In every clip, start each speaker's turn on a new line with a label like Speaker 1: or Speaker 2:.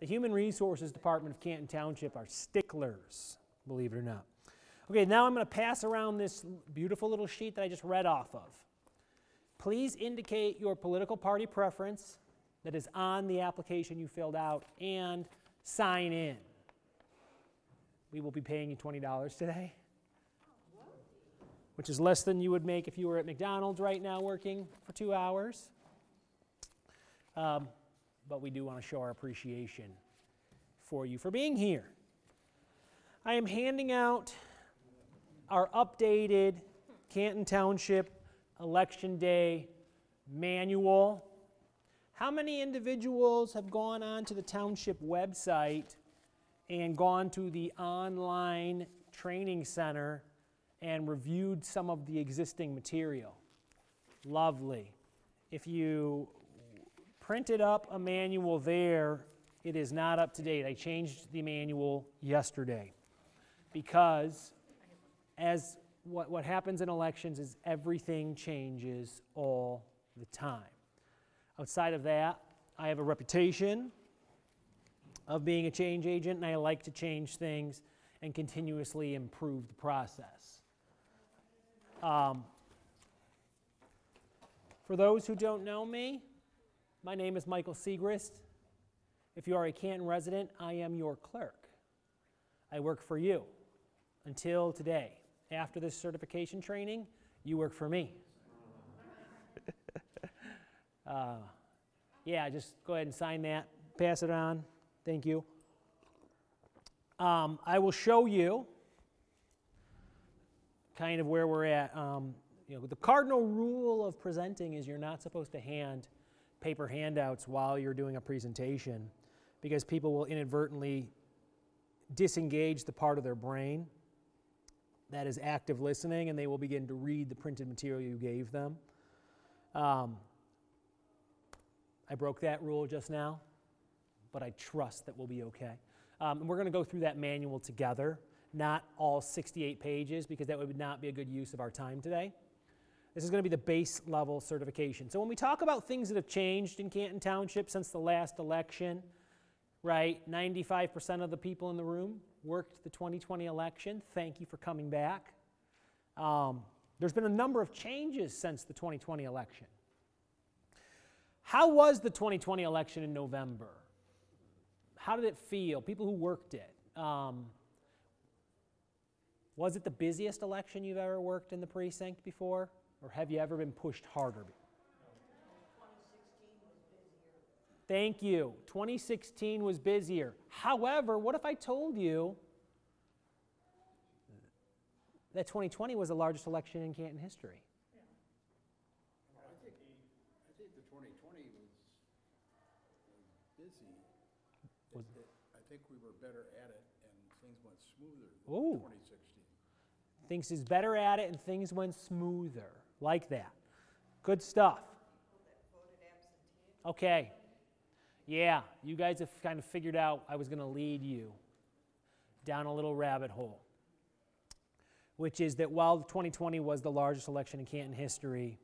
Speaker 1: The Human Resources Department of Canton Township are sticklers, believe it or not. Okay, now I'm going to pass around this beautiful little sheet that I just read off of. Please indicate your political party preference that is on the application you filled out and sign in. We will be paying you $20 today, which is less than you would make if you were at McDonald's right now working for two hours. Um, but we do want to show our appreciation for you for being here. I am handing out our updated Canton Township Election Day manual. How many individuals have gone on to the township website and gone to the online training center and reviewed some of the existing material? Lovely. If you printed up a manual there, it is not up to date. I changed the manual yesterday because as what, what happens in elections is everything changes all the time. Outside of that, I have a reputation of being a change agent, and I like to change things and continuously improve the process. Um, for those who don't know me, my name is Michael Siegrist. If you are a Canton resident, I am your clerk. I work for you until today after this certification training, you work for me. uh, yeah, just go ahead and sign that, pass it on. Thank you. Um, I will show you kind of where we're at. Um, you know, the cardinal rule of presenting is you're not supposed to hand paper handouts while you're doing a presentation because people will inadvertently disengage the part of their brain that is active listening, and they will begin to read the printed material you gave them. Um, I broke that rule just now, but I trust that we'll be okay. Um, and we're going to go through that manual together, not all 68 pages, because that would not be a good use of our time today. This is going to be the base level certification. So when we talk about things that have changed in Canton Township since the last election, right, 95% of the people in the room worked the 2020 election. Thank you for coming back. Um, there's been a number of changes since the 2020 election. How was the 2020 election in November? How did it feel? People who worked it. Um, was it the busiest election you've ever worked in the precinct before? Or have you ever been pushed harder? Thank you. 2016 was busier. However, what if I told you that 2020 was the largest election in Canton history?
Speaker 2: I think, I think the 2020 was, was busy.
Speaker 1: Was-
Speaker 2: It- it- I think we were better at it and things went smoother
Speaker 1: Ooh.
Speaker 2: 2016.
Speaker 1: Thinks is better at it and things went smoother. Like that. Good stuff. Okay. Yeah, you guys have kind of figured out I was going to lead you down a little rabbit hole, which is that while 2020 was the largest election in Canton history,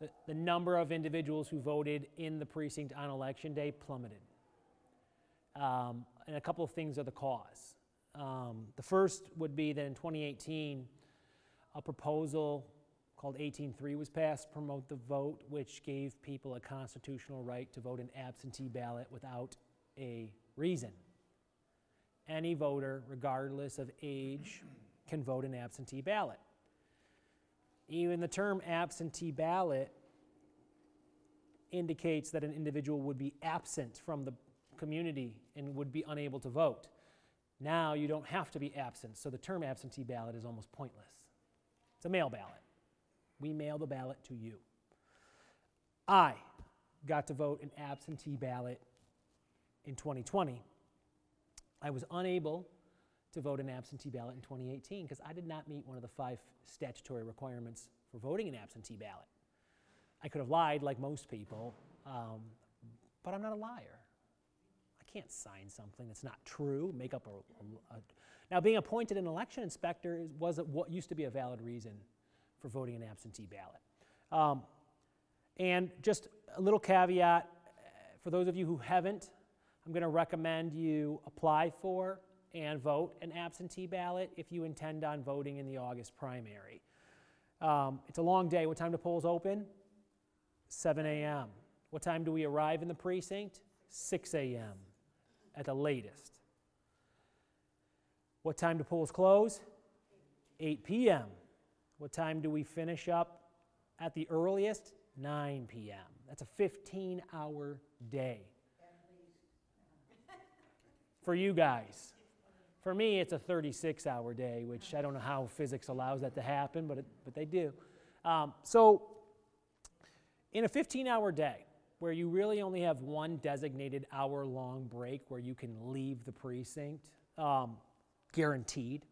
Speaker 1: the, the number of individuals who voted in the precinct on election day plummeted. Um, and a couple of things are the cause. Um, the first would be that in 2018, a proposal called 18.3 was passed to promote the vote, which gave people a constitutional right to vote an absentee ballot without a reason. Any voter, regardless of age, can vote an absentee ballot. Even the term absentee ballot indicates that an individual would be absent from the community and would be unable to vote. Now you don't have to be absent, so the term absentee ballot is almost pointless. It's a mail ballot. We mail the ballot to you. I got to vote an absentee ballot in 2020. I was unable to vote an absentee ballot in 2018 because I did not meet one of the five statutory requirements for voting an absentee ballot. I could have lied like most people, um, but I'm not a liar. I can't sign something that's not true, make up a. a, a now, being appointed an election inspector is, was what used to be a valid reason for voting an absentee ballot. Um, and just a little caveat uh, for those of you who haven't I'm going to recommend you apply for and vote an absentee ballot if you intend on voting in the August primary. Um, it's a long day. What time do polls open? 7 a.m. What time do we arrive in the precinct? 6 a.m. at the latest. What time do polls close? 8 p.m. What time do we finish up at the earliest? 9 p.m. That's a 15 hour day. For you guys. For me, it's a 36 hour day, which I don't know how physics allows that to happen, but, it, but they do. Um, so, in a 15 hour day, where you really only have one designated hour long break where you can leave the precinct, um, guaranteed,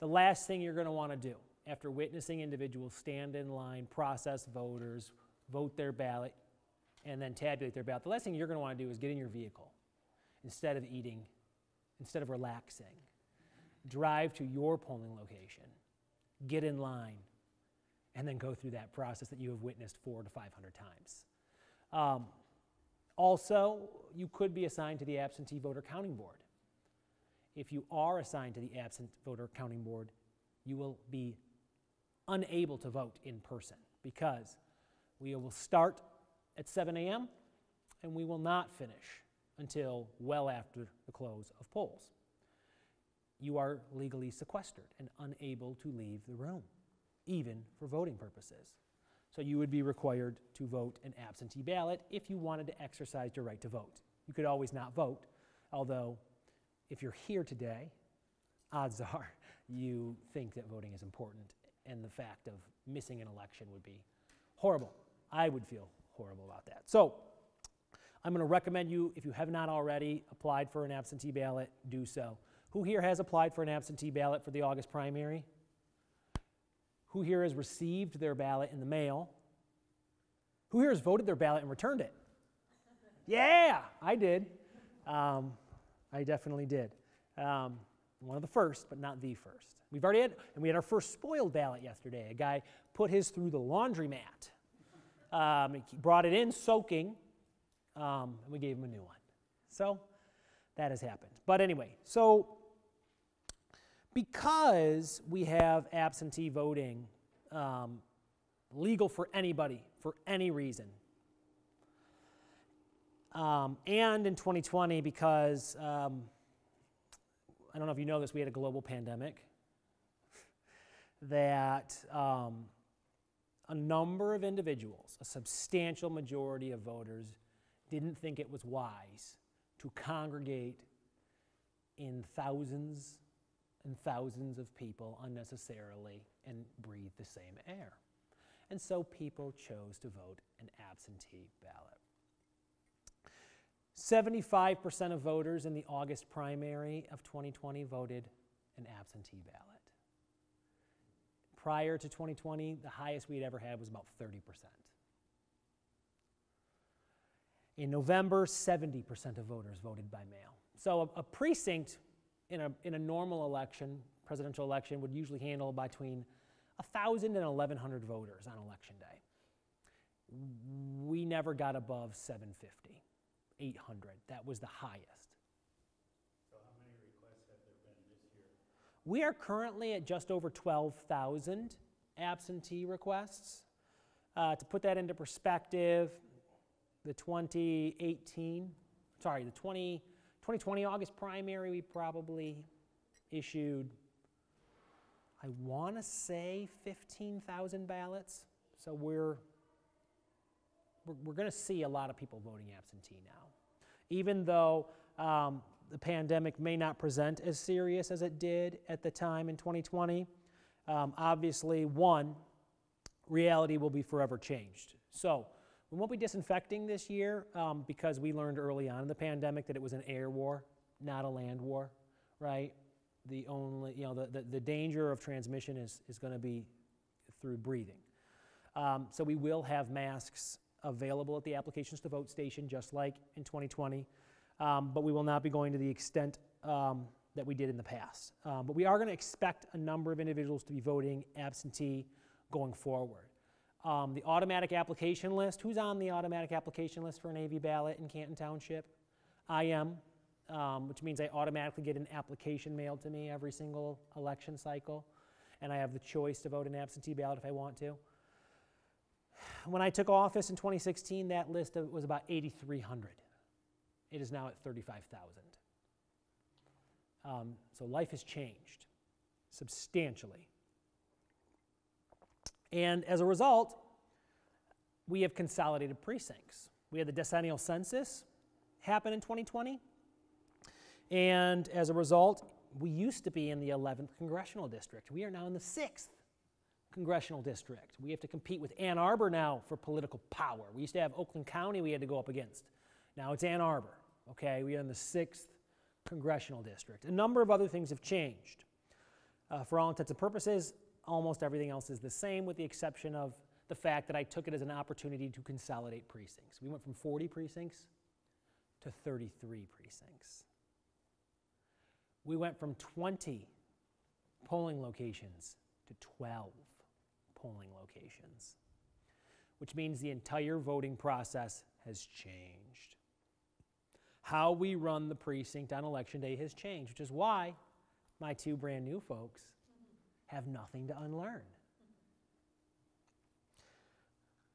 Speaker 1: the last thing you're going to want to do after witnessing individuals stand in line, process voters, vote their ballot, and then tabulate their ballot, the last thing you're going to want to do is get in your vehicle instead of eating, instead of relaxing. Drive to your polling location, get in line, and then go through that process that you have witnessed four to 500 times. Um, also, you could be assigned to the absentee voter counting board. If you are assigned to the absent voter counting board, you will be unable to vote in person because we will start at 7 a.m. and we will not finish until well after the close of polls. You are legally sequestered and unable to leave the room, even for voting purposes. So you would be required to vote an absentee ballot if you wanted to exercise your right to vote. You could always not vote, although if you're here today, odds are you think that voting is important and the fact of missing an election would be horrible. I would feel horrible about that. So I'm going to recommend you, if you have not already applied for an absentee ballot, do so. Who here has applied for an absentee ballot for the August primary? Who here has received their ballot in the mail? Who here has voted their ballot and returned it? Yeah, I did. Um, I definitely did. Um, one of the first, but not the first. We've already had, and we had our first spoiled ballot yesterday. A guy put his through the laundromat. Um, brought it in soaking, um, and we gave him a new one. So that has happened. But anyway, so because we have absentee voting um, legal for anybody for any reason, um, and in 2020 because um, I don't know if you know this, we had a global pandemic that um, a number of individuals, a substantial majority of voters, didn't think it was wise to congregate in thousands and thousands of people unnecessarily and breathe the same air. And so people chose to vote an absentee ballot. 75% of voters in the August primary of 2020 voted an absentee ballot. Prior to 2020, the highest we had ever had was about 30%. In November, 70% of voters voted by mail. So a, a precinct in a, in a normal election, presidential election, would usually handle between 1,000 and 1,100 voters on election day. We never got above 750, 800. That was the highest.
Speaker 2: So how many requests have there been this year?
Speaker 1: We are currently at just over 12,000 absentee requests. Uh, to put that into perspective, the 2018, sorry, the 20, 2020 August primary, we probably issued, I want to say 15,000 ballots. So we're, we're, we're going to see a lot of people voting absentee now. Even though um, the pandemic may not present as serious as it did at the time in 2020, um, obviously, one, reality will be forever changed. So, we won't be disinfecting this year um, because we learned early on in the pandemic that it was an air war, not a land war, right? The only, you know, the, the, the danger of transmission is, is going to be through breathing. Um, so we will have masks available at the applications to vote station, just like in 2020, um, but we will not be going to the extent um, that we did in the past. Um, but we are going to expect a number of individuals to be voting absentee going forward. Um, the automatic application list, who's on the automatic application list for an AV ballot in Canton Township? I am, um, which means I automatically get an application mailed to me every single election cycle, and I have the choice to vote an absentee ballot if I want to. When I took office in 2016, that list was about 8,300. It is now at 35,000. Um, so life has changed substantially. And as a result, we have consolidated precincts. We had the decennial census happen in 2020. And as a result, we used to be in the 11th congressional district. We are now in the 6th congressional district. We have to compete with Ann Arbor now for political power. We used to have Oakland County we had to go up against. Now it's Ann Arbor. Okay, we are in the 6th congressional district. A number of other things have changed. Uh, for all intents and purposes, almost everything else is the same, with the exception of the fact that I took it as an opportunity to consolidate precincts. We went from 40 precincts to 33 precincts. We went from 20 polling locations to 12 polling locations, which means the entire voting process has changed. How we run the precinct on election day has changed, which is why my two brand new folks have nothing to unlearn.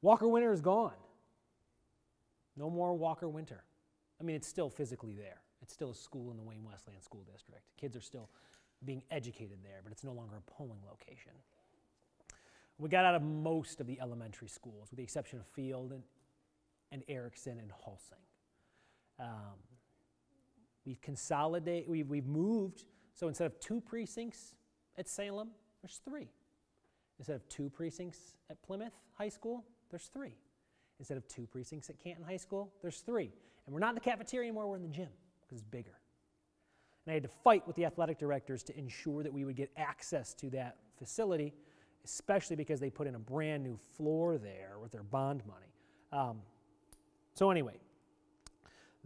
Speaker 1: Walker Winter is gone. No more Walker Winter. I mean, it's still physically there. It's still a school in the Wayne Westland School District. Kids are still being educated there, but it's no longer a polling location. We got out of most of the elementary schools, with the exception of Field and, and Erikson and Hulsing. Um, we've consolidated, we've, we've moved, so instead of two precincts at Salem, there's three. Instead of two precincts at Plymouth High School, there's three. Instead of two precincts at Canton High School, there's three. And we're not in the cafeteria anymore, we're in the gym because it's bigger. And I had to fight with the athletic directors to ensure that we would get access to that facility, especially because they put in a brand new floor there with their bond money. Um, so, anyway,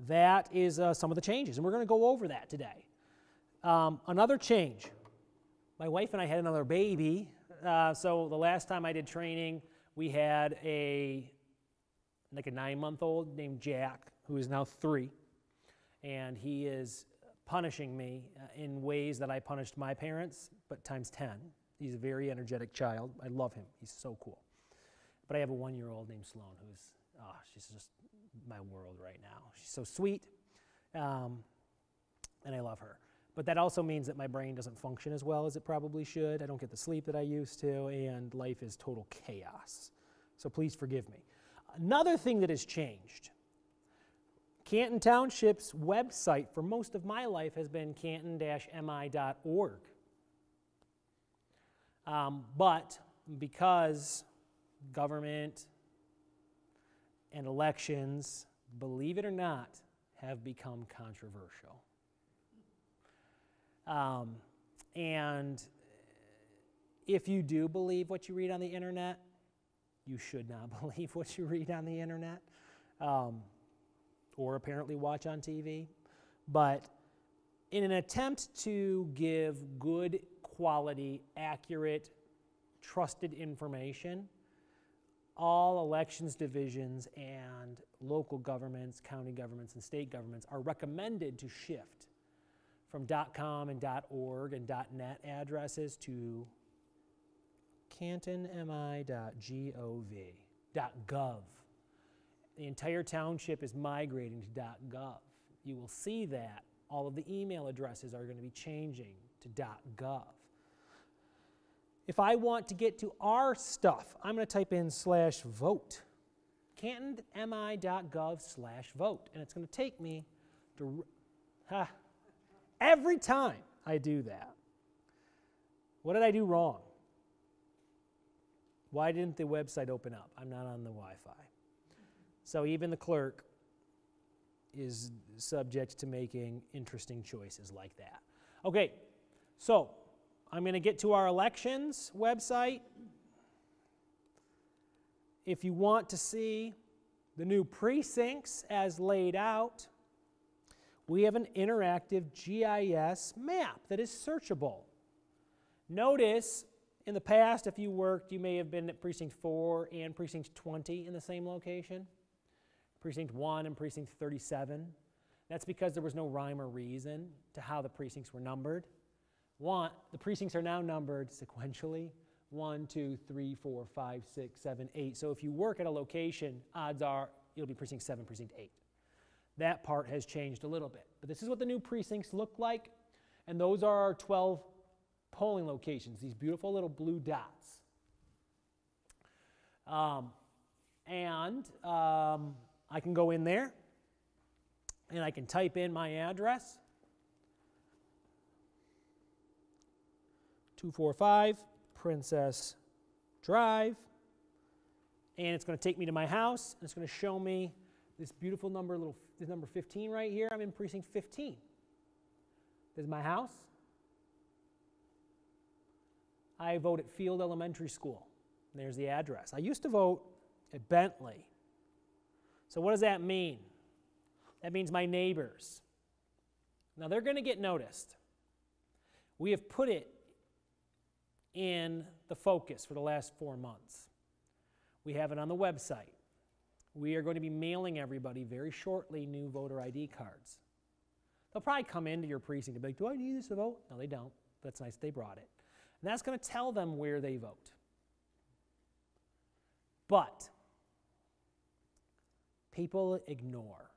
Speaker 1: that is uh, some of the changes, and we're going to go over that today. Um, another change my wife and I had another baby. Uh, so, the last time I did training, we had a like a nine month old named Jack, who is now three. And he is punishing me uh, in ways that I punished my parents, but times 10. He's a very energetic child. I love him. He's so cool. But I have a one year old named Sloan who's, oh, she's just my world right now. She's so sweet, um, and I love her. But that also means that my brain doesn't function as well as it probably should. I don't get the sleep that I used to, and life is total chaos. So please forgive me. Another thing that has changed Canton Township's website for most of my life has been canton mi.org. Um, but because government and elections, believe it or not, have become controversial. Um, and if you do believe what you read on the internet, you should not believe what you read on the internet um, or apparently watch on TV. But in an attempt to give good quality, accurate, trusted information, all elections divisions and local governments, county governments, and state governments are recommended to shift from .com and .org and .net addresses to cantonmi.gov. The entire township is migrating to .gov. You will see that all of the email addresses are going to be changing to .gov. If I want to get to our stuff, I'm going to type in slash vote. cantonmi.gov slash vote. And it's going to take me to. Every time I do that. What did I do wrong? Why didn't the website open up? I'm not on the Wi Fi. So even the clerk is subject to making interesting choices like that. Okay, so I'm going to get to our elections website. If you want to see the new precincts as laid out, we have an interactive GIS map that is searchable. Notice in the past, if you worked, you may have been at precinct 4 and precinct 20 in the same location, precinct 1 and precinct 37. That's because there was no rhyme or reason to how the precincts were numbered. One, the precincts are now numbered sequentially one, two, three, four, five, six, seven, eight. So if you work at a location, odds are it'll be precinct seven, precinct eight. That part has changed a little bit. But this is what the new precincts look like. And those are our 12 polling locations, these beautiful little blue dots. Um, and um, I can go in there and I can type in my address 245 Princess Drive. And it's going to take me to my house and it's going to show me this beautiful number, little this number 15 right here. I'm in precinct 15. This is my house. I vote at Field Elementary School. There's the address. I used to vote at Bentley. So, what does that mean? That means my neighbors. Now, they're going to get noticed. We have put it in the focus for the last four months. We have it on the website. We are going to be mailing everybody very shortly new voter ID cards. They'll probably come into your precinct and be like, Do I need this to vote? No, they don't. That's nice they brought it. And that's going to tell them where they vote. But people ignore.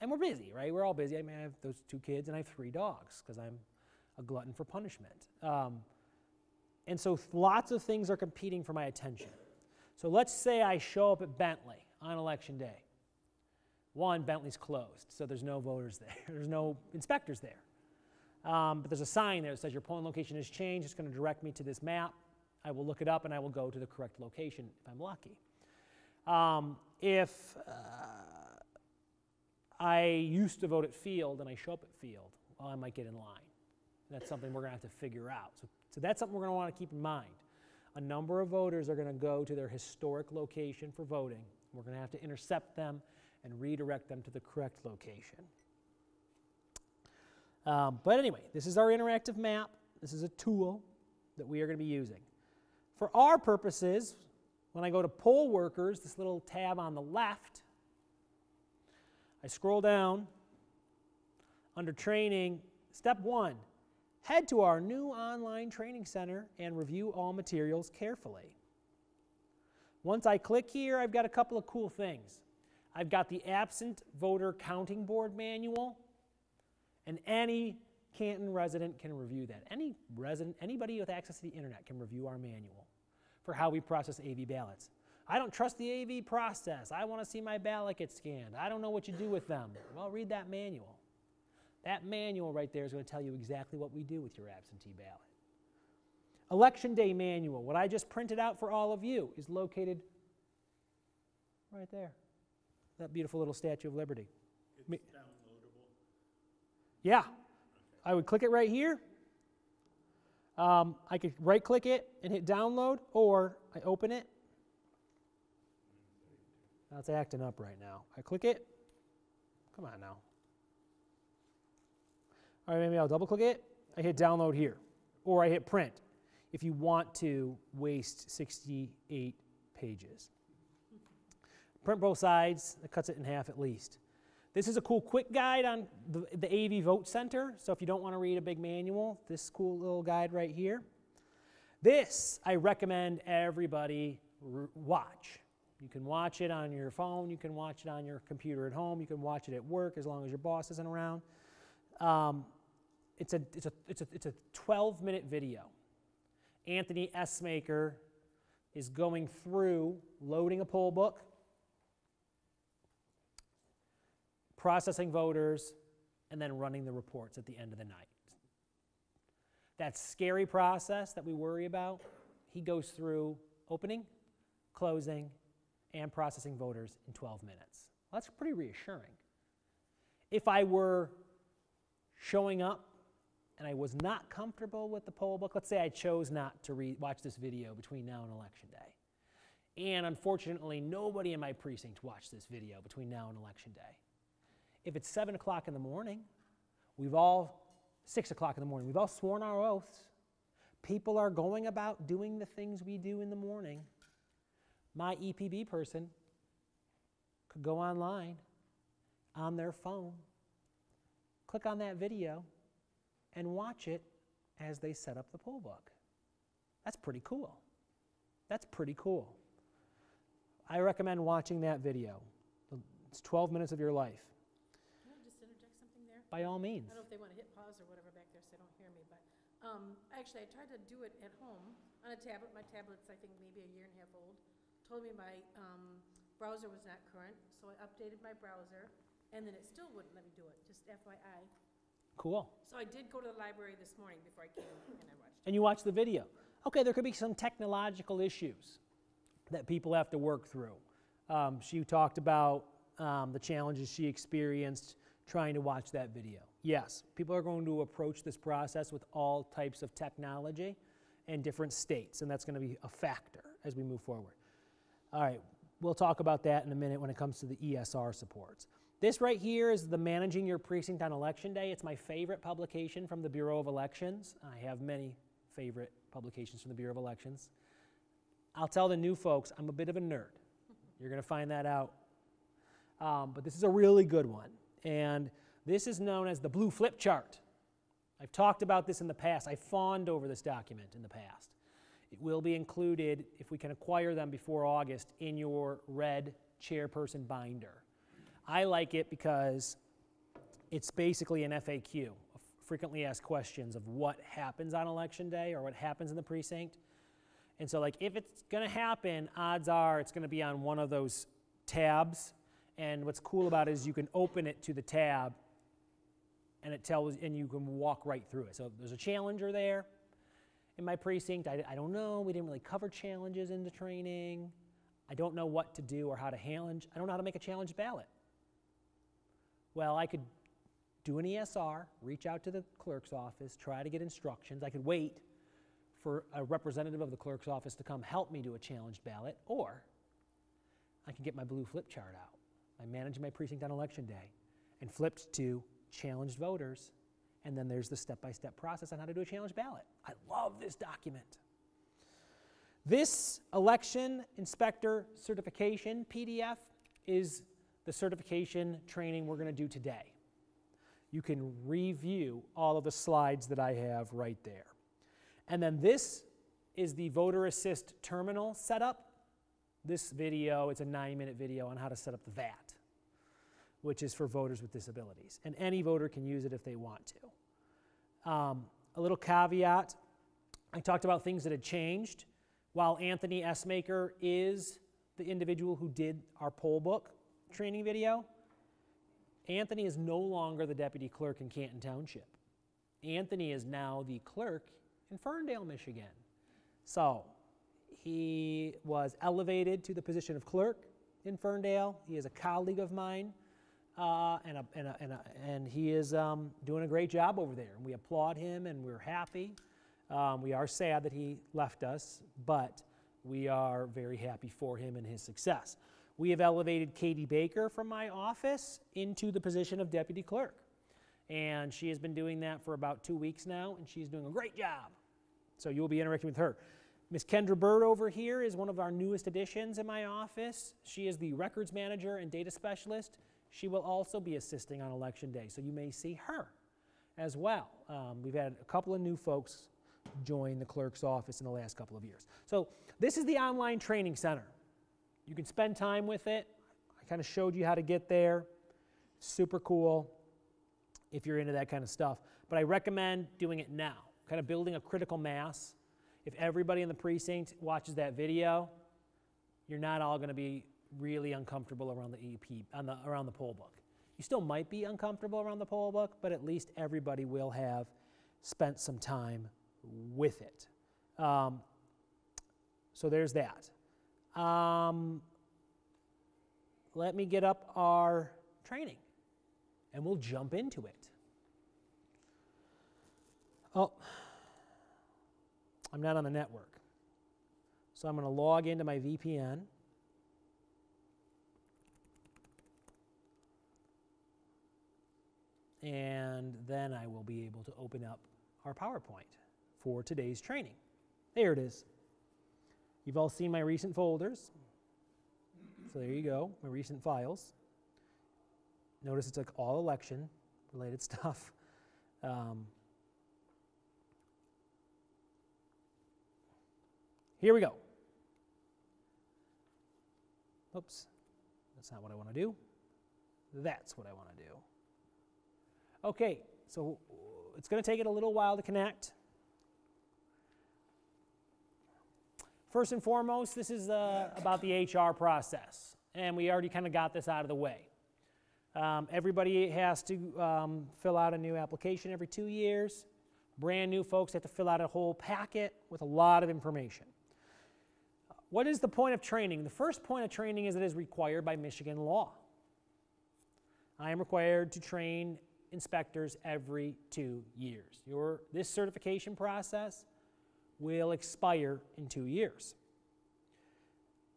Speaker 1: And we're busy, right? We're all busy. I mean, I have those two kids and I have three dogs because I'm a glutton for punishment. Um, and so lots of things are competing for my attention. So let's say I show up at Bentley on election day. One, Bentley's closed, so there's no voters there, there's no inspectors there. Um, but there's a sign there that says your polling location has changed. It's going to direct me to this map. I will look it up and I will go to the correct location if I'm lucky. Um, if uh, I used to vote at Field and I show up at Field, well, I might get in line. That's something we're going to have to figure out. So, so that's something we're going to want to keep in mind. A number of voters are going to go to their historic location for voting. We're going to have to intercept them and redirect them to the correct location. Um, but anyway, this is our interactive map. This is a tool that we are going to be using. For our purposes, when I go to poll workers, this little tab on the left, I scroll down under training, step one, head to our new online training center and review all materials carefully. Once I click here, I've got a couple of cool things. I've got the absent voter counting board manual, and any Canton resident can review that. Any resident, anybody with access to the internet can review our manual for how we process AV ballots. I don't trust the AV process. I want to see my ballot get scanned. I don't know what you do with them. Well, read that manual. That manual right there is going to tell you exactly what we do with your absentee ballot. Election Day manual, what I just printed out for all of you, is located right there. That beautiful little Statue of Liberty.
Speaker 3: It's downloadable.
Speaker 1: Yeah. I would click it right here. Um, I could right click it and hit download, or I open it. Now it's acting up right now. I click it. Come on now. All right, maybe I'll double click it. I hit download here, or I hit print if you want to waste 68 pages. Print both sides, it cuts it in half at least. This is a cool quick guide on the, the AV Vote Center. So if you don't want to read a big manual, this cool little guide right here. This I recommend everybody watch. You can watch it on your phone, you can watch it on your computer at home, you can watch it at work as long as your boss isn't around. Um, it's, a, it's, a, it's, a, it's a 12 minute video. Anthony Essmaker is going through loading a poll book, processing voters, and then running the reports at the end of the night. That scary process that we worry about, he goes through opening, closing, and processing voters in 12 minutes. Well, that's pretty reassuring. If I were showing up and I was not comfortable with the poll book, let's say I chose not to read, watch this video between now and election day, and unfortunately nobody in my precinct watched this video between now and election day. If it's 7 o'clock in the morning, we've all, 6 o'clock in the morning, we've all sworn our oaths. People are going about doing the things we do in the morning. My EPB person could go online on their phone click on that video and watch it as they set up the poll book. That's pretty cool. That's pretty cool. I recommend watching that video. It's 12 minutes of your life.
Speaker 4: Can I just interject something there?
Speaker 1: By all means.
Speaker 4: I don't know if they want to hit pause or whatever back there so they don't hear me, but, um, actually, I tried to do it at home on a tablet. My tablet's, I think, maybe a year and a half old. Told me my, um, browser was not current, so I updated my browser, and then it still wouldn't let me do it, just FYI.
Speaker 1: Cool.
Speaker 4: So I did go to the library this morning before I came, and I watched.
Speaker 1: And you watch the video. Okay, there could be some technological issues that people have to work through. Um, she talked about um, the challenges she experienced trying to watch that video. Yes, people are going to approach this process with all types of technology and different states, and that's going to be a factor as we move forward. All right, we'll talk about that in a minute when it comes to the ESR supports. This right here is the Managing Your Precinct on Election Day. It's my favorite publication from the Bureau of Elections. I have many favorite publications from the Bureau of Elections. I'll tell the new folks I'm a bit of a nerd. You're going to find that out. Um, but this is a really good one. And this is known as the blue flip chart. I've talked about this in the past. I fawned over this document in the past. It will be included, if we can acquire them before August, in your red chairperson binder. I like it because it's basically an FAQ, frequently asked questions of what happens on election day or what happens in the precinct. And so, like, if it's going to happen, odds are it's going to be on one of those tabs. And what's cool about it is you can open it to the tab and it tells, and you can walk right through it. So there's a challenger there in my precinct. I, I don't know. We didn't really cover challenges in the training. I don't know what to do or how to challenge. I don't know how to make a challenge ballot. Well, I could do an ESR, reach out to the clerk's office, try to get instructions. I could wait for a representative of the clerk's office to come help me do a challenged ballot, or I can get my blue flip chart out. I manage my precinct on election day and flipped to challenged voters, and then there's the step by step process on how to do a challenged ballot. I love this document. This election inspector certification PDF is the certification training we're going to do today. You can review all of the slides that I have right there. And then this is the voter assist terminal setup. This video, it's a nine minute video on how to set up the VAT, which is for voters with disabilities. And any voter can use it if they want to. Um, a little caveat I talked about things that had changed. While Anthony Essmaker is the individual who did our poll book training video, Anthony is no longer the deputy clerk in Canton Township. Anthony is now the clerk in Ferndale, Michigan. So he was elevated to the position of clerk in Ferndale. He is a colleague of mine, uh, and, a, and, a, and, a, and, he is um, doing a great job over there. And we applaud him, and we're happy. Um, we are sad that he left us, but we are very happy for him and his success. We have elevated Katie Baker from my office into the position of deputy clerk. And she has been doing that for about two weeks now, and she's doing a great job. So you'll be interacting with her. Miss Kendra Bird over here is one of our newest additions in my office. She is the records manager and data specialist. She will also be assisting on election day, so you may see her as well. Um, we've had a couple of new folks join the clerk's office in the last couple of years. So this is the online training center. You can spend time with it. I kind of showed you how to get there. Super cool if you're into that kind of stuff. But I recommend doing it now, kind of building a critical mass. If everybody in the precinct watches that video, you're not all going to be really uncomfortable around the EP, on the, around the poll book. You still might be uncomfortable around the poll book, but at least everybody will have spent some time with it. Um, so there's that. Um, let me get up our training and we'll jump into it. Oh, I'm not on the network. So I'm going to log into my VPN. And then I will be able to open up our PowerPoint for today's training. There it is. You've all seen my recent folders. So there you go, my recent files. Notice it's like all election. related stuff. Um, here we go. Oops, that's not what I want to do. That's what I want to do. Okay, so it's going to take it a little while to connect. First and foremost, this is uh, about the HR process, and we already kind of got this out of the way. Um, everybody has to um, fill out a new application every two years. Brand new folks have to fill out a whole packet with a lot of information. What is the point of training? The first point of training is it is required by Michigan law. I am required to train inspectors every two years. Your, this certification process will expire in two years.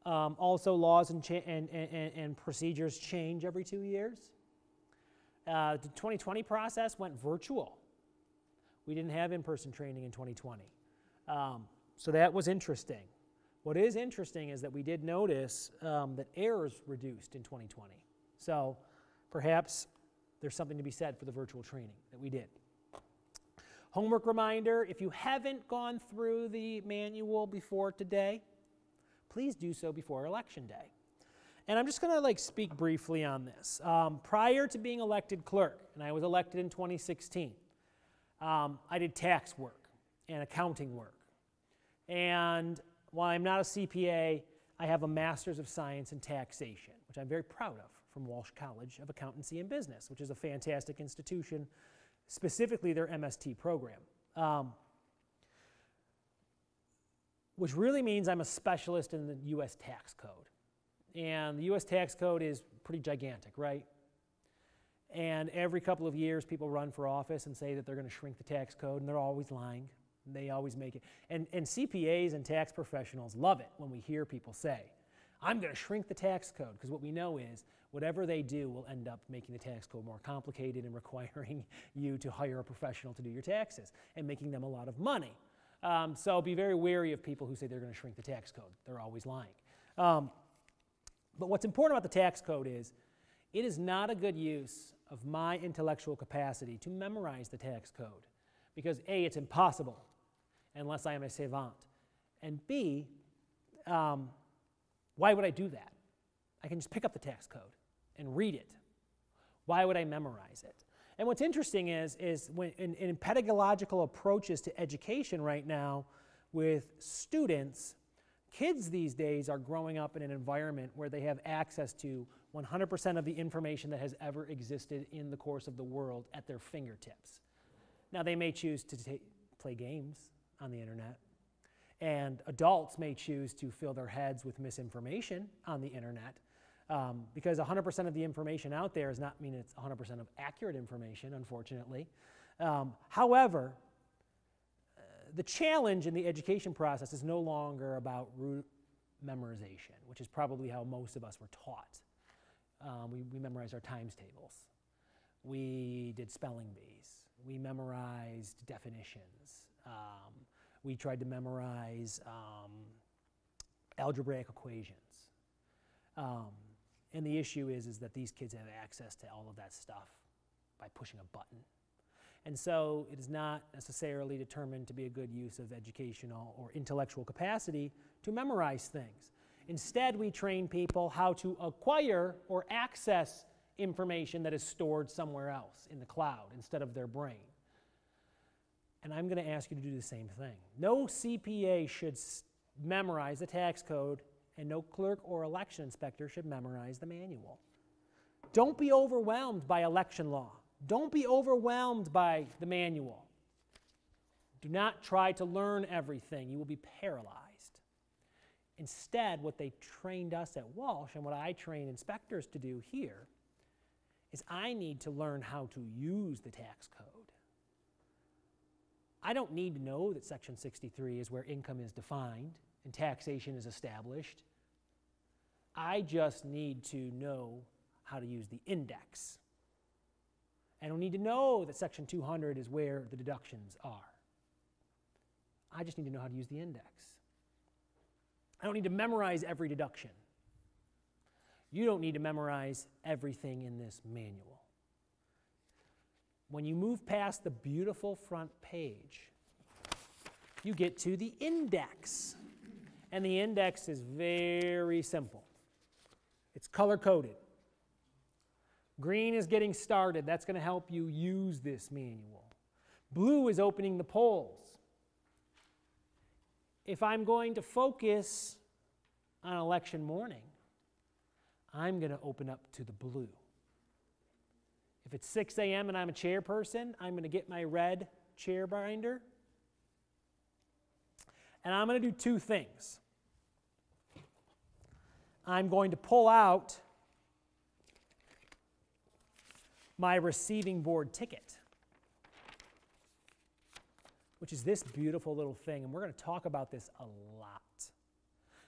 Speaker 1: Um, also, laws and, and, and, and procedures change every two years. Uh, the 2020 process went virtual. We didn't have in person training in 2020. Um, so that was interesting. What is interesting is that we did notice um, that errors reduced in 2020. So perhaps there's something to be said for the virtual training that we did. Homework reminder if you haven't gone through the manual before today, please do so before election day. And I'm just going to like speak briefly on this. Um, prior to being elected clerk, and I was elected in 2016, um, I did tax work and accounting work. And while I'm not a CPA, I have a Master's of Science in Taxation, which I'm very proud of from Walsh College of Accountancy and Business, which is a fantastic institution, specifically their MST program. Um, which really means I'm a specialist in the US tax code. And the US tax code is pretty gigantic, right? And every couple of years, people run for office and say that they're going to shrink the tax code, and they're always lying. They always make it. And, and CPAs and tax professionals love it when we hear people say, I'm going to shrink the tax code, because what we know is whatever they do will end up making the tax code more complicated and requiring you to hire a professional to do your taxes and making them a lot of money. Um, so be very wary of people who say they're going to shrink the tax code. They're always lying. Um, but what's important about the tax code is it is not a good use of my intellectual capacity to memorize the tax code because A, it's impossible unless I am a savant, and B, um, why would I do that? I can just pick up the tax code and read it. Why would I memorize it? And what's interesting is, is when in, in pedagogical approaches to education right now with students, kids these days are growing up in an environment where they have access to 100% of the information that has ever existed in the course of the world at their fingertips. Now, they may choose to play games on the internet, and adults may choose to fill their heads with misinformation on the internet. Um, because 100% of the information out there does not mean it's 100% of accurate information, unfortunately. Um, however, uh, the challenge in the education process is no longer about root memorization, which is probably how most of us were taught. Um, we, we memorized our times tables. We did spelling bees. We memorized definitions. Um, we tried to memorize um, algebraic equations. Um, and the issue is, is that these kids have access to all of that stuff by pushing a button. And so it is not necessarily determined to be a good use of educational or intellectual capacity to memorize things. Instead, we train people how to acquire or access information that is stored somewhere else in the cloud instead of their brain. And I'm going to ask you to do the same thing. No CPA should memorize the tax code and no clerk or election inspector should memorize the manual. Don't be overwhelmed by election law. Don't be overwhelmed by the manual. Do not try to learn everything. You will be paralyzed. Instead, what they trained us at Walsh and what I train inspectors to do here is I need to learn how to use the tax code. I don't need to know that Section 63 is where income is defined and taxation is established. I just need to know how to use the index. I don't need to know that Section 200 is where the deductions are. I just need to know how to use the index. I don't need to memorize every deduction. You don't need to memorize everything in this manual. When you move past the beautiful front page, you get to the index. And the index is very simple. It's color coded. Green is getting started. That's going to help you use this manual. Blue is opening the polls. If I'm going to focus on election morning, I'm going to open up to the blue. If it's 6 a.m. and I'm a chairperson, I'm going to get my red chair binder. And I'm going to do two things. I'm going to pull out my receiving board ticket, which is this beautiful little thing. And we're going to talk about this a lot.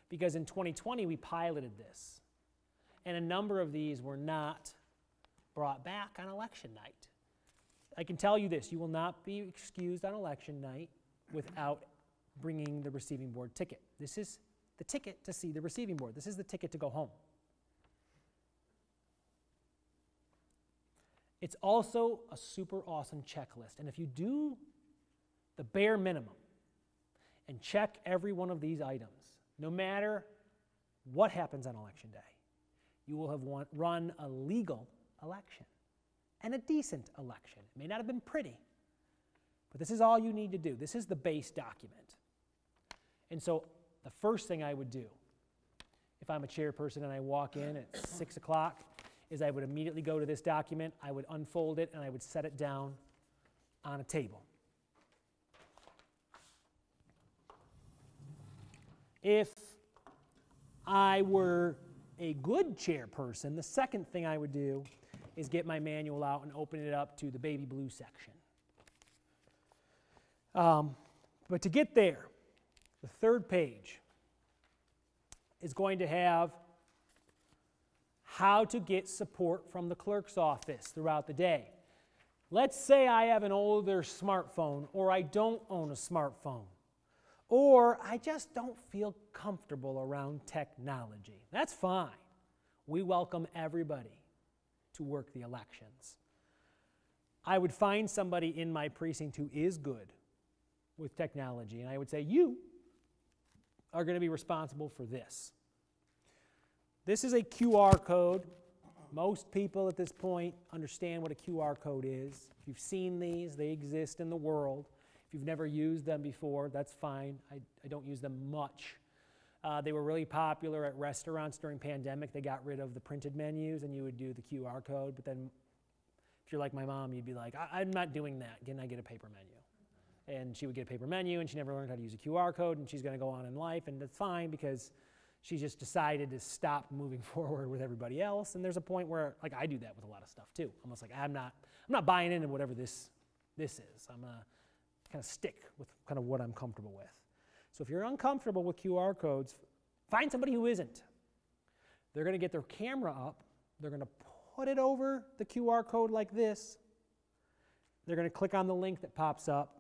Speaker 1: Because in 2020, we piloted this. And a number of these were not brought back on election night. I can tell you this you will not be excused on election night without bringing the receiving board ticket. This is the ticket to see the receiving board, this is the ticket to go home. It's also a super awesome checklist. And if you do the bare minimum and check every one of these items, no matter what happens on election day, you will have won, run a legal election and a decent election. It may not have been pretty, but this is all you need to do. This is the base document. And so the first thing I would do if I'm a chairperson and I walk in at 6 o'clock is I would immediately go to this document, I would unfold it, and I would set it down on a table. If I were a good chairperson, the second thing I would do is get my manual out and open it up to the baby blue section. Um, but to get there, the third page is going to have how to get support from the clerk's office throughout the day. Let's say I have an older smartphone or I don't own a smartphone or I just don't feel comfortable around technology. That's fine. We welcome everybody to work the elections. I would find somebody in my precinct who is good with technology, and I would say, You are going to be responsible for this. This is a QR code. Most people at this point understand what a QR code is. If you've seen these, they exist in the world. If you've never used them before, that's fine. I, I don't use them much. Uh, they were really popular at restaurants during pandemic. They got rid of the printed menus, and you would do the QR code. But then, if you're like my mom, you'd be like, I- am not doing that. Can I get a paper menu? And she would get a paper menu, and she never learned how to use a QR code, and she's going to go on in life, and that's fine because she just decided to stop moving forward with everybody else. And there's a point where, like, I do that with a lot of stuff too. Almost like I'm not, I'm not buying into whatever this, this is. I'm gonna kind of stick with kind of what I'm comfortable with. So if you're uncomfortable with QR codes, find somebody who isn't. They're going to get their camera up, they're going to put it over the QR code like this. They're going to click on the link that pops up.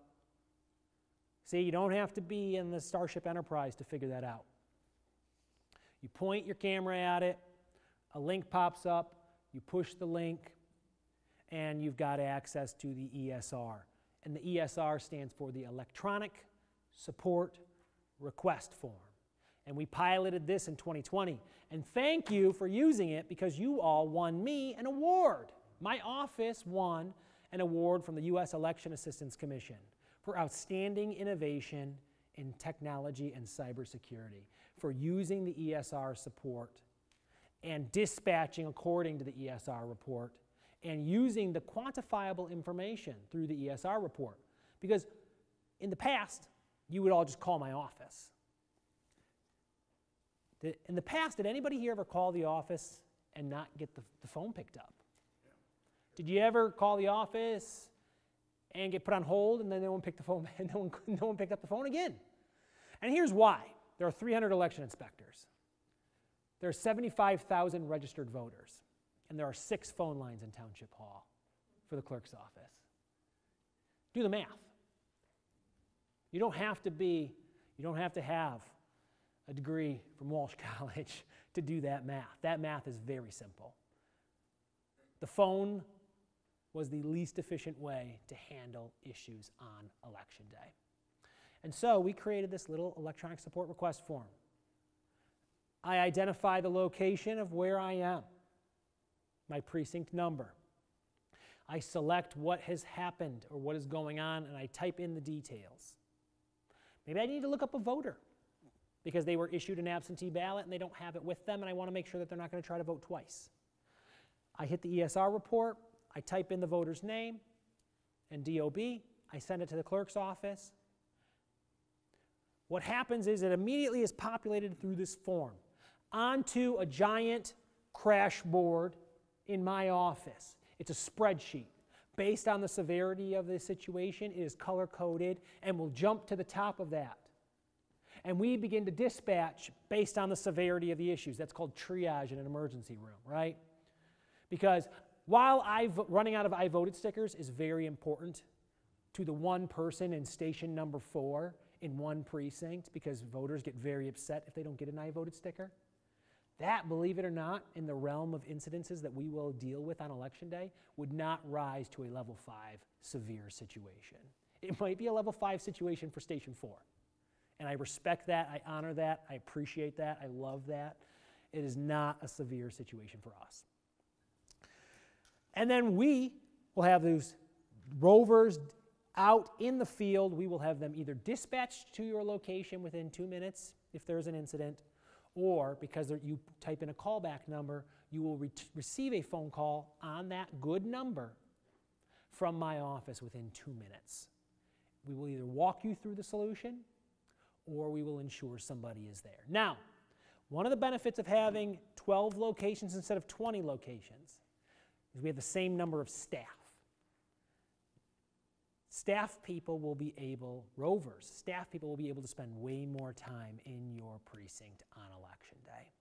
Speaker 1: See, you don't have to be in the Starship Enterprise to figure that out. You point your camera at it, a link pops up, you push the link, and you've got access to the ESR. And the ESR stands for the Electronic Support request form. And we piloted this in 2020. And thank you for using it because you all won me an award. My office won an award from the U.S. Election Assistance Commission for outstanding innovation in technology and cybersecurity, for using the ESR support and dispatching according to the ESR report and using the quantifiable information through the ESR report. Because in the past, you would all just call my office. in the past, did anybody here ever call the office and not get the, the phone picked up? Did you ever call the office and get put on hold and then no one picked the phone and no one, no one picked up the phone again? And here's why. There are 300 election inspectors. There are 75,000 registered voters. And there are six phone lines in Township Hall for the clerk's office. Do the math. You don't have to be, you don't have to have a degree from Walsh College to do that math. That math is very simple. The phone was the least efficient way to handle issues on election day. And so we created this little electronic support request form. I identify the location of where I am, my precinct number. I select what has happened or what is going on, and I type in the details. Maybe I need to look up a voter because they were issued an absentee ballot and they don't have it with them, and I want to make sure that they're not going to try to vote twice. I hit the ESR report, I type in the voter's name and DOB, I send it to the clerk's office. What happens is it immediately is populated through this form onto a giant crash board in my office. It's a spreadsheet. Based on the severity of the situation, it is color coded and will jump to the top of that. And we begin to dispatch based on the severity of the issues. That's called triage in an emergency room, right? Because while I running out of I voted stickers is very important to the one person in station number four in one precinct because voters get very upset if they don't get an I voted sticker. That, believe it or not, in the realm of incidences that we will deal with on election day, would not rise to a level five severe situation. It might be a level five situation for station four. And I respect that, I honor that, I appreciate that, I love that. It is not a severe situation for us. And then we will have those rovers out in the field. We will have them either dispatched to your location within two minutes if there's an incident, or because you type in a callback number, you will re- receive a phone call on that good number from my office within two minutes. We will either walk you through the solution or we will ensure somebody is there. Now, one of the benefits of having 12 locations instead of 20 locations is we have the same number of staff. Staff people will be able, rovers, staff people will be able to spend way more time in your precinct on election day.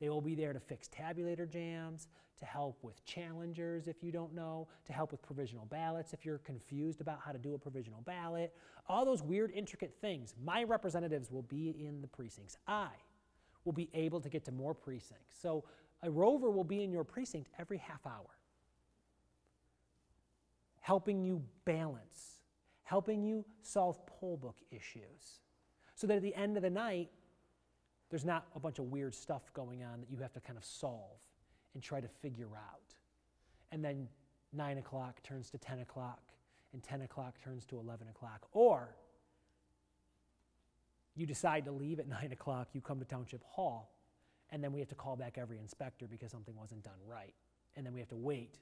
Speaker 1: They will be there to fix tabulator jams, to help with challengers if you don't know, to help with provisional ballots if you're confused about how to do a provisional ballot, all those weird, intricate things. My representatives will be in the precincts. I will be able to get to more precincts. So a rover will be in your precinct every half hour helping you balance, helping you solve poll book issues. So that at the end of the night, there's not a bunch of weird stuff going on that you have to kind of solve and try to figure out. And then 9 o'clock turns to 10 o'clock, and 10 o'clock turns to 11 o'clock. Or you decide to leave at 9 o'clock, you come to Township Hall, and then we have to call back every inspector because something wasn't done right. And then we have to wait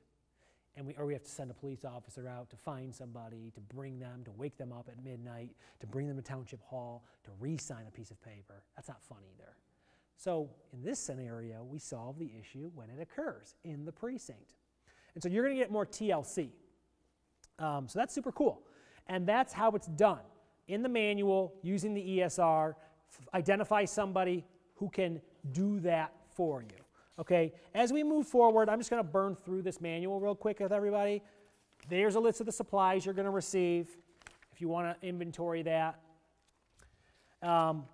Speaker 1: and we, or we have to send a police officer out to find somebody, to bring them, to wake them up at midnight, to bring them to Township Hall, to re sign a piece of paper. That's not fun either. So, in this scenario, we solve the issue when it occurs in the precinct. And so, you're going to get more TLC. Um, so, that's super cool. And that's how it's done in the manual using the ESR. Identify somebody who can do that for you. Okay, as we move forward, I'm just going to burn through this manual real quick with everybody. There's a list of the supplies you're going to receive if you want to inventory that. Um,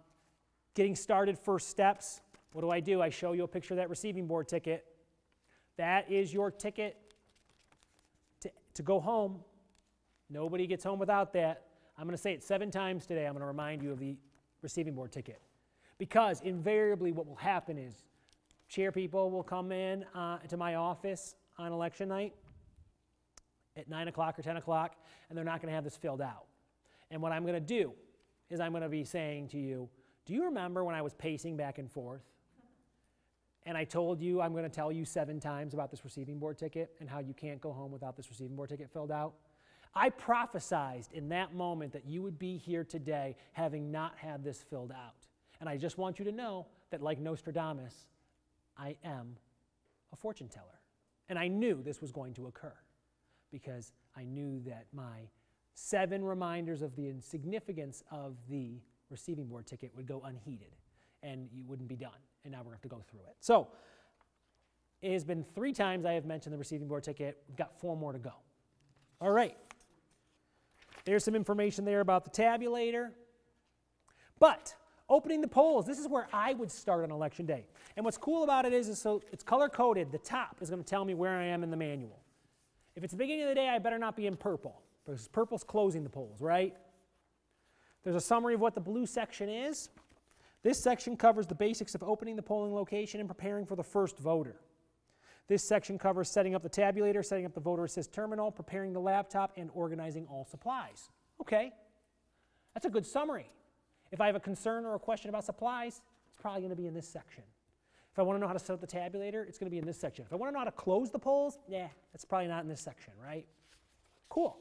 Speaker 1: getting started, first steps. What do I do? I show you a picture of that receiving board ticket. That is your ticket to, to go home. Nobody gets home without that. I'm going to say it seven times today. I'm going to remind you of the receiving board ticket. Because invariably, what will happen is chair people will come in uh, to my office on election night at 9 o'clock or 10 o'clock, and they're not going to have this filled out. And what I'm going to do is I'm going to be saying to you, Do you remember when I was pacing back and forth? And I told you I'm going to tell you seven times about this receiving board ticket and how you can't go home without this receiving board ticket filled out. I prophesized in that moment that you would be here today having not had this filled out. And I just want you to know that, like Nostradamus, I am a fortune teller. And I knew this was going to occur because I knew that my seven reminders of the insignificance of the receiving board ticket would go unheeded and you wouldn't be done. And now we're going to go through it. So it has been three times I have mentioned the receiving board ticket. We've got four more to go. All right. There's some information there about the tabulator. But opening the polls, this is where I would start on election day. And what's cool about it is, is so it's color coded. The top is going to tell me where I am in the manual. If it's the beginning of the day, I better not be in purple because purple's closing the polls, right? There's a summary of what the blue section is. This section covers the basics of opening the polling location and preparing for the first voter. This section covers setting up the tabulator, setting up the voter assist terminal, preparing the laptop, and organizing all supplies. Okay, that's a good summary. If I have a concern or a question about supplies, it's probably going to be in this section. If I want to know how to set up the tabulator, it's going to be in this section. If I want to know how to close the polls, yeah, that's probably not in this section, right? Cool.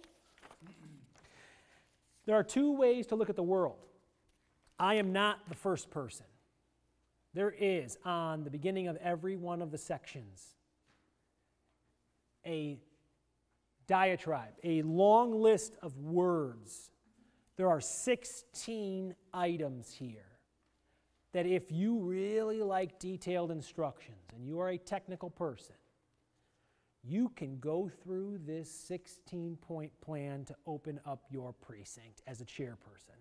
Speaker 1: There are two ways to look at the world. I am not the first person. There is on the beginning of every one of the sections a diatribe, a long list of words. There are 16 items here that if you really like detailed instructions and you are a technical person, you can go through this 16 point plan to open up your precinct as a chairperson.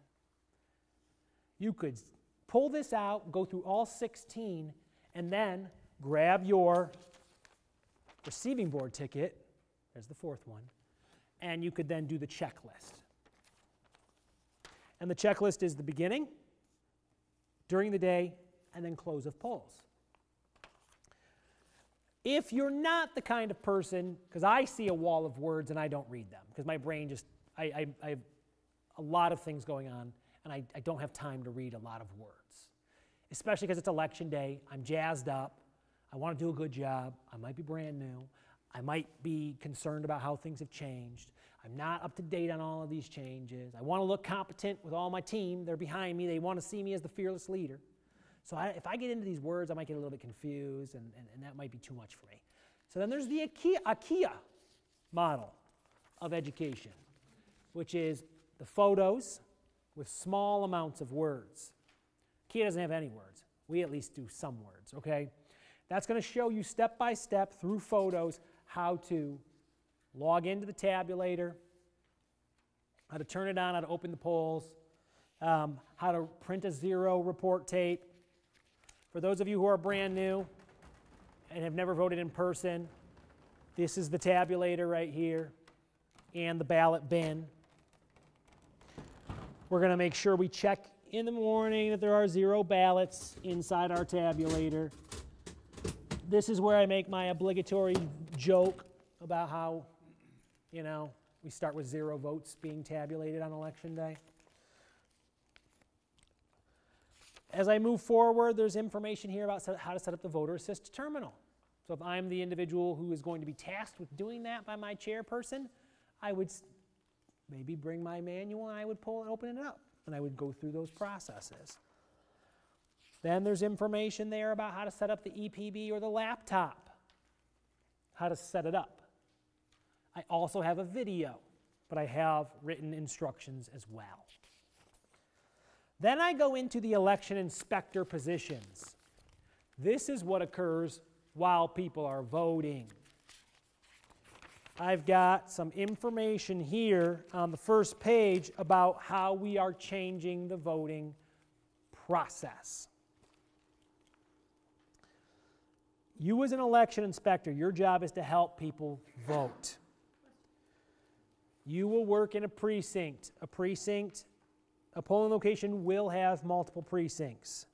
Speaker 1: You could pull this out, go through all 16, and then grab your receiving board ticket, there's the fourth one, and you could then do the checklist. And the checklist is the beginning, during the day, and then close of polls. If you're not the kind of person, because I see a wall of words and I don't read them, because my brain just, I, I, I, have a lot of things going on, and I, I don't have time to read a lot of words. Especially because it's election day, I'm jazzed up, I want to do a good job, I might be brand new, I might be concerned about how things have changed. I'm not up to date on all of these changes. I want to look competent with all my team. They're behind me. They want to see me as the fearless leader. So I, if I get into these words, I might get a little bit confused, and, and, and that might be too much for me. So then there's the IKEA, model of education, which is the photos with small amounts of words. IKEA doesn't have any words. We at least do some words, okay? That's going to show you step by step through photos how to log into the tabulator, how to turn it on, how to open the polls, um, how to print a zero report tape. For those of you who are brand new and have never voted in person, this is the tabulator right here and the ballot bin. We're going to make sure we check in the morning that there are zero ballots inside our tabulator. This is where I make my obligatory joke about how you know, we start with zero votes being tabulated on election day. As I move forward, there's information here about how to set up the voter assist terminal. So if I'm the individual who is going to be tasked with doing that by my chairperson, I would maybe bring my manual and I would pull and open it up and I would go through those processes. Then there's information there about how to set up the EPB or the laptop, how to set it up. I also have a video, but I have written instructions as well. Then I go into the election inspector positions. This is what occurs while people are voting. I've got some information here on the first page about how we are changing the voting process. You, as an election inspector, your job is to help people vote. You will work in a precinct. A precinct, a polling location will have multiple precincts.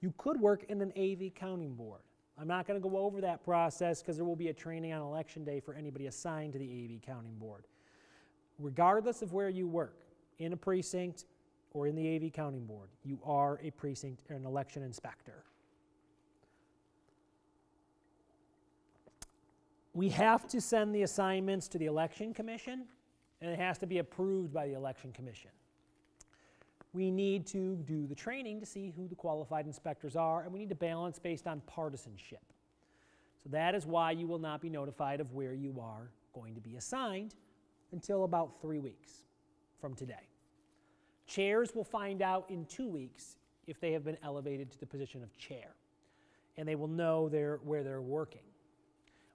Speaker 1: You could work in an AV counting board. I'm not going to go over that process because there will be a training on election day for anybody assigned to the AV counting board. Regardless of where you work, in a precinct or in the AV counting board, you are a precinct or an election inspector. We have to send the assignments to the election commission and it has to be approved by the Election Commission. We need to do the training to see who the qualified inspectors are, and we need to balance based on partisanship. So that is why you will not be notified of where you are going to be assigned until about three weeks from today. Chairs will find out in two weeks if they have been elevated to the position of chair, and they will know their, where they're working.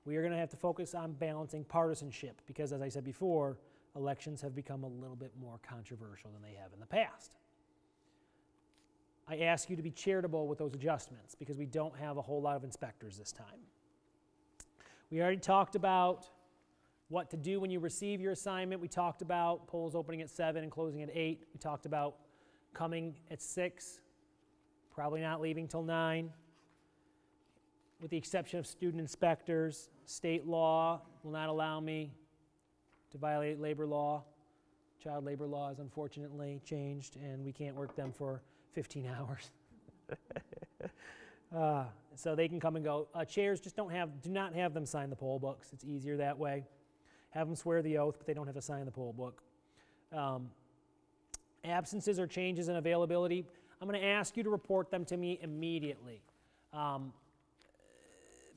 Speaker 1: We are going to have to focus on balancing partisanship because, as I said before, elections have become a little bit more controversial than they have in the past. I ask you to be charitable with those adjustments because we don't have a whole lot of inspectors this time. We already talked about what to do when you receive your assignment. We talked about polls opening at 7 and closing at 8. We talked about coming at 6, probably not leaving till 9. With the exception of student inspectors, state law will not allow me to violate labor law. Child labor law is unfortunately changed, and we can't work them for 15 hours. uh, so they can come and go. Uh, chairs just don't have, do not have them sign the poll books. It's easier that way. Have them swear the oath, but they don't have to sign the poll book. Um, absences or changes in availability, I'm going to ask you to report them to me immediately. Um,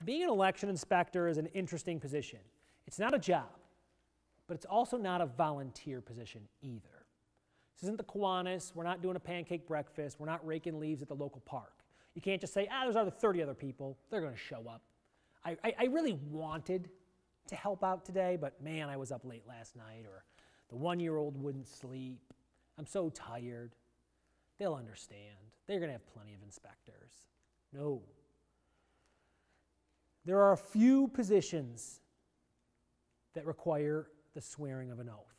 Speaker 1: being an election inspector is an interesting position. It's not a job, but it's also not a volunteer position either. This isn't the Kiwanis. We're not doing a pancake breakfast. We're not raking leaves at the local park. You can't just say, ah, there's other 30 other people. They're going to show up. I, I, I really wanted to help out today, but man, I was up late last night, or the one year old wouldn't sleep. I'm so tired. They'll understand. They're going to have plenty of inspectors. No. There are a few positions that require the swearing of an oath.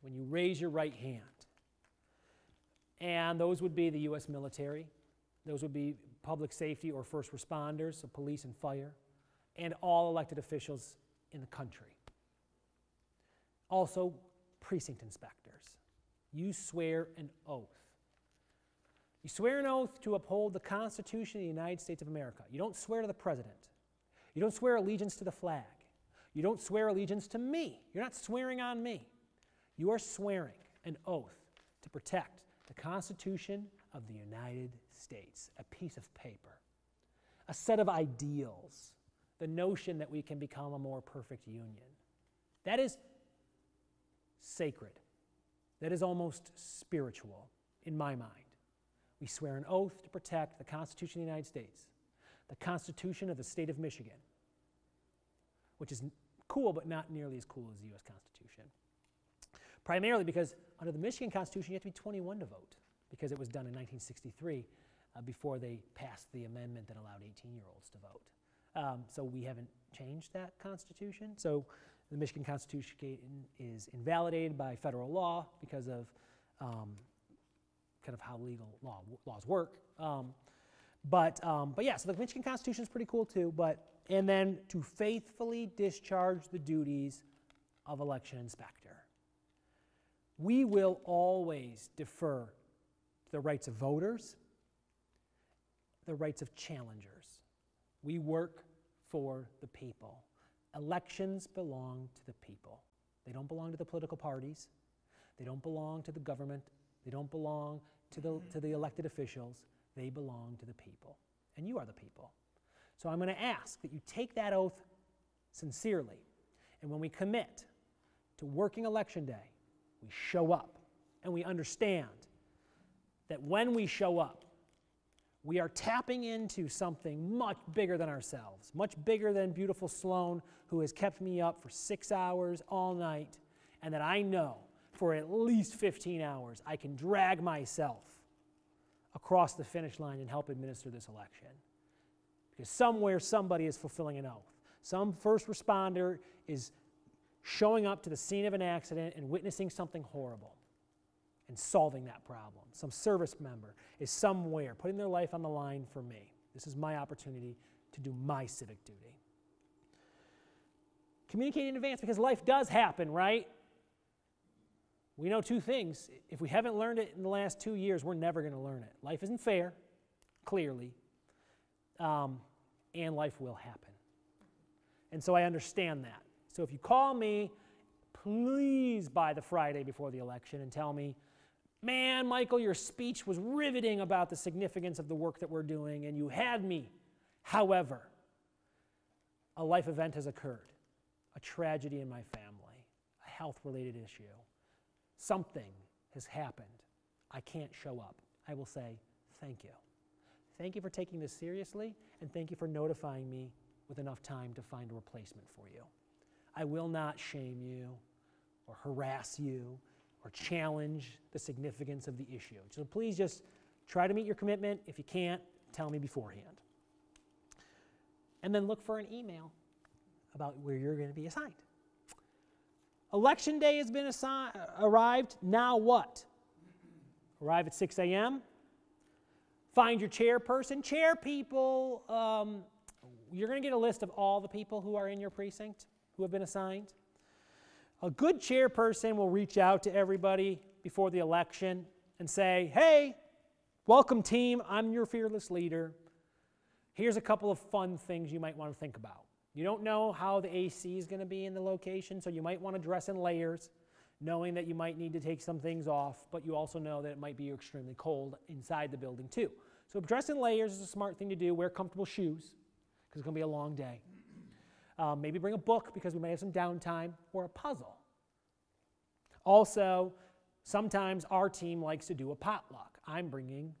Speaker 1: When you raise your right hand, and those would be the U.S. military, those would be public safety or first responders, so police and fire, and all elected officials in the country. Also, precinct inspectors. You swear an oath. You swear an oath to uphold the Constitution of the United States of America. You don't swear to the president. You don't swear allegiance to the flag. You don't swear allegiance to me. You're not swearing on me. You are swearing an oath to protect the Constitution of the United States, a piece of paper, a set of ideals, the notion that we can become a more perfect union. That is sacred. That is almost spiritual in my mind. We swear an oath to protect the Constitution of the United States, the Constitution of the state of Michigan, which is cool, but not nearly as cool as the U.S. Constitution. Primarily because under the Michigan Constitution, you have to be 21 to vote, because it was done in 1963 uh, before they passed the amendment that allowed 18 year olds to vote. Um, so we haven't changed that Constitution. So the Michigan Constitution is invalidated by federal law because of um, kind of how legal law, laws work. Um, but, um, but yeah, so the Michigan Constitution is pretty cool too. But and then to faithfully discharge the duties of election inspector. We will always defer the rights of voters, the rights of challengers. We work for the people. Elections belong to the people. They don't belong to the political parties. They don't belong to the government. They don't belong to the, to the elected officials. They belong to the people. And you are the people. So I'm going to ask that you take that oath sincerely. And when we commit to working election day, we show up and we understand that when we show up, we are tapping into something much bigger than ourselves, much bigger than beautiful Sloan, who has kept me up for six hours all night, and that I know for at least 15 hours I can drag myself across the finish line and help administer this election. Because somewhere somebody is fulfilling an oath. Some first responder is showing up to the scene of an accident and witnessing something horrible and solving that problem. Some service member is somewhere putting their life on the line for me. This is my opportunity to do my civic duty. Communicate in advance because life does happen, right? We know two things. If we haven't learned it in the last two years, we're never going to learn it. Life isn't fair, clearly. Um, and life will happen. And so I understand that. So if you call me, please by the Friday before the election and tell me, man, Michael, your speech was riveting about the significance of the work that we're doing, and you had me. However, a life event has occurred, a tragedy in my family, a health related issue. Something has happened. I can't show up. I will say, thank you. Thank you for taking this seriously, and thank you for notifying me with enough time to find a replacement for you. I will not shame you or harass you or challenge the significance of the issue. So please just try to meet your commitment. If you can't, tell me beforehand. And then look for an email about where you're going to be assigned. Election day has been assi- arrived. Now what? Arrive at 6 a.m. Find your chairperson. Chair people, um, you're going to get a list of all the people who are in your precinct who have been assigned. A good chairperson will reach out to everybody before the election and say, hey, welcome team, I'm your fearless leader. Here's a couple of fun things you might want to think about. You don't know how the AC is going to be in the location, so you might want to dress in layers, knowing that you might need to take some things off, but you also know that it might be extremely cold inside the building too. So dress in layers is a smart thing to do. Wear comfortable shoes, because it's going to be a long day. Um, maybe bring a book because we may have some downtime, or a puzzle. Also, sometimes our team likes to do a potluck. I'm bringing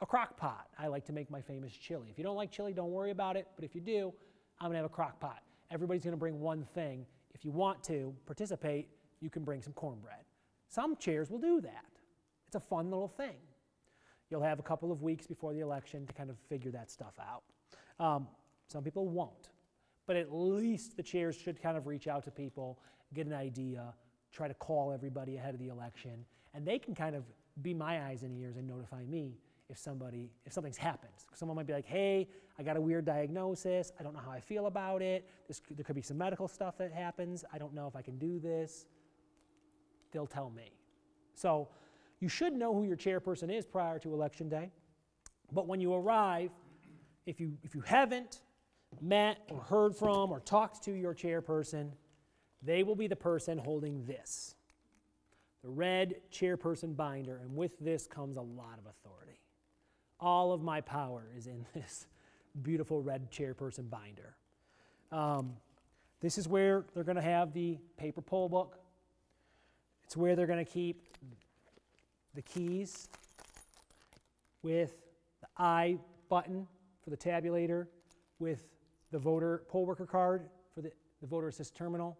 Speaker 1: a crock pot. I like to make my famous chili. If you don't like chili, don't worry about it, but if you do, I'm gonna have a crock pot. Everybody's gonna bring one thing. If you want to participate, you can bring some cornbread. Some chairs will do that. It's a fun little thing. You'll have a couple of weeks before the election to kind of figure that stuff out. Um, some people won't, but at least the chairs should kind of reach out to people, get an idea, try to call everybody ahead of the election, and they can kind of be my eyes and ears and notify me if somebody if something's happened. Someone might be like, "Hey, I got a weird diagnosis. I don't know how I feel about it. This, there could be some medical stuff that happens. I don't know if I can do this." They'll tell me. So, you should know who your chairperson is prior to election day. But when you arrive, if you if you haven't met or heard from or talked to your chairperson, they will be the person holding this the red chairperson binder, and with this comes a lot of authority. All of my power is in this beautiful red chairperson binder. Um, this is where they're going to have the paper poll book. It's where they're going to keep the keys with the I button for the tabulator, with the voter poll worker card for the, the voter assist terminal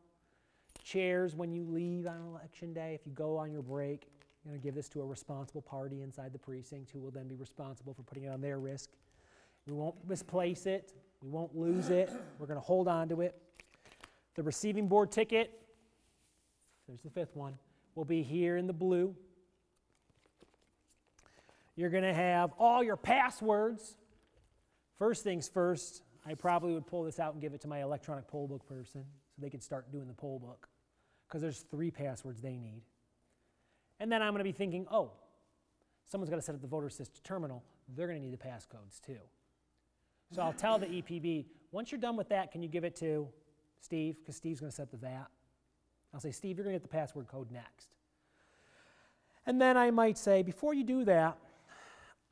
Speaker 1: chairs when you leave on election day. If you go on your break, you're going to give this to a responsible party inside the precinct who will then be responsible for putting it on their risk. We won't misplace it, we won't lose it, we're going to hold on to it. The receiving board ticket, there's the fifth one, will be here in the blue. You're going to have all your passwords. First things first, I probably would pull this out and give it to my electronic poll book person so they can start doing the poll book because there's three passwords they need. And then I'm going to be thinking, oh, someone's got to set up the voter assist terminal. They're going to need the passcodes too. So I'll tell the EPB, once you're done with that, can you give it to Steve? Because Steve's going to set the VAT. I'll say, Steve, you're going to get the password code next. And then I might say, before you do that,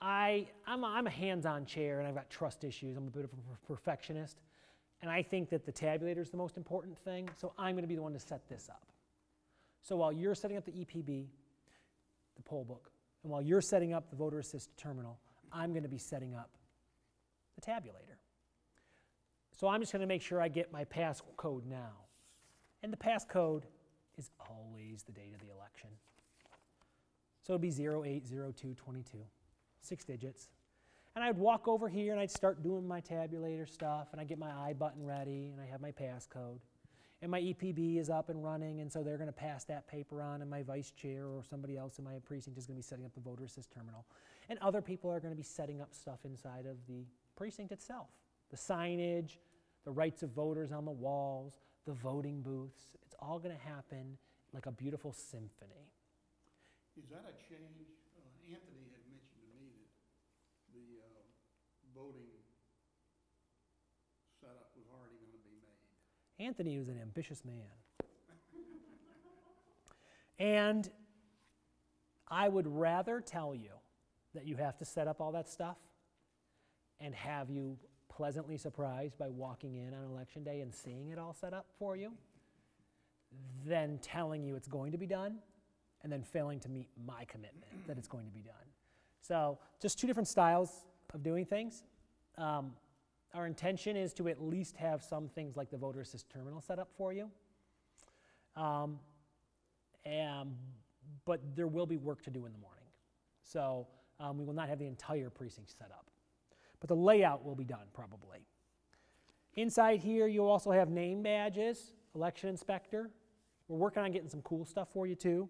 Speaker 1: I, I'm a, I'm a hands-on chair and I've got trust issues. I'm a bit of a perfectionist. And I think that the tabulator is the most important thing, so I'm going to be the one to set this up. So while you're setting up the EPB, the poll book, and while you're setting up the voter assist terminal, I'm going to be setting up the tabulator. So I'm just going to make sure I get my passcode now. And the passcode is always the date of the election. So it'd be 080222, six digits. And I'd walk over here and I'd start doing my tabulator stuff, and I get my I button ready, and I have my passcode. And my EPB is up and running, and so they're going to pass that paper on, and my vice chair or somebody else in my precinct is going to be setting up the voter assist terminal. And other people are going to be setting up stuff inside of the precinct itself the signage, the rights of voters on the walls, the voting booths. It's all going to happen like a beautiful symphony.
Speaker 3: Is that a change? Uh, Anthony had mentioned to me that the uh, voting setup was already going to be made.
Speaker 1: Anthony was an ambitious man. and I would rather tell you that you have to set up all that stuff and have you pleasantly surprised by walking in on election day and seeing it all set up for you than telling you it's going to be done and then failing to meet my commitment that it's going to be done. So, just two different styles of doing things. Um, our intention is to at least have some things like the voter assist terminal set up for you. Um, and, but there will be work to do in the morning. So um, we will not have the entire precinct set up. But the layout will be done probably. Inside here, you'll also have name badges, election inspector, We're working on getting some cool stuff for you too.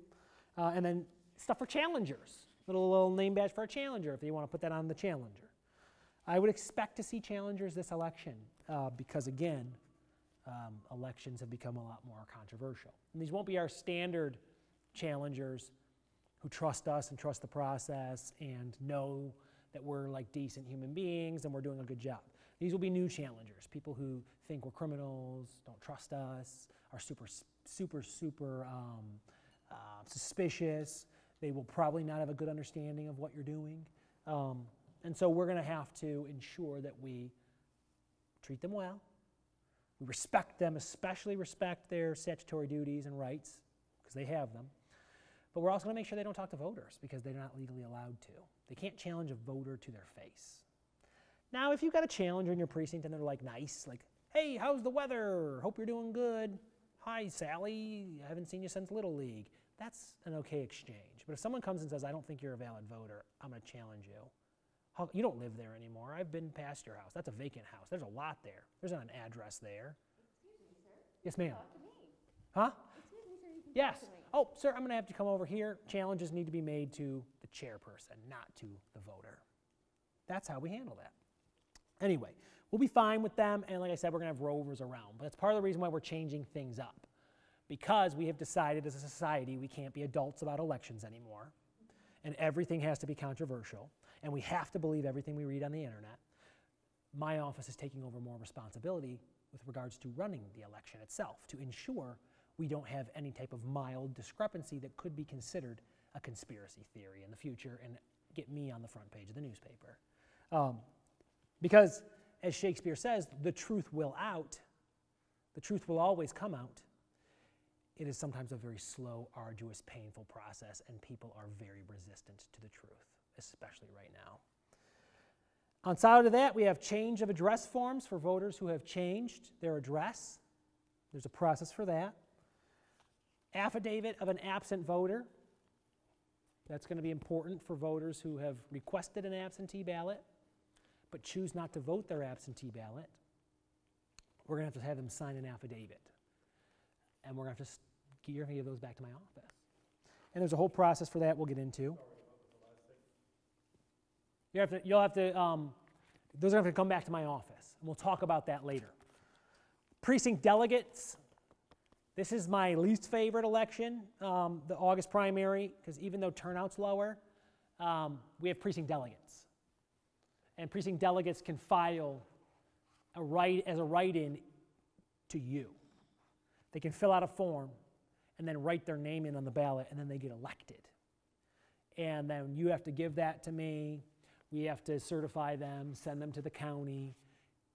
Speaker 1: Uh, and then stuff for challengers. Little, little name badge for a challenger if you want to put that on the challenger. I would expect to see challengers this election uh, because, again, um, elections have become a lot more controversial. And these won't be our standard challengers who trust us and trust the process and know that we're like decent human beings and we're doing a good job. These will be new challengers, people who think we're criminals, don't trust us, are super, super, super um, uh, suspicious. They will probably not have a good understanding of what you're doing. Um, and so we're going to have to ensure that we treat them well. We respect them, especially respect their statutory duties and rights, because they have them. But we're also going to make sure they don't talk to voters because they're not legally allowed to. They can't challenge a voter to their face. Now, if you've got a challenger in your precinct and they're like nice, like, hey, how's the weather? Hope you're doing good. Hi, Sally. I haven't seen you since Little League. That's an okay exchange. But if someone comes and says, I don't think you're a valid voter, I'm going to challenge you. How, you don't live there anymore. I've been past your house. That's a vacant house. There's a lot there. There's not an address there. Yes, ma'am. Huh? Yes. Oh, sir, I'm going to have to come over here. Challenges need to be made to the chairperson, not to the voter. That's how we handle that. Anyway, we'll be fine with them, and like I said, we're going to have rovers around. But that's part of the reason why we're changing things up. Because we have decided as a society we can't be adults about elections anymore, and everything has to be controversial, and we have to believe everything we read on the internet. My office is taking over more responsibility with regards to running the election itself to ensure we don't have any type of mild discrepancy that could be considered a conspiracy theory in the future and get me on the front page of the newspaper. Um, because, as Shakespeare says, the truth will out, the truth will always come out. It is sometimes a very slow, arduous, painful process, and people are very resistant to the truth, especially right now. On side of that, we have change of address forms for voters who have changed their address. There's a process for that. Affidavit of an absent voter. That's going to be important for voters who have requested an absentee ballot but choose not to vote their absentee ballot. We're going to have to have them sign an affidavit. And we're going to have to give those back to my office. And there's a whole process for that we'll get into. You have to, you'll have to, um, those are going to come back to my office, and we'll talk about that later. Precinct delegates. This is my least favorite election, um, the August primary, because even though turnout's lower, um, we have precinct delegates. And precinct delegates can file a write, as a write-in to you. They can fill out a form and then write their name in on the ballot, and then they get elected. And then you have to give that to me. We have to certify them, send them to the county.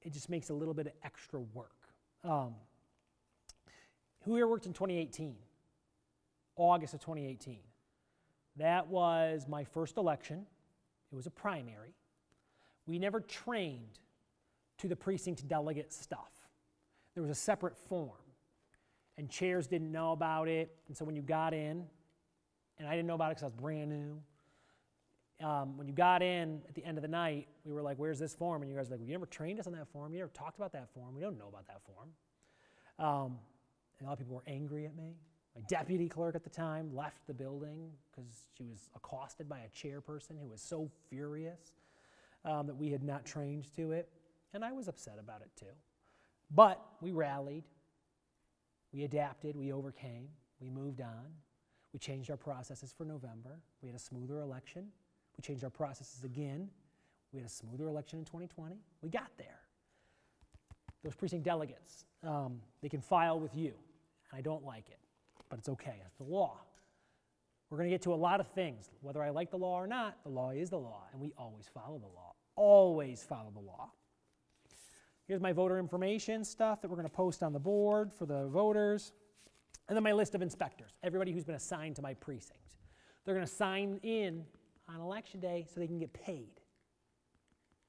Speaker 1: It just makes a little bit of extra work. Um, who here worked in 2018? August of 2018. That was my first election. It was a primary. We never trained to the precinct delegate stuff. There was a separate form, and chairs didn't know about it. And so when you got in, and I didn't know about it because I was brand new. Um, when you got in at the end of the night, we were like, "Where's this form?" And you guys were like, "We never trained us on that form. You never talked about that form. We don't know about that form." Um, a lot of people were angry at me. My deputy clerk at the time left the building because she was accosted by a chairperson who was so furious um, that we had not trained to it. And I was upset about it too. But we rallied, we adapted, we overcame, we moved on. We changed our processes for November. We had a smoother election. We changed our processes again. We had a smoother election in 2020. We got there. Those precinct delegates, um, they can file with you. And I don't like it, but it's okay. It's the law. We're going to get to a lot of things. Whether I like the law or not, the law is the law, and we always follow the law. Always follow the law. Here's my voter information stuff that we're going to post on the board for the voters. And then my list of inspectors, everybody who's been assigned to my precinct. They're going to sign in on election day so they can get paid.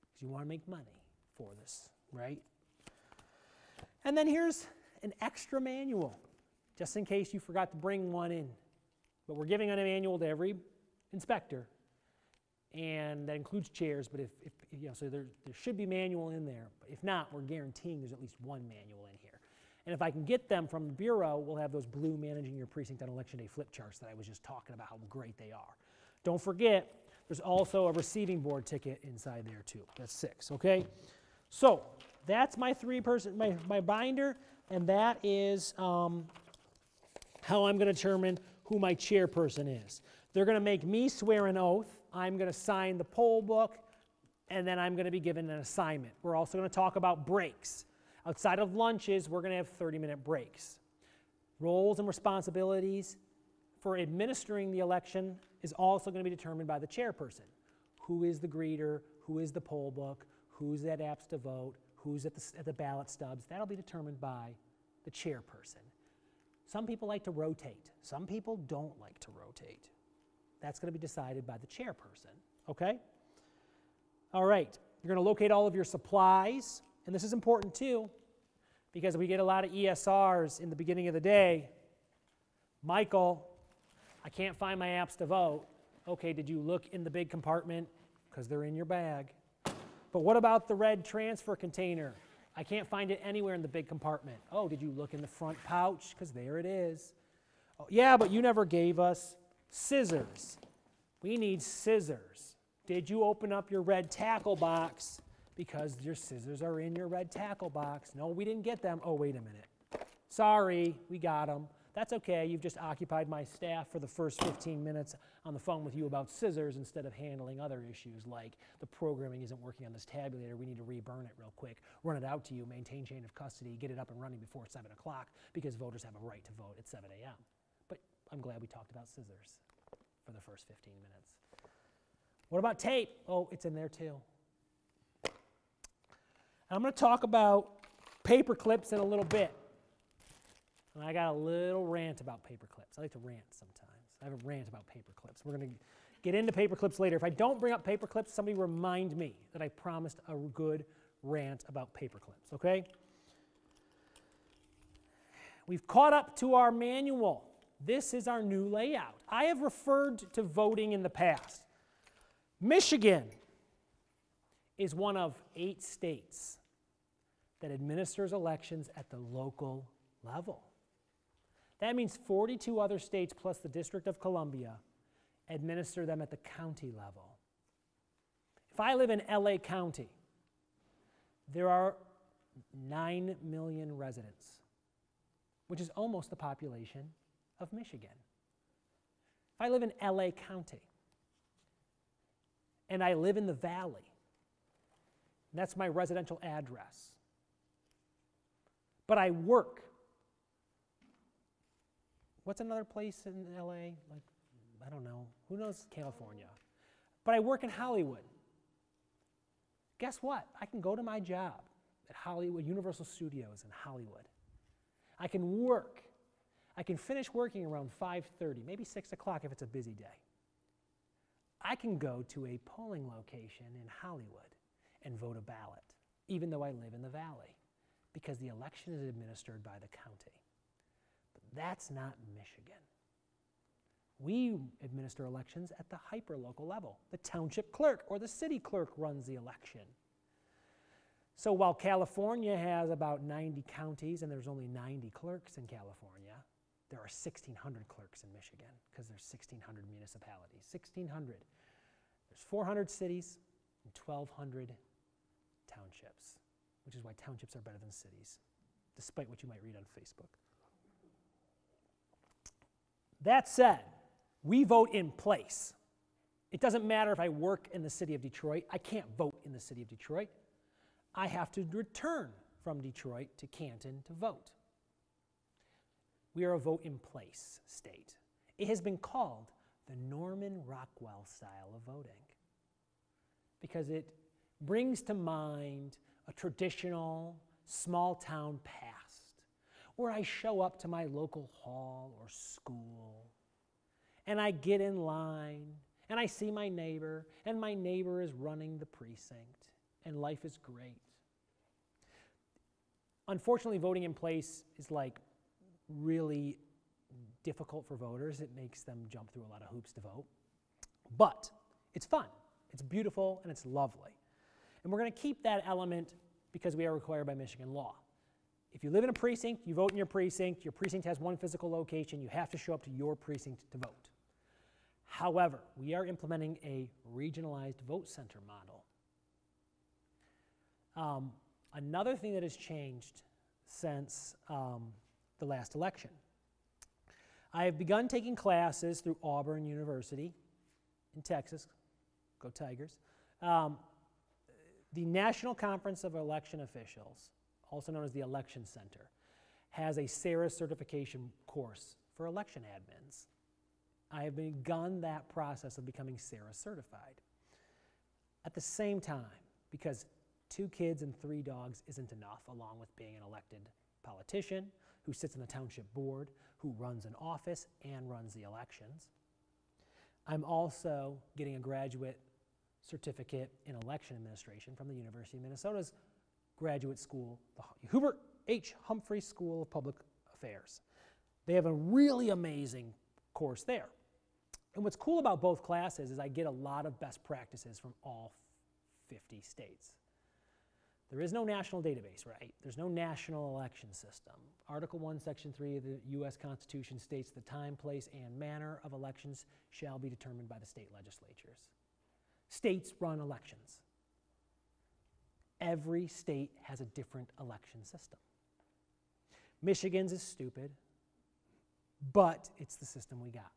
Speaker 1: Because you want to make money for this, right? And then here's an extra manual, just in case you forgot to bring one in. But we're giving a manual to every inspector, and that includes chairs, but if, if you know, so there, there should be manual in there. But if not, we're guaranteeing there's at least one manual in here. And if I can get them from the Bureau, we'll have those blue managing your precinct on election day flip charts that I was just talking about how great they are. Don't forget, there's also a receiving board ticket inside there too. That's six, okay? So that's my three person, my, my binder, and that is um, how I'm going to determine who my chairperson is. They're going to make me swear an oath. I'm going to sign the poll book, and then I'm going to be given an assignment. We're also going to talk about breaks. Outside of lunches, we're going to have 30 minute breaks. Roles and responsibilities for administering the election is also going to be determined by the chairperson. Who is the greeter? Who is the poll book? Who's at apps to vote? Who's at the, at the ballot stubs? That'll be determined by the chairperson. Some people like to rotate, some people don't like to rotate. That's going to be decided by the chairperson, okay? All right, you're going to locate all of your supplies, and this is important too, because we get a lot of ESRs in the beginning of the day. Michael, I can't find my apps to vote. Okay, did you look in the big compartment? Because they're in your bag. But what about the red transfer container? I can't find it anywhere in the big compartment. Oh, did you look in the front pouch? Because there it is. Oh, yeah, but you never gave us scissors. We need scissors. Did you open up your red tackle box? Because your scissors are in your red tackle box. No, we didn't get them. Oh, wait a minute. Sorry, we got them. That's okay. You've just occupied my staff for the first 15 minutes on the phone with you about scissors instead of handling other issues like the programming isn't working on this tabulator. We need to reburn it real quick, run it out to you, maintain chain of custody, get it up and running before 7 o'clock because voters have a right to vote at 7 a.m. But I'm glad we talked about scissors for the first 15 minutes. What about tape? Oh, it's in there too. I'm going to talk about paper clips in a little bit. And I got a little rant about paper clips. I like to rant sometimes. I have a rant about paper clips. We're going to get into paper clips later. If I don't bring up paper clips, somebody remind me that I promised a good rant about paper clips, okay? We've caught up to our manual. This is our new layout. I have referred to voting in the past. Michigan is one of eight states that administers elections at the local level. That means 42 other states plus the District of Columbia administer them at the county level. If I live in LA County, there are 9 million residents, which is almost the population of Michigan. If I live in LA County and I live in the valley, that's my residential address, but I work What's another place in LA? Like, I don't know. Who knows California? But I work in Hollywood. Guess what? I can go to my job at Hollywood, Universal Studios in Hollywood. I can work. I can finish working around 5:30, maybe 6 o'clock if it's a busy day. I can go to a polling location in Hollywood and vote a ballot, even though I live in the valley, because the election is administered by the county. That's not Michigan. We administer elections at the hyperlocal level. The township clerk or the city clerk runs the election. So while California has about 90 counties and there's only 90 clerks in California, there are 1,600 clerks in Michigan because there's 1,600 municipalities. 1,600. There's 400 cities and 1,200 townships, which is why townships are better than cities, despite what you might read on Facebook. That said, we vote in place. It doesn't matter if I work in the city of Detroit, I can't vote in the city of Detroit. I have to return from Detroit to Canton to vote. We are a vote in place state. It has been called the Norman Rockwell style of voting because it brings to mind a traditional small town past where I show up to my local hall or school and I get in line and I see my neighbor and my neighbor is running the precinct and life is great. Unfortunately, voting in place is like really difficult for voters. It makes them jump through a lot of hoops to vote. But it's fun, it's beautiful, and it's lovely. And we're going to keep that element because we are required by Michigan law. If you live in a precinct, you vote in your precinct, your precinct has one physical location, you have to show up to your precinct to vote. However, we are implementing a regionalized vote center model. Um, another thing that has changed since um, the last election I have begun taking classes through Auburn University in Texas. Go Tigers. Um, the National Conference of Election Officials, also known as the Election Center, has a CERA certification course for election admins. I have begun that process of becoming CERA certified. At the same time, because two kids and three dogs isn't enough, along with being an elected politician who sits on the township board, who runs an office and runs the elections. I'm also getting a graduate certificate in election administration from the University of Minnesota's graduate school, the Hubert H. Humphrey School of Public Affairs. They have a really amazing course there. And what's cool about both classes is I get a lot of best practices from all 50 states. There is no national database, right? There's no national election system. Article 1, Section 3 of the U.S. Constitution states the time, place, and manner of elections shall be determined by the state legislatures. States run elections. Every state has a different election system. Michigan's is stupid, but it's the system we got.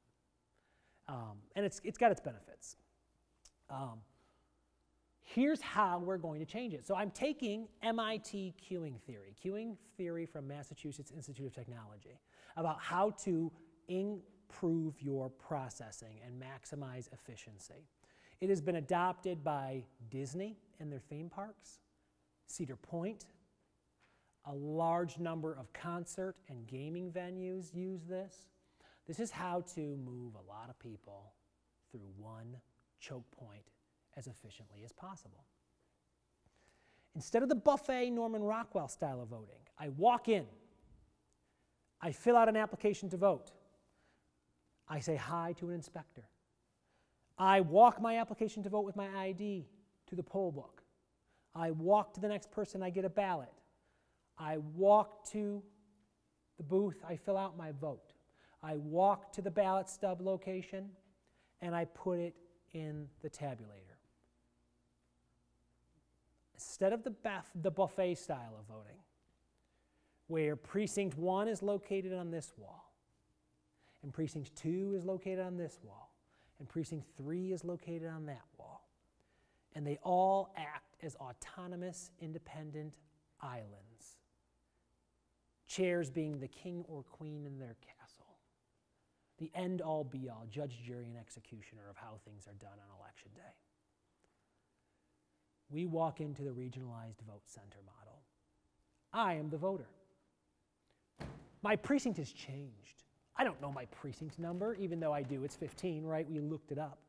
Speaker 1: Um, and it's, it's got its benefits. Um, here's how we're going to change it. So I'm taking MIT queuing theory, queuing theory from Massachusetts Institute of Technology, about how to improve your processing and maximize efficiency. It has been adopted by Disney and their theme parks, Cedar Point. A large number of concert and gaming venues use this. This is how to move a lot of people through one choke point as efficiently as possible. Instead of the buffet Norman Rockwell style of voting, I walk in, I fill out an application to vote, I say hi to an inspector, I walk my application to vote with my ID to the poll book, I walk to the next person, I get a ballot, I walk to the booth, I fill out my vote. I walk to the ballot stub location and I put it in the tabulator. Instead of the, buff, the buffet style of voting, where precinct one is located on this wall, and precinct two is located on this wall, and precinct three is located on that wall, and they all act as autonomous, independent islands, chairs being the king or queen in their castle, the end all be all, judge, jury, and executioner of how things are done on election day we walk into the regionalized vote center model. I am the voter. My precinct has changed. I don't know my precinct number, even though I do. It's 15, right? We looked it up.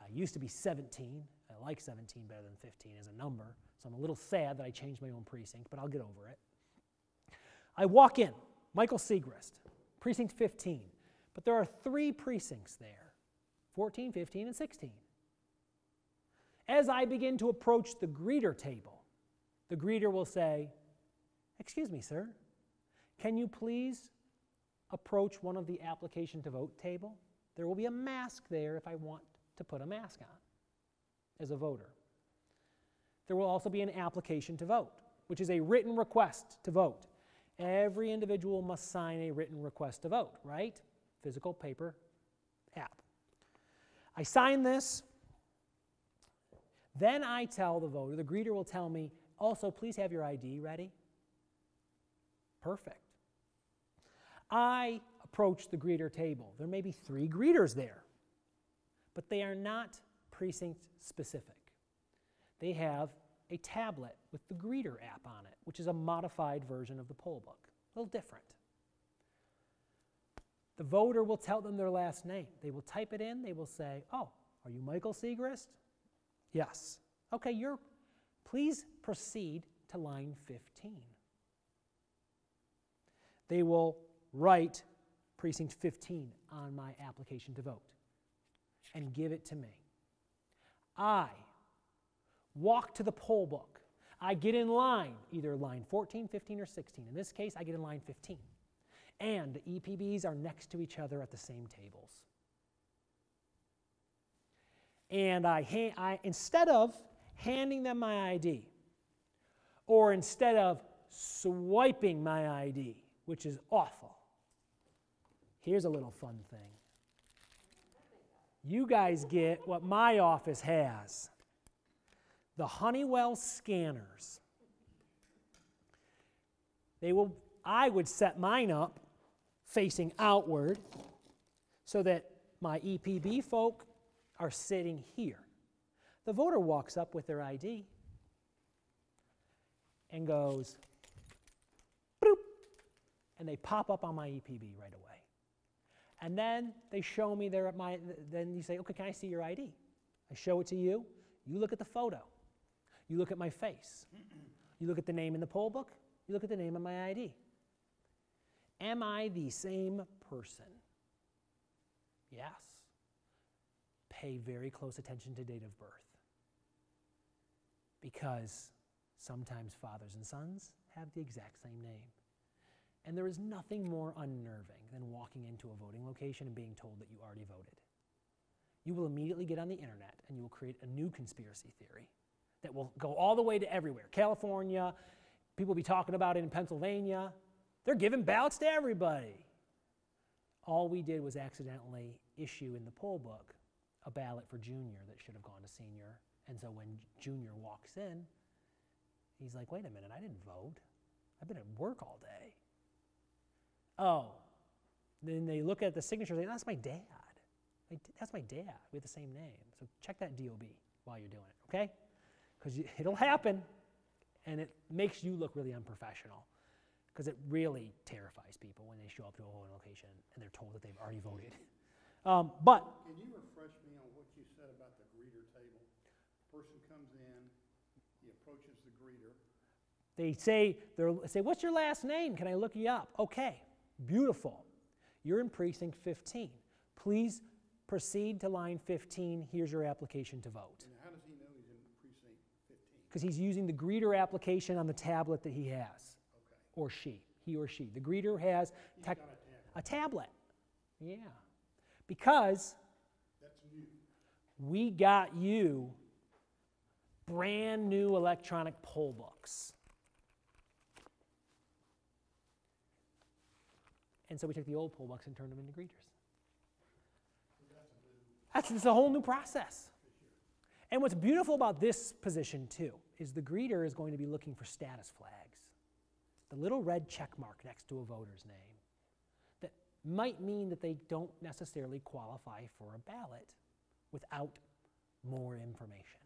Speaker 1: I used to be 17. Like 17 better than 15 as a number, so I'm a little sad that I changed my own precinct, but I'll get over it. I walk in, Michael Siegrist, precinct 15, but there are three precincts there 14, 15, and 16. As I begin to approach the greeter table, the greeter will say, Excuse me, sir, can you please approach one of the application to vote table? There will be a mask there if I want to put a mask on as a voter. There will also be an application to vote, which is a written request to vote. Every individual must sign a written request to vote, right? Physical paper app. I sign this, then I tell the voter, the greeter will tell me, also, please have your ID ready. Perfect. I approach the greeter table. There may be three greeters there, but they are not precinct specific. They have a tablet with the greeter app on it, which is a modified version of the poll book. A little different. The voter will tell them their last name. They will type it in. They will say, Oh, are you Michael Siegrist? Yes. Okay, you're, please proceed to line 15. They will write precinct 15 on my application to vote and give it to me. I walk to the poll book. I get in line, either line 14, 15, or 16. In this case, I get in line 15. And the EPBs are next to each other at the same tables. And I, ha- I instead of handing them my ID, or instead of swiping my ID, which is awful, here's a little fun thing. You guys get what my office has the Honeywell scanners. They will, I would set mine up facing outward so that my EPB folk are sitting here. The voter walks up with their ID and goes, and they pop up on my EPB right away. And then they show me their, my, then you say, okay, can I see your ID? I show it to you. You look at the photo. You look at my face. You look at the name in the poll book. You look at the name on my ID. Am I the same person? Yes. Pay very close attention to date of birth. Because sometimes fathers and sons have the exact same name. And there is nothing more unnerving than walking into a voting location and being told that you already voted. You will immediately get on the internet and you will create a new conspiracy theory that will go all the way to everywhere. California, people will be talking about it in Pennsylvania. They're giving ballots to everybody. All we did was accidentally issue in the poll book a ballot for junior that should have gone to senior. And so when junior walks in, he's like, wait a minute, I didn't vote. I've been at work all day. Oh, then they look at the signature and say, that's my dad. That's my dad. We have the same name. So check that DOB while you're doing it, okay? Because it'll happen and it makes you look really unprofessional because it really terrifies people when they show up to a voting location and they're told that they've already voted. Um, but
Speaker 3: Can you refresh me on what you said about the greeter table? Person comes in, he approaches the greeter,
Speaker 1: they say, they say, What's your last name? Can I look you up? Okay, beautiful. You're in precinct 15. Please proceed to line 15. Here's your application to vote.
Speaker 3: and how does he know he's in precinct fifteen?
Speaker 1: Because he's using the greeter application on the tablet that he has,
Speaker 3: Okay.
Speaker 1: or she, he or she. The greeter has
Speaker 3: He's
Speaker 1: tech,
Speaker 3: got a tablet.
Speaker 1: a tablet. Yeah. Because
Speaker 3: That's new.
Speaker 1: we got you brand new electronic poll books. And so we took the old poll books and turned them into greeters. That's it's a whole new process. And what's beautiful about this position, too, is the greeter is going to be looking for status flags. The little red check mark next to a voter's name that might mean that they don't necessarily qualify for a ballot without more information.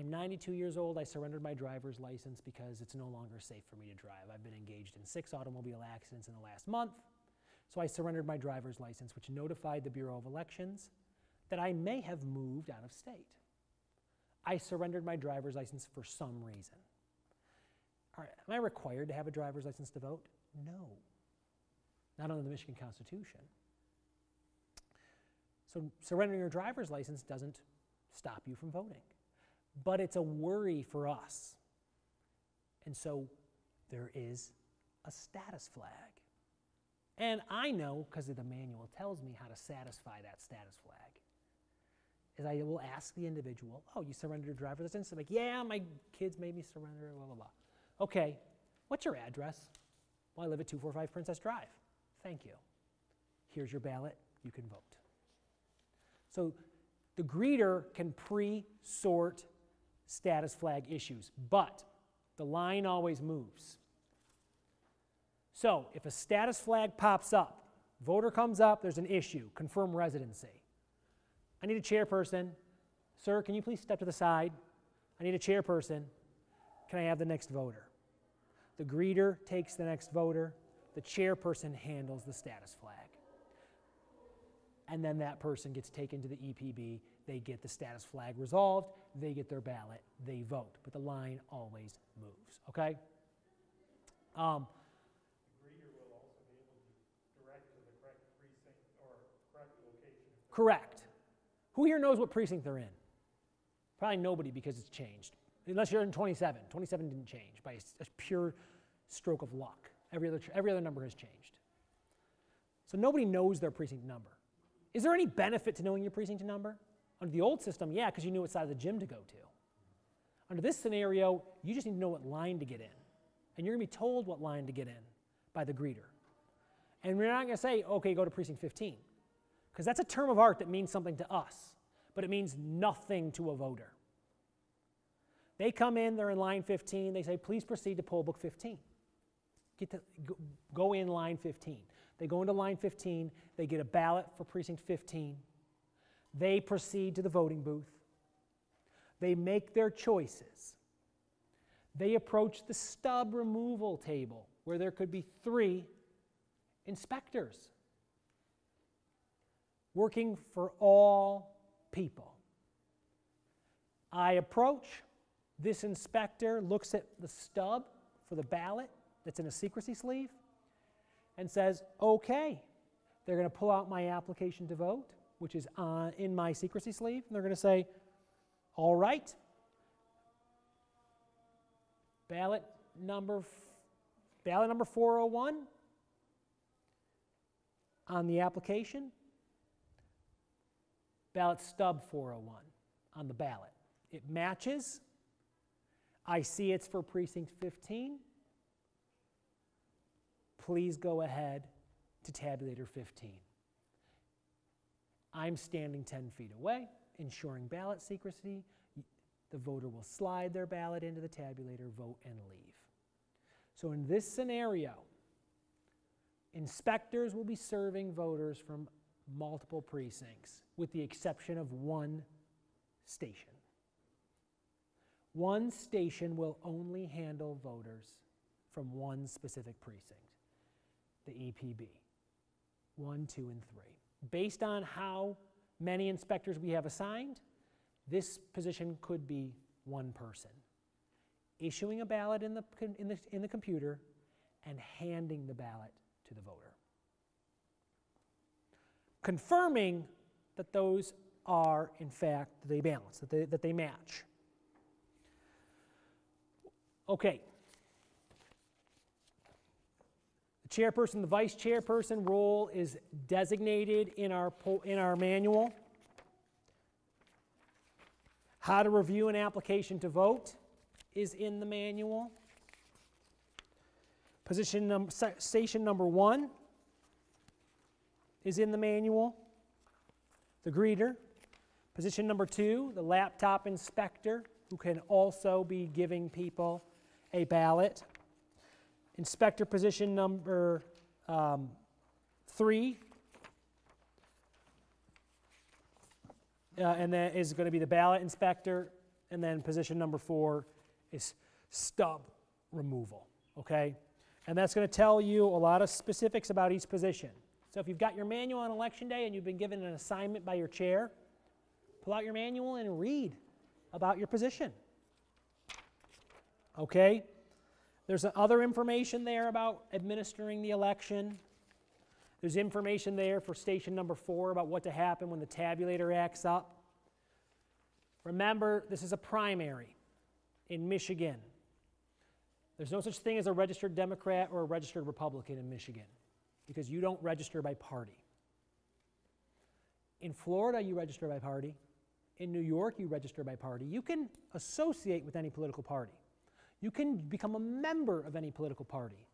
Speaker 1: I'm 92 years old. I surrendered my driver's license because it's no longer safe for me to drive. I've been engaged in six automobile accidents in the last month. So I surrendered my driver's license, which notified the Bureau of Elections that I may have moved out of state. I surrendered my driver's license for some reason. All right, am I required to have a driver's license to vote? No. Not under the Michigan Constitution. So surrendering your driver's license doesn't stop you from voting. But it's a worry for us. And so there is a status flag. And I know, because the manual tells me how to satisfy that status flag, is I will ask the individual, oh, you surrendered your driver's license? I'm like, yeah, my kids made me surrender blah, blah, blah. Okay, what's your address? Well, I live at 245 Princess Drive. Thank you. Here's your ballot. You can vote. So the greeter can pre sort status flag issues, but the line always moves. So if a status flag pops up, voter comes up, there's an issue, confirm residency. I need a chairperson. Sir, can you please step to the side? I need a chairperson. Can I have the next voter? The greeter takes the next voter. The chairperson handles the status flag. And then that person gets taken to the EPB. They get the status flag resolved. They get their ballot. They vote. But the line always moves. Okay? Um, Correct. Who here knows what precinct they're in? Probably nobody because it's changed. unless you're in 27. 27 didn't change by a pure stroke of luck. Every other, every other number has changed. So nobody knows their precinct number. Is there any benefit to knowing your precinct number? Under the old system, yeah, because you knew what side of the gym to go to. Under this scenario, you just need to know what line to get in. And you're going to be told what line to get in by the greeter. And we're not going to say, okay, go to precinct 15, because that's a term of art that means something to us, but it means nothing to a voter. They come in, they're in line 15, they say, please proceed to poll book 15. Get to, go, go in line 15. They go into line 15, they get a ballot for precinct 15. They proceed to the voting booth. They make their choices. They approach the stub removal table where there could be three inspectors working for all people. I approach, this inspector looks at the stub for the ballot that's in a secrecy sleeve and says, okay, they're going to pull out my application to vote, which is on, in my secrecy sleeve, and they're going to say, all right, ballot number, f- ballot number 401 on the application, ballot stub 401 on the ballot. It matches. I see it's for precinct 15. Please go ahead to tabulator 15. I'm standing 10 feet away, ensuring ballot secrecy. The voter will slide their ballot into the tabulator, vote, and leave. So, in this scenario, inspectors will be serving voters from multiple precincts, with the exception of one station. One station will only handle voters from one specific precinct, the EPB. One, two, and three. Based on how many inspectors we have assigned, this position could be one person. Issuing a ballot in the, in the, in the computer and handing the ballot to the voter. Confirming that those are, in fact, they balance, that they, that they match. Okay. The chairperson, the vice chairperson role is designated in our, in our manual. How to review an application to vote is in the manual. Position number, station number one is in the manual. The greeter. Position number two, the laptop inspector, who can also be giving people a ballot. Inspector position number um, three. Uh, and that is going to be the ballot inspector. And then position number four is stub removal. Okay? And that's going to tell you a lot of specifics about each position. So if you've got your manual on election day and you've been given an assignment by your chair, pull out your manual and read about your position. Okay? There's other information there about administering the election. There's information there for station number four about what to happen when the tabulator acts up. Remember, this is a primary in Michigan. There's no such thing as a registered Democrat or a registered Republican in Michigan because you don't register by party. In Florida, you register by party. In New York, you register by party. You can associate with any political party. You can become a member of any political party.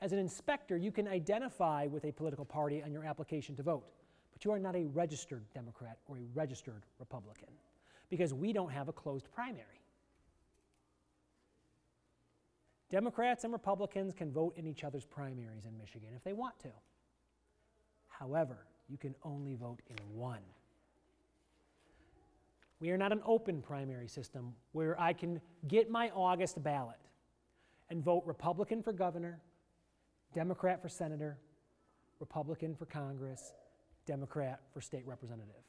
Speaker 1: As an inspector, you can identify with a political party on your application to vote, but you are not a registered Democrat or a registered Republican because we don't have a closed primary. Democrats and Republicans can vote in each other's primaries in Michigan if they want to. However, you can only vote in one. We are not an open primary system where I can get my August ballot and vote Republican for governor, Democrat for senator, Republican for Congress, Democrat for state representative.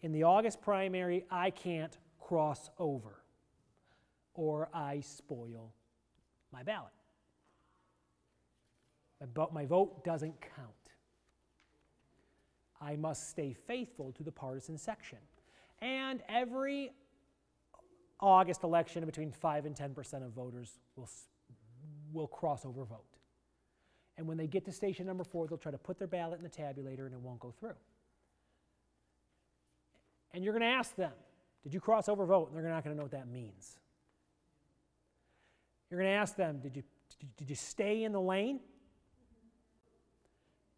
Speaker 1: In the August primary, I can't cross over or I spoil my ballot. Vo- my vote doesn't count. I must stay faithful to the partisan section. And every August election, between 5 and 10% of voters will, will cross over vote. And when they get to station number four, they'll try to put their ballot in the tabulator and it won't go through. And you're going to ask them, Did you cross over vote? And they're not going to know what that means. You're going to ask them, Did you, did you, did you stay in the lane?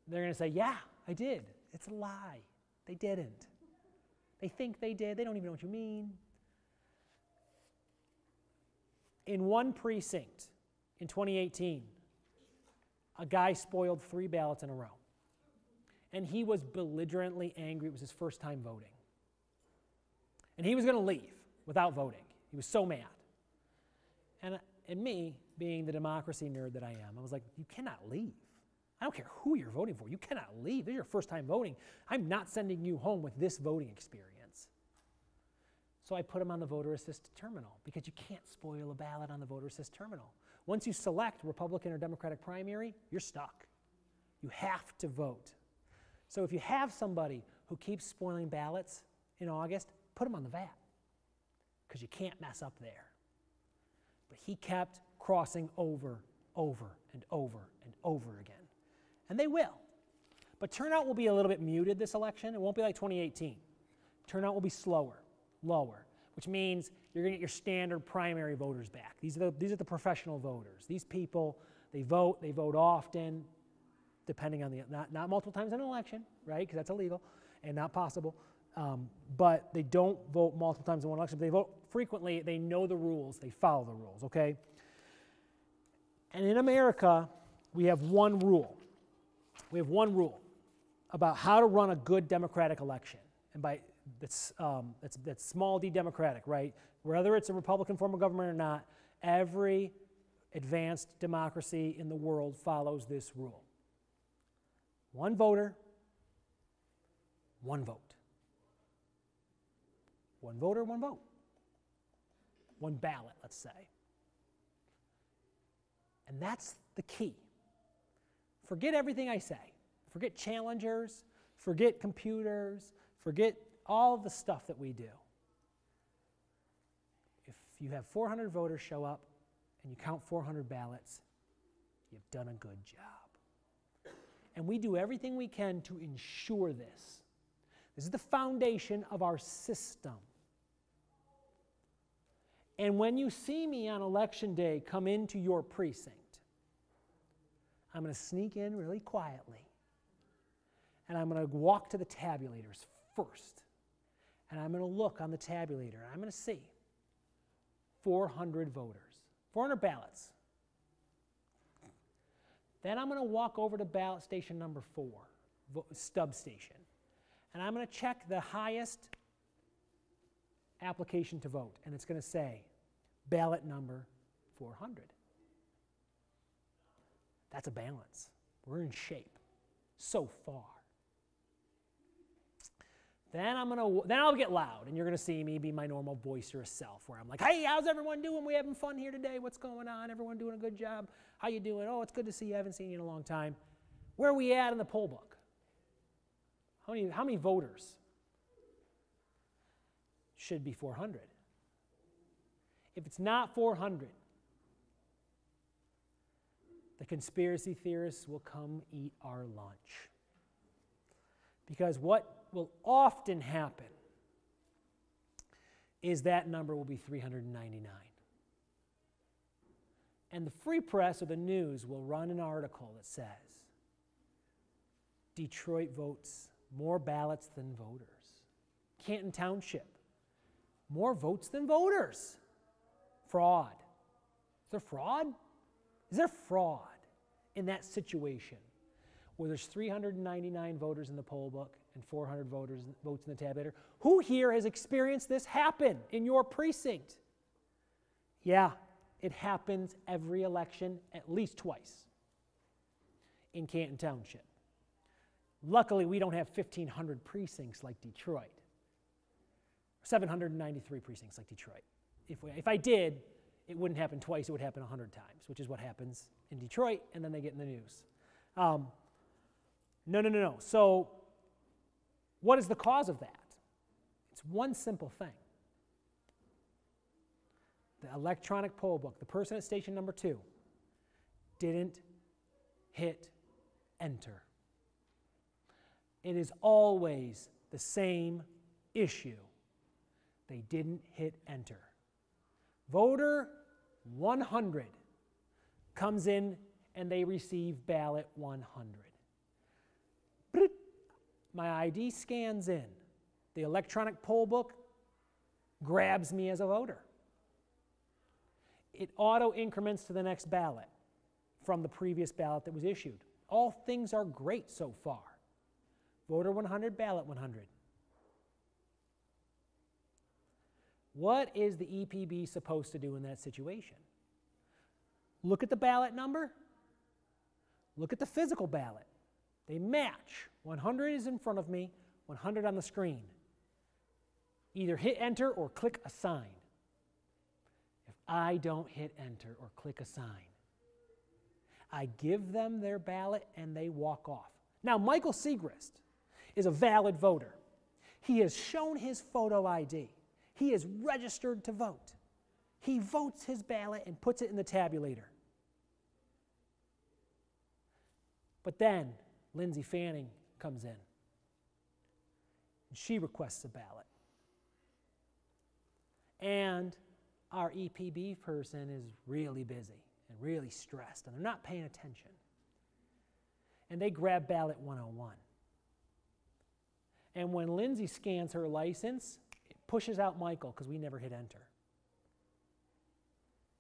Speaker 1: They're going to say, Yeah, I did. It's a lie. They didn't. They think they did. They don't even know what you mean. In one precinct in 2018, a guy spoiled three ballots in a row. And he was belligerently angry. It was his first time voting. And he was going to leave without voting. He was so mad. And, and me, being the democracy nerd that I am, I was like, You cannot leave. I don't care who you're voting for. You cannot leave. This is your first time voting. I'm not sending you home with this voting experience. So I put him on the voter assist terminal because you can't spoil a ballot on the voter assist terminal. Once you select Republican or Democratic primary, you're stuck. You have to vote. So if you have somebody who keeps spoiling ballots in August, put them on the VAT because you can't mess up there. But he kept crossing over, over, and over, and over again. And they will. But turnout will be a little bit muted this election. It won't be like 2018. Turnout will be slower, lower, which means you're going to get your standard primary voters back. These are the, these are the professional voters. These people, they vote, they vote often, depending on the, not, not multiple times in an election, right? Because that's illegal and not possible. Um, but they don't vote multiple times in one election. They vote frequently. They know the rules. They follow the rules, okay? And in America, we have one rule. We have one rule about how to run a good democratic election. And by that's, um, that's, that's small d democratic, right? Whether it's a Republican form of government or not, every advanced democracy in the world follows this rule one voter, one vote. One voter, one vote. One ballot, let's say. And that's the key. Forget everything I say. Forget challengers, forget computers, forget all the stuff that we do. If you have 400 voters show up and you count 400 ballots, you've done a good job. And we do everything we can to ensure this. This is the foundation of our system. And when you see me on election day come into your precinct, I'm going to sneak in really quietly. And I'm going to walk to the tabulators first. And I'm going to look on the tabulator. And I'm going to see 400 voters, 400 ballots. Then I'm going to walk over to ballot station number four, stub station. And I'm going to check the highest application to vote. And it's going to say ballot number 400. That's a balance. We're in shape so far. Then I'm gonna then I'll get loud and you're gonna see me be my normal boisterous self where I'm like, hey, how's everyone doing? We having fun here today? What's going on? Everyone doing a good job? How you doing? Oh, it's good to see you. I haven't seen you in a long time. Where are we at in the poll book? How many, how many voters? Should be 400. If it's not 400, the conspiracy theorists will come eat our lunch. Because what will often happen is that number will be 399. And the free press or the news will run an article that says Detroit votes more ballots than voters. Canton Township, more votes than voters. Fraud. Is there fraud? Is there fraud in that situation where there's 399 voters in the poll book and 400 voters votes in the tabulator? Who here has experienced this happen in your precinct? Yeah, it happens every election at least twice in Canton Township. Luckily, we don't have 1,500 precincts like Detroit, 793 precincts like Detroit. If, we, if I did, it wouldn't happen twice, it would happen 100 times, which is what happens in Detroit, and then they get in the news. Um, no, no, no, no. So, what is the cause of that? It's one simple thing the electronic poll book, the person at station number two, didn't hit enter. It is always the same issue. They didn't hit enter. Voter 100 comes in and they receive ballot 100. Brit. My ID scans in. The electronic poll book grabs me as a voter. It auto increments to the next ballot from the previous ballot that was issued. All things are great so far. Voter 100, ballot 100. What is the EPB supposed to do in that situation? Look at the ballot number. Look at the physical ballot. They match. 100 is in front of me, 100 on the screen. Either hit enter or click assign. If I don't hit enter or click assign, I give them their ballot and they walk off. Now, Michael Siegrist is a valid voter. He has shown his photo ID. He is registered to vote. He votes his ballot and puts it in the tabulator. But then Lindsay Fanning comes in. And she requests a ballot. And our EPB person is really busy and really stressed, and they're not paying attention. And they grab ballot 101. And when Lindsay scans her license, pushes out Michael because we never hit enter.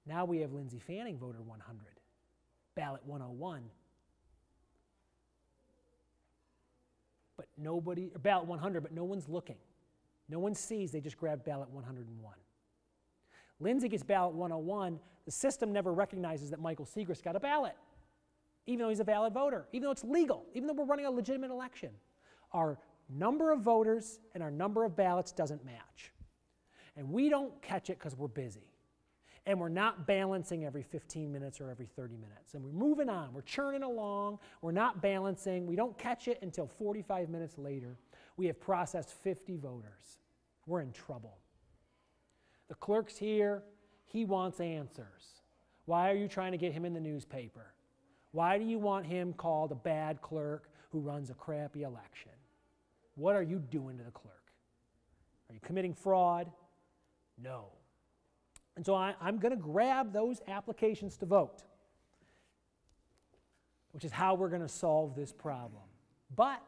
Speaker 1: Now we have Lindsay Fanning, voter 100, ballot 101. But nobody, or ballot 100, but no one's looking. No one sees, they just grab ballot 101. Lindsay gets ballot 101. The system never recognizes that Michael Siegrist got a ballot, even though he's a valid voter, even though it's legal, even though we're running a legitimate election. Our number of voters and our number of ballots doesn't match. And we don't catch it because we're busy. And we're not balancing every 15 minutes or every 30 minutes. And we're moving on. We're churning along. We're not balancing. We don't catch it until 45 minutes later. We have processed 50 voters. We're in trouble. The clerk's here. He wants answers. Why are you trying to get him in the newspaper? Why do you want him called a bad clerk who runs a crappy election? What are you doing to the clerk? Are you committing fraud? No. And so I, am going to grab those applications to vote, which is how we're going to solve this problem. But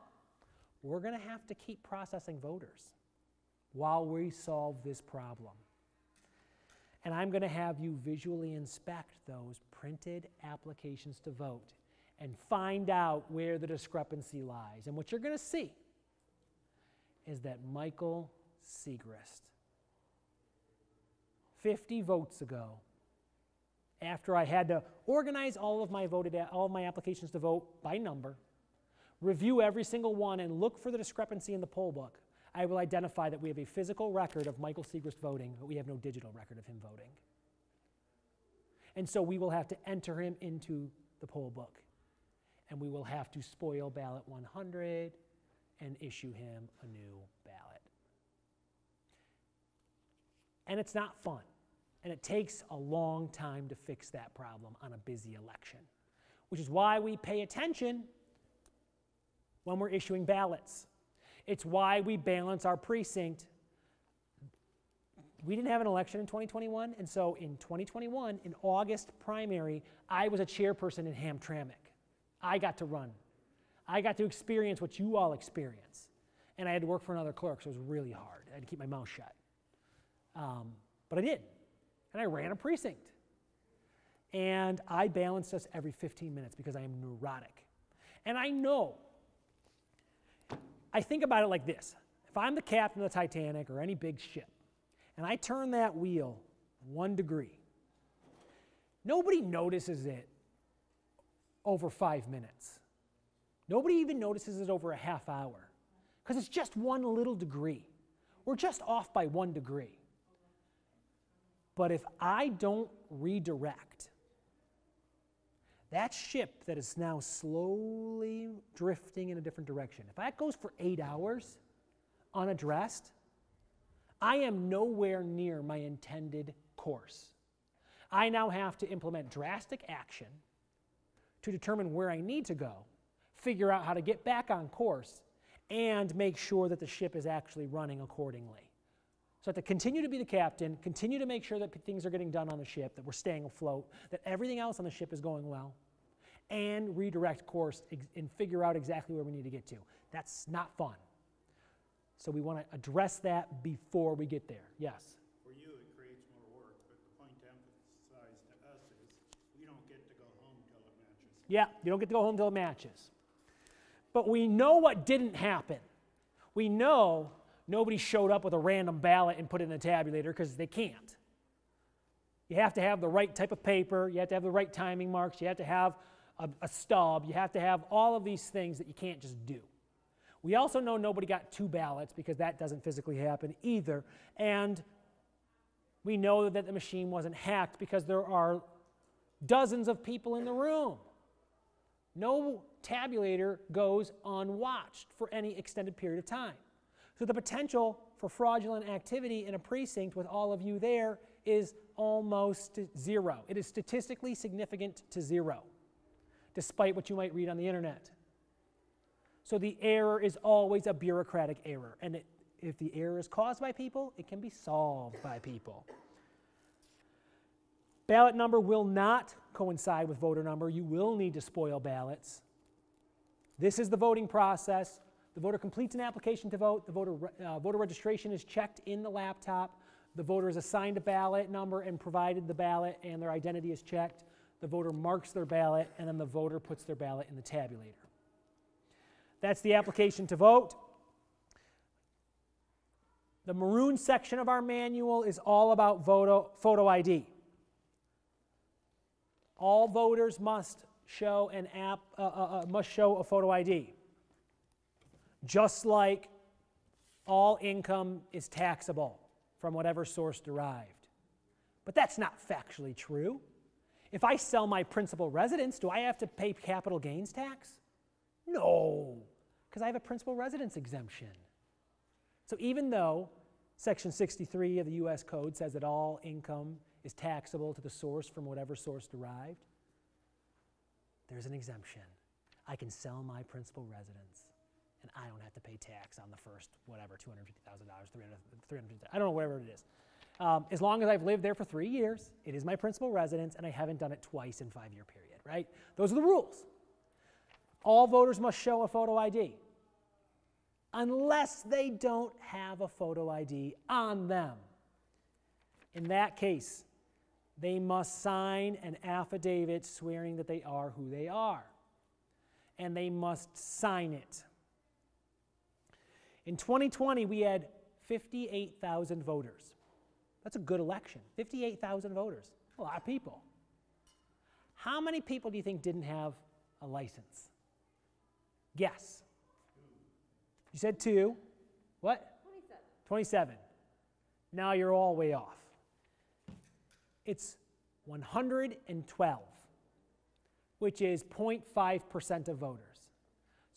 Speaker 1: we're going to have to keep processing voters while we solve this problem. And I'm going to have you visually inspect those printed applications to vote and find out where the discrepancy lies. And what you're going to see is that Michael Siegrist, 50 votes ago, after I had to organize all of my voted all of my applications to vote by number, review every single one and look for the discrepancy in the poll book, I will identify that we have a physical record of Michael Siegrist voting, but we have no digital record of him voting. And so we will have to enter him into the poll book. And we will have to spoil ballot 100 and issue him a new ballot. And it's not fun. And it takes a long time to fix that problem on a busy election, which is why we pay attention when we're issuing ballots. It's why we balance our precinct. We didn't have an election in 2021, and so in 2021, in August primary, I was a chairperson in Hamtramck. I got to run. I got to experience what you all experience. And I had to work for another clerk, so it was really hard. I had to keep my mouth shut. Um, but I did. And I ran a precinct. And I balanced us every 15 minutes because I am neurotic. And I know, I think about it like this if I'm the captain of the Titanic or any big ship, and I turn that wheel one degree, nobody notices it over five minutes. Nobody even notices it over a half hour because it's just one little degree. We're just off by one degree. But if I don't redirect, that ship that is now slowly drifting in a different direction, if that goes for eight hours unaddressed, I am nowhere near my intended course. I now have to implement drastic action to determine where I need to go, figure out how to get back on course, and make sure that the ship is actually running accordingly. So I have to continue to be the captain, continue to make sure that things are getting done on the ship, that we're staying afloat, that everything else on the ship is going well, and redirect course ex- and figure out exactly where we need to get to. That's not fun. So we want to address that before we get there. Yes.
Speaker 5: For you, it creates more work, but the point to emphasize to us is, we don't get to go home till it matches.
Speaker 1: Yeah, you don't get to go home till it matches. But we know what didn't happen. We know nobody showed up with a random ballot and put it in the tabulator because they can't. You have to have the right type of paper, you have to have the right timing marks, you have to have a, a stub, you have to have all of these things that you can't just do. We also know nobody got two ballots because that doesn't physically happen either. And we know that the machine wasn't hacked because there are dozens of people in the room. No tabulator goes unwatched for any extended period of time. So the potential for fraudulent activity in a precinct with all of you there is almost zero. It is statistically significant to zero, despite what you might read on the internet. So the error is always a bureaucratic error. And it, if the error is caused by people, it can be solved by people. Ballot number will not coincide with voter number. You will need to spoil ballots. This is the voting process. The voter completes an application to vote. The voter, uh, voter registration is checked in the laptop. The voter is assigned a ballot number and provided the ballot, and their identity is checked. The voter marks their ballot, and then the voter puts their ballot in the tabulator. That's the application to vote. The maroon section of our manual is all about photo, photo ID. All voters must show an app, uh, uh, uh, must show a photo ID. Just like all income is taxable from whatever source derived. But that's not factually true. If I sell my principal residence, do I have to pay capital gains tax? No, because I have a principal residence exemption. So even though Section 63 of the US Code says that all income is taxable to the source from whatever source derived, there's an exemption. I can sell my principal residence and I don't have to pay tax on the first, whatever, $250,000, 300, 350, I don't know, whatever it is. Um, as long as I've lived there for three years, it is my principal residence and I haven't done it twice in five year period, right? Those are the rules. All voters must show a photo ID unless they don't have a photo ID on them. In that case, they must sign an affidavit swearing that they are who they are. And they must sign it. In 2020, we had 58,000 voters. That's a good election. 58,000 voters. A lot of people. How many people do you think didn't have a license? Guess. You said two. What? 27. 27. Now you're all way off. It's 112, which is 0.5% of voters.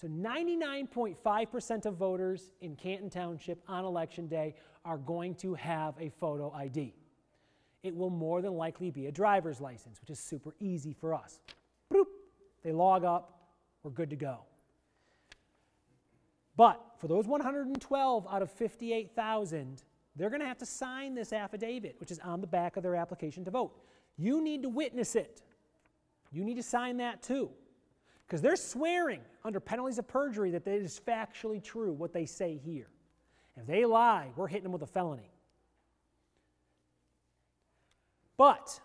Speaker 1: So 99.5% of voters in Canton Township on election day are going to have a photo ID. It will more than likely be a driver's license, which is super easy for us. Boop, they log up, we're good to go. But for those 112 out of 58,000, they're going to have to sign this affidavit, which is on the back of their application to vote. You need to witness it. You need to sign that too. Because they're swearing under penalties of perjury that it is factually true what they say here. If they lie, we're hitting them with a felony. But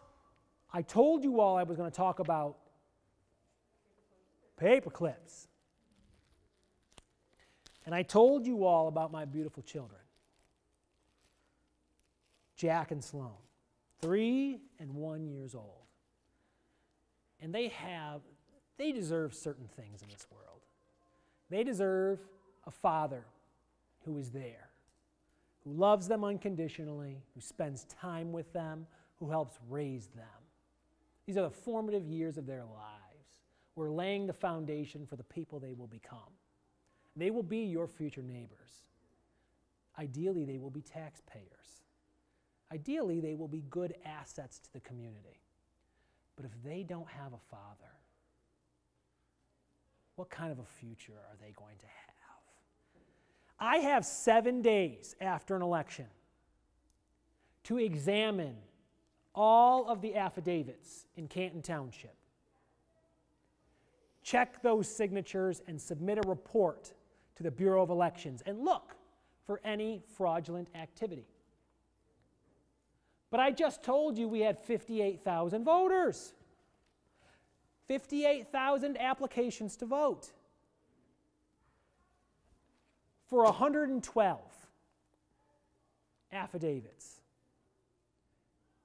Speaker 1: I told you all I was going to talk about paper clips. And I told you all about my beautiful children Jack and Sloan, three and one years old. And they have, they deserve certain things in this world. They deserve a father who is there, who loves them unconditionally, who spends time with them, who helps raise them. These are the formative years of their lives. We're laying the foundation for the people they will become. They will be your future neighbors. Ideally, they will be taxpayers. Ideally, they will be good assets to the community. But if they don't have a father, what kind of a future are they going to have? I have seven days after an election to examine all of the affidavits in Canton Township. Check those signatures and submit a report to the Bureau of Elections and look for any fraudulent activity. But I just told you we had 58,000 voters. 58,000 applications to vote for 112 affidavits.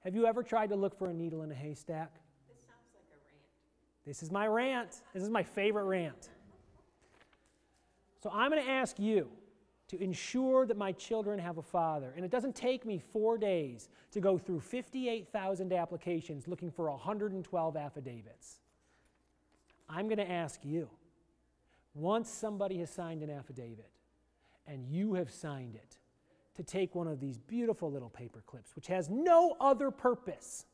Speaker 1: Have you ever tried to look for a needle in a haystack?
Speaker 6: This sounds like a rant.
Speaker 1: This is my rant. This is my favorite rant. So I'm going to ask you to ensure that my children have a father. And it doesn't take me four days to go through 58,000 applications looking for 112 affidavits. I'm going to ask you once somebody has signed an affidavit and you have signed it, to take one of these beautiful little paper clips, which has no other purpose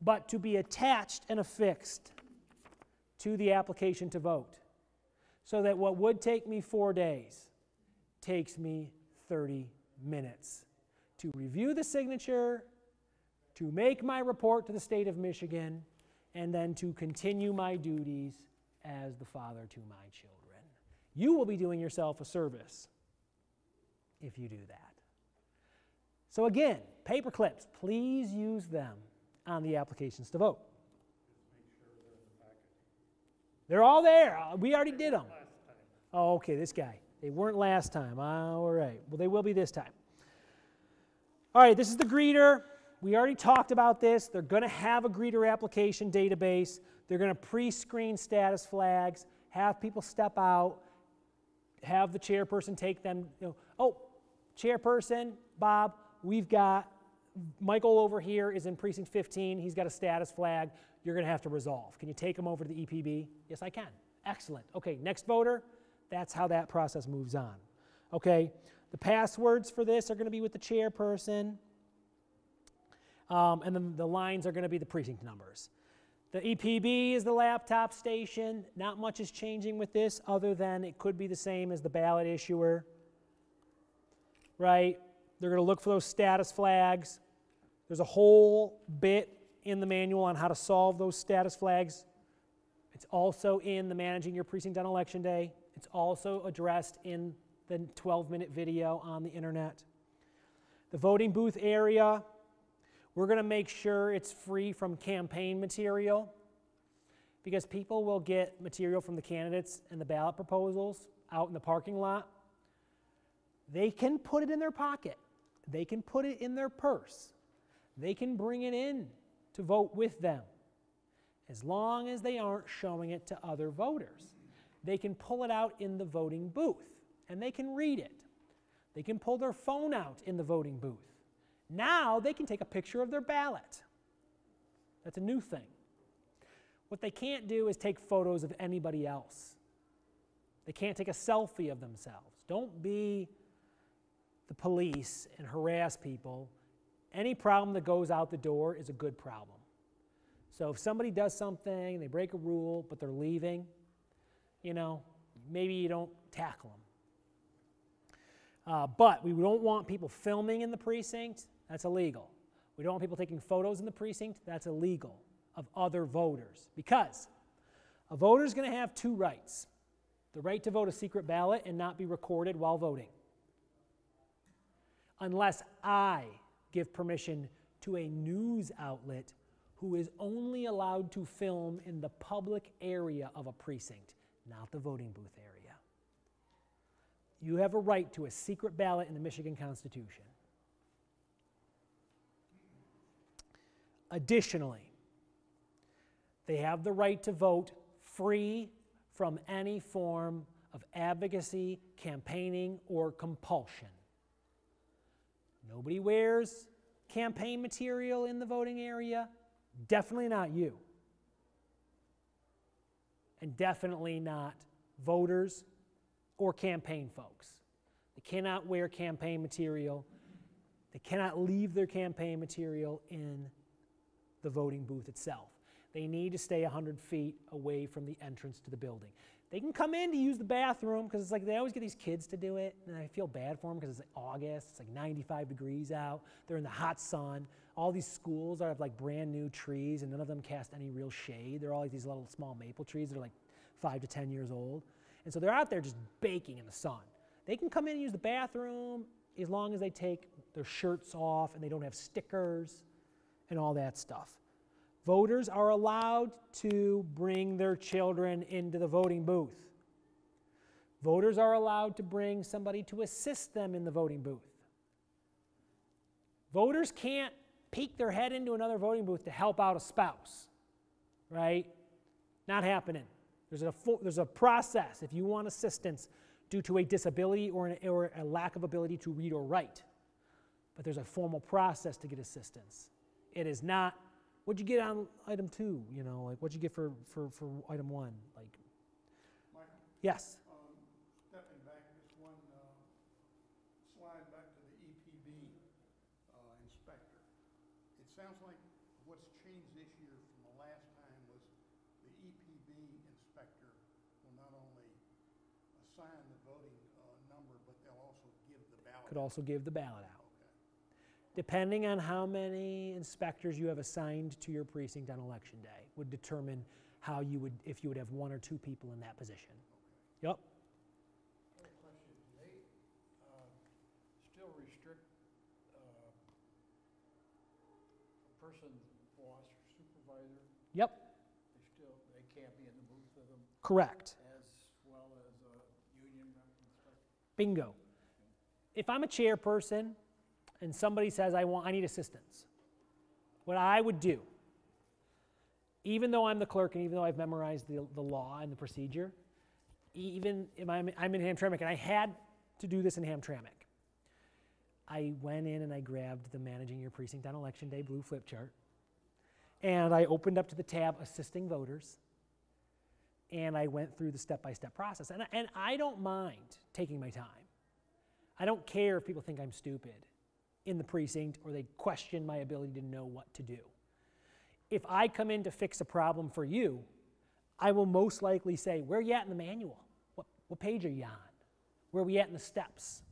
Speaker 1: but to be attached and affixed to the application to vote. So that what would take me four days takes me 30 minutes to review the signature, to make my report to the state of Michigan, and then to continue my duties as the father to my children. You will be doing yourself a service if you do that. So, again, paper clips, please use them on the applications to vote. They're all there. Uh, We already did them. Oh, okay, this guy. They weren't last time. Ah, all right. Well, they will be this time. All right, this is the greeter. We already talked about this. They're going to have a greeter application database. They're going to pre screen status flags, have people step out, have the chairperson take them. You know, oh, chairperson, Bob, we've got Michael over here is in precinct 15. He's got a status flag. You're going to have to resolve. Can you take him over to the EPB? Yes, I can. Excellent. Okay, next voter. That's how that process moves on. Okay, the passwords for this are going to be with the chairperson. Um, and then the lines are going to be the precinct numbers. The EPB is the laptop station. Not much is changing with this other than it could be the same as the ballot issuer. Right? They're going to look for those status flags. There's a whole bit in the manual on how to solve those status flags. It's also in the Managing Your Precinct on Election Day. It's also addressed in the 12 minute video on the internet. The voting booth area, we're going to make sure it's free from campaign material because people will get material from the candidates and the ballot proposals out in the parking lot. They can put it in their pocket, they can put it in their purse, they can bring it in to vote with them as long as they aren't showing it to other voters. They can pull it out in the voting booth and they can read it. They can pull their phone out in the voting booth. Now they can take a picture of their ballot. That's a new thing. What they can't do is take photos of anybody else. They can't take a selfie of themselves. Don't be the police and harass people. Any problem that goes out the door is a good problem. So if somebody does something, they break a rule, but they're leaving, you know, maybe you don't tackle them. Uh, but we don't want people filming in the precinct. That's illegal. We don't want people taking photos in the precinct. That's illegal of other voters because a voter is going to have two rights the right to vote a secret ballot and not be recorded while voting, unless I give permission to a news outlet who is only allowed to film in the public area of a precinct, not the voting booth area. You have a right to a secret ballot in the Michigan Constitution. Additionally, they have the right to vote free from any form of advocacy, campaigning, or compulsion. Nobody wears campaign material in the voting area. Definitely not you. And definitely not voters or campaign folks. They cannot wear campaign material They cannot leave their campaign material in the voting booth itself. They need to stay 100 feet away from the entrance to the building. They can come in to use the bathroom because it's like they always get these kids to do it, and I feel bad for them because it's like August, it's like 95 degrees out, they're in the hot sun. All these schools are have like brand new trees, and none of them cast any real shade. They're all like these little small maple trees that are like five to 10 years old. And so they're out there just baking in the sun. They can come in and use the bathroom as long as they take their shirts off and they don't have stickers and all that stuff. Voters are allowed to bring their children into the voting booth. Voters are allowed to bring somebody to assist them in the voting booth. Voters can't peek their head into another voting booth to help out a spouse, right? Not happening. There's a, there's a process if you want assistance due to a disability or, an, or a lack of ability to read or write. But there's a formal process to get assistance. It is not, what'd you get on item two? You know, like what'd you get for, for, for item one? Like,
Speaker 3: Michael,
Speaker 1: yes,
Speaker 3: um, stepping back just one, uh, slide back to the EPB, uh, inspector. It sounds like what's changed this year from the last time was the EPB inspector will not only assign the voting, uh, number, but they'll also give the ballot.
Speaker 1: Could also give the ballot out. Depending on how many inspectors you have assigned to your precinct on election day, would determine how you would, if you would have one or two people in that position. Yep.
Speaker 2: I question. Do they, uh, still restrict, uh, a person's boss or supervisor?
Speaker 1: Yep.
Speaker 2: They still, they can't be in the booth with them
Speaker 1: Correct.
Speaker 2: as well as a union stuff?
Speaker 1: Bingo. If I'm a chairperson and somebody says I want I need assistance, what I would do, even though I'm the clerk and even though I've memorized the, the law and the procedure, even if I'm, I'm in Hamtramck and I had to do this in Hamtramck, I went in and I grabbed the managing your precinct on election day blue flip chart and I opened up to the tab assisting voters and I went through the step by step process. And, and I don't mind taking my time. I don't care if people think I'm stupid in the precinct or they question my ability to know what to do. If I come in to fix a problem for you, I will most likely say, Where are you at in the manual? What, what page are you on? Where are we at in the steps?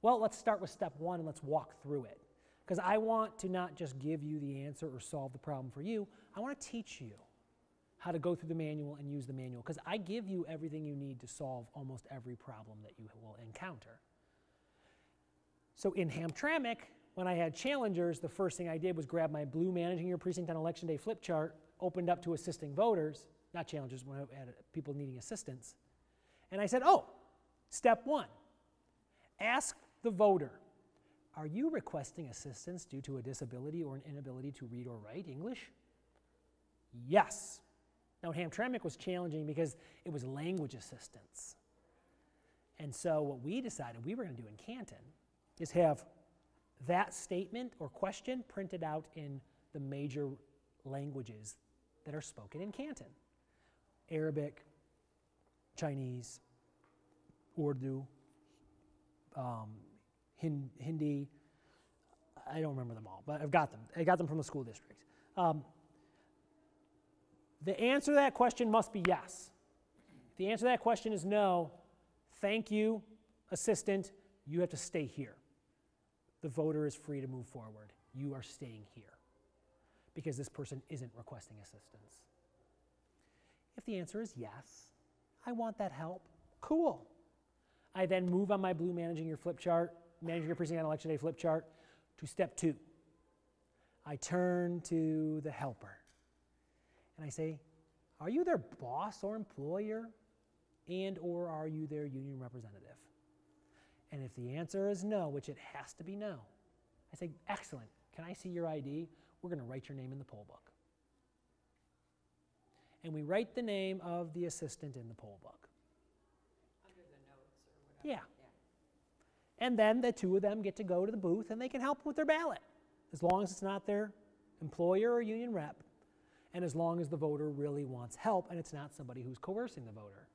Speaker 1: Well, let's start with step one and let's walk through it. Because I want to not just give you the answer or solve the problem for you, I want to teach you how to go through the manual and use the manual. Because I give you everything you need to solve almost every problem that you will encounter. So in Hamtramck, when I had challengers, the first thing I did was grab my blue managing your precinct on election day flip chart, opened up to assisting voters, not challengers, when I had people needing assistance. And I said, oh, step one, ask the voter, are you requesting assistance due to a disability or an inability to read or write English? Yes. Now, Hamtramck was challenging because it was language assistance. And so, what we decided we were going to do in Canton is have that statement or question printed out in the major languages that are spoken in Canton Arabic, Chinese, Urdu, um, Hin- Hindi. I don't remember them all, but I've got them. I got them from the school district. Um, the answer to that question must be yes. If the answer to that question is no, thank you, assistant, you have to stay here. The voter is free to move forward. You are staying here because this person isn't requesting assistance. If the answer is yes, I want that help, cool. I then move on my blue managing your flip chart, managing your precinct on election day flip chart to step two. I turn to the helper and I say, are you their boss or employer and or are you their union representative? And if the answer is no, which it has to be no, I say, excellent. Can I see your ID? We're going to write your name in the poll book. And we write the name of the assistant in the poll book.
Speaker 6: Under the notes or whatever.
Speaker 1: Yeah. And then the two of them get to go to the booth and they can help with their ballot, as long as it's not their employer or union rep, and as long as the voter really wants help and it's not somebody who's coercing the voter.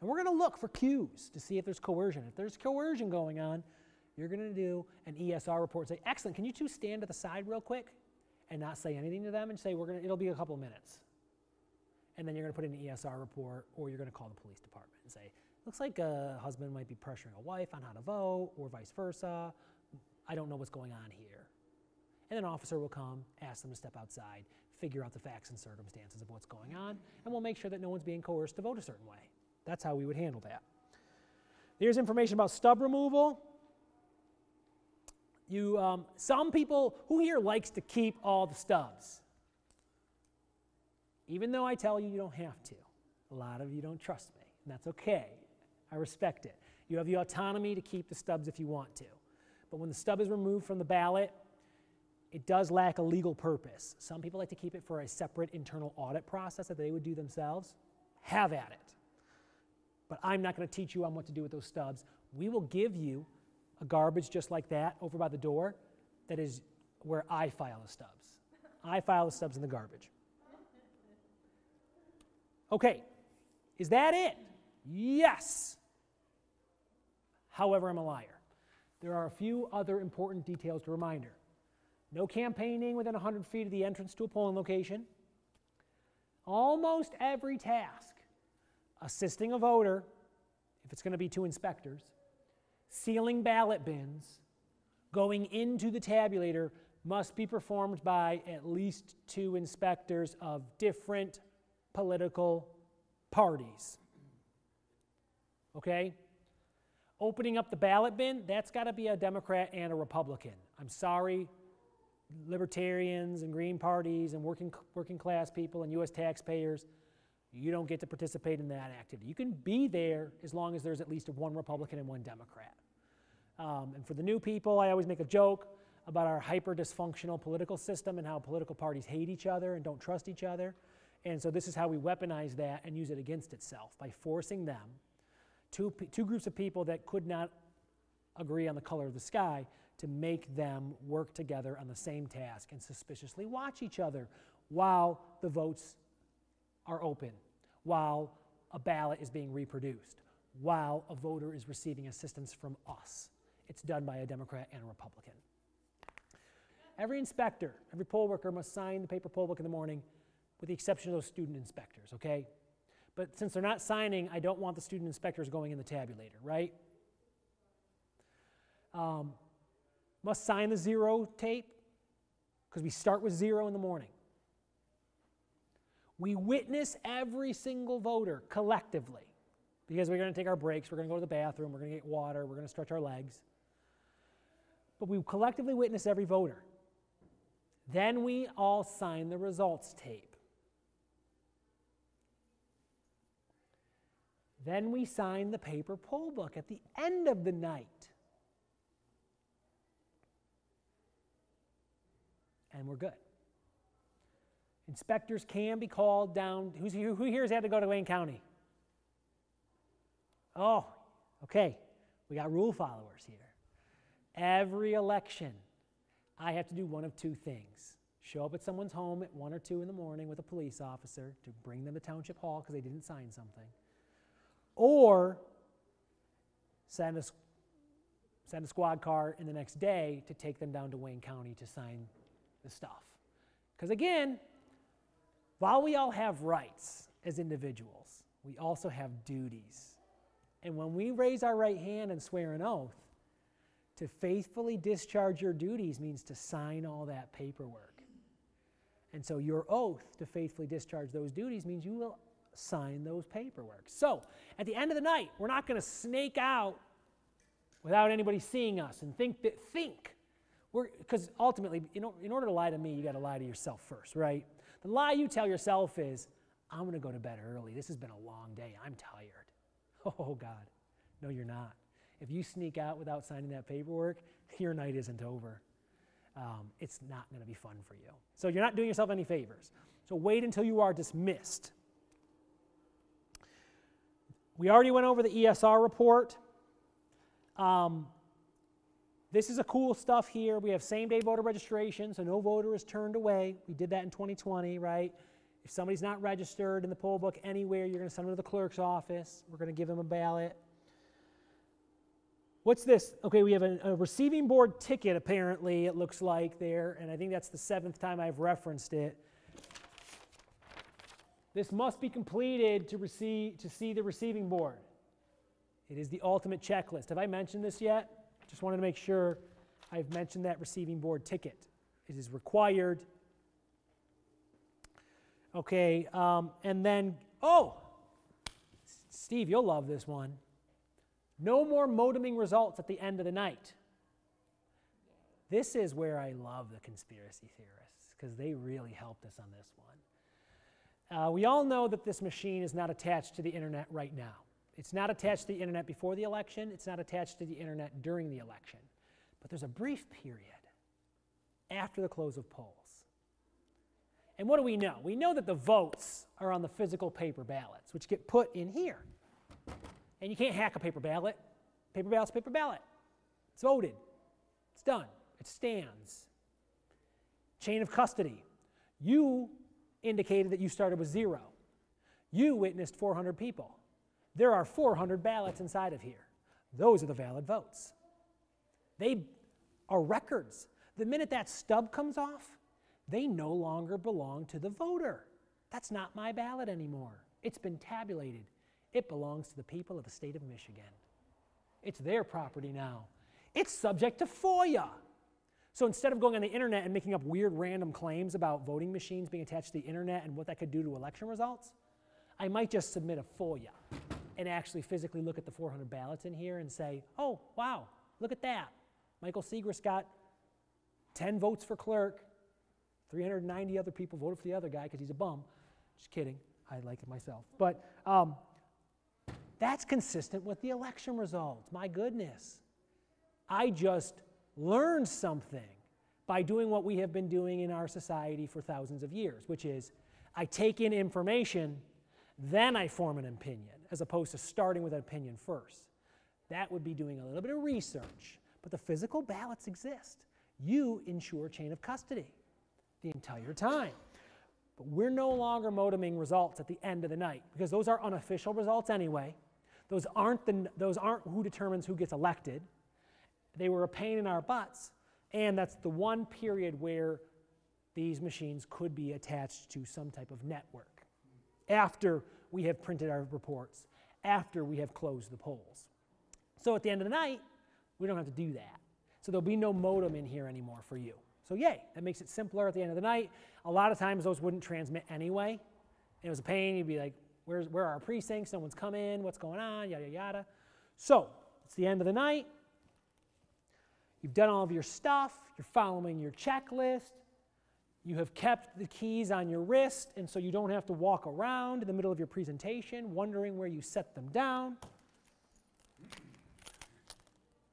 Speaker 1: And we're going to look for cues to see if there's coercion. If there's coercion going on, You're going to do an ESR report and say, excellent, can you two stand to the side real quick and not say anything to them and say, we're going to, it'll be a couple minutes. And then you're going to put in an ESR report or you're going to call the police department and say, looks like a husband might be pressuring a wife on how to vote or vice versa. I don't know what's going on here. And an officer will come, ask them to step outside, figure out the facts and circumstances of what's going on, and we'll make sure that no one's being coerced to vote a certain way. That's how we would handle that. There's information about stub removal. You, um, some people, who here likes to keep all the stubs? Even though I tell you you don't have to. A lot of you don't trust me, and that's okay. I respect it. You have the autonomy to keep the stubs if you want to. But when the stub is removed from the ballot, it does lack a legal purpose. Some people like to keep it for a separate internal audit process that they would do themselves. Have at it. But I'm not going to teach you on what to do with those stubs. We will give you a garbage just like that over by the door that is where I file the stubs. I file the stubs in the garbage. Okay, is that it? Yes. However, I'm a liar. There are a few other important details to reminder. No campaigning within 100 feet of the entrance to a polling location. Almost every task assisting a voter, if it's going to be two inspectors, sealing ballot bins, going into the tabulator must be performed by at least two inspectors of different political parties. Okay? Opening up the ballot bin, that's got to be a Democrat and a Republican. I'm sorry, libertarians and green parties and working, working class people and U.S. taxpayers, you don't get to participate in that activity. You can be there as long as there's at least one Republican and one Democrat. Um, and for the new people, I always make a joke about our hyper dysfunctional political system and how political parties hate each other and don't trust each other. And so this is how we weaponize that and use it against itself by forcing them, two, two groups of people that could not agree on the color of the sky, to make them work together on the same task and suspiciously watch each other while the votes are open, while a ballot is being reproduced, while a voter is receiving assistance from us. It's done by a Democrat and a Republican. Every inspector, every poll worker must sign the paper poll book in the morning, with the exception of those student inspectors, okay? But since they're not signing, I don't want the student inspectors going in the tabulator, right? Um, must sign the zero tape because we start with zero in the morning. We witness every single voter collectively because we're going to take our breaks, we're going to go to the bathroom, we're going to get water, we're going to stretch our legs. But we collectively witness every voter. Then we all sign the results tape. Then we sign the paper poll book at the end of the night. And we're good. Inspectors can be called down. Who's, who here has had to go to Wayne County? Oh, okay. We got rule followers here. Every election, I have to do one of two things show up at someone's home at 1 or 2 in the morning with a police officer to bring them to Township Hall because they didn't sign something, or send a, send a squad car in the next day to take them down to Wayne County to sign the stuff. Because again, while we all have rights as individuals, we also have duties. And when we raise our right hand and swear an oath, to faithfully discharge your duties means to sign all that paperwork. And so your oath to faithfully discharge those duties means you will sign those paperwork. So at the end of the night, we're not going to snake out without anybody seeing us and think that think. We're because ultimately, in, in order to lie to me, you got to lie to yourself first, right? The lie you tell yourself is, I'm going to go to bed early. This has been a long day. I'm tired. Oh, God. No, you're not. If you sneak out without signing that paperwork, your night isn't over. Um, it's not going to be fun for you. So you're not doing yourself any favors. So wait until you are dismissed. We already went over the ESR report. Um, this is a cool stuff here. We have same day voter registration, so no voter is turned away. We did that in 2020, right? If somebody's not registered in the poll book anywhere, you're going to send them to the clerk's office. We're going to give them a ballot. What's this? Okay, we have a, a receiving board ticket, apparently, it looks like there, and I think that's the seventh time I've referenced it. This must be completed to, receive, to see the receiving board. It is the ultimate checklist. Have I mentioned this yet? Just wanted to make sure I've mentioned that receiving board ticket. It is required. Okay, um, and then, oh, Steve, you'll love this one. No more modeming results at the end of the night. This is where I love the conspiracy theorists because they really helped us on this one. Uh, we all know that this machine is not attached to the internet right now. It's not attached to the internet before the election, it's not attached to the internet during the election. But there's a brief period after the close of polls. And what do we know? We know that the votes are on the physical paper ballots, which get put in here. And you can't hack a paper ballot. Paper ballot's paper ballot. It's voted. It's done. It stands. Chain of custody. You indicated that you started with zero. You witnessed 400 people. There are 400 ballots inside of here. Those are the valid votes. They are records. The minute that stub comes off, they no longer belong to the voter. That's not my ballot anymore. It's been tabulated. It belongs to the people of the state of Michigan. It's their property now. It's subject to FOIA. So instead of going on the internet and making up weird random claims about voting machines being attached to the internet and what that could do to election results, I might just submit a FOIA and actually physically look at the 400 ballots in here and say, oh, wow, look at that. Michael Siegrist got 10 votes for clerk, 390 other people voted for the other guy because he's a bum. Just kidding. I like it myself. But um, that's consistent with the election results. My goodness. I just learned something by doing what we have been doing in our society for thousands of years, which is I take in information, then I form an opinion, as opposed to starting with an opinion first. That would be doing a little bit of research. But the physical ballots exist. You ensure chain of custody the entire time. But we're no longer modeming results at the end of the night because those are unofficial results anyway. Those aren't, the, those aren't who determines who gets elected. They were a pain in our butts. And that's the one period where these machines could be attached to some type of network after we have printed our reports, after we have closed the polls. So at the end of the night, we don't have to do that. So there'll be no modem in here anymore for you. So yay, that makes it simpler at the end of the night. A lot of times those wouldn't transmit anyway. It was a pain. You'd be like, Where's, where are our precincts? One's come in. What's going on? Yada, yada. So it's the end of the night. You've done all of your stuff. You're following your checklist. You have kept the keys on your wrist, and so you don't have to walk around in the middle of your presentation wondering where you set them down.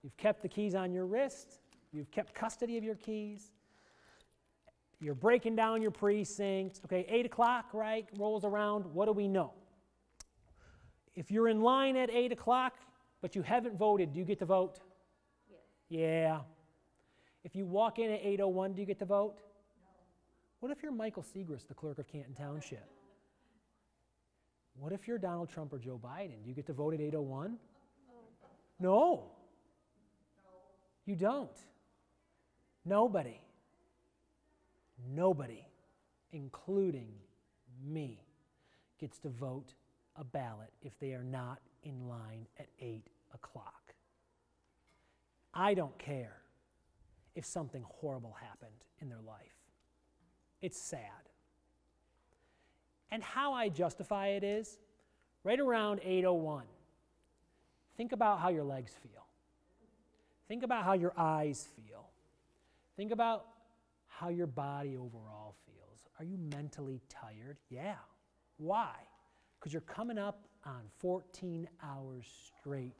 Speaker 1: You've kept the keys on your wrist. You've kept custody of your keys. You're breaking down your precinct. Okay, 8 o'clock, right, rolls around. What do we know? If you're in line at 8 o'clock, but you haven't voted, do you get to vote?
Speaker 6: Yes.
Speaker 1: Yeah. If you walk in at 8.01, do you get to vote? What if you're Michael Siegrist, the clerk of Canton Township? What if you're Donald Trump or Joe Biden? Do you get to vote at 8.01? No. You don't. Nobody. Nobody, including me, gets to vote a ballot if they are not in line at 8 o'clock. I don't care if something horrible happened in their life. It's sad. And how I justify it is right around 801. Think about how your legs feel. Think about how your eyes feel. Think about how your body overall feels. Are you mentally tired? Yeah. Why? Because you're coming up on 14 hours straight.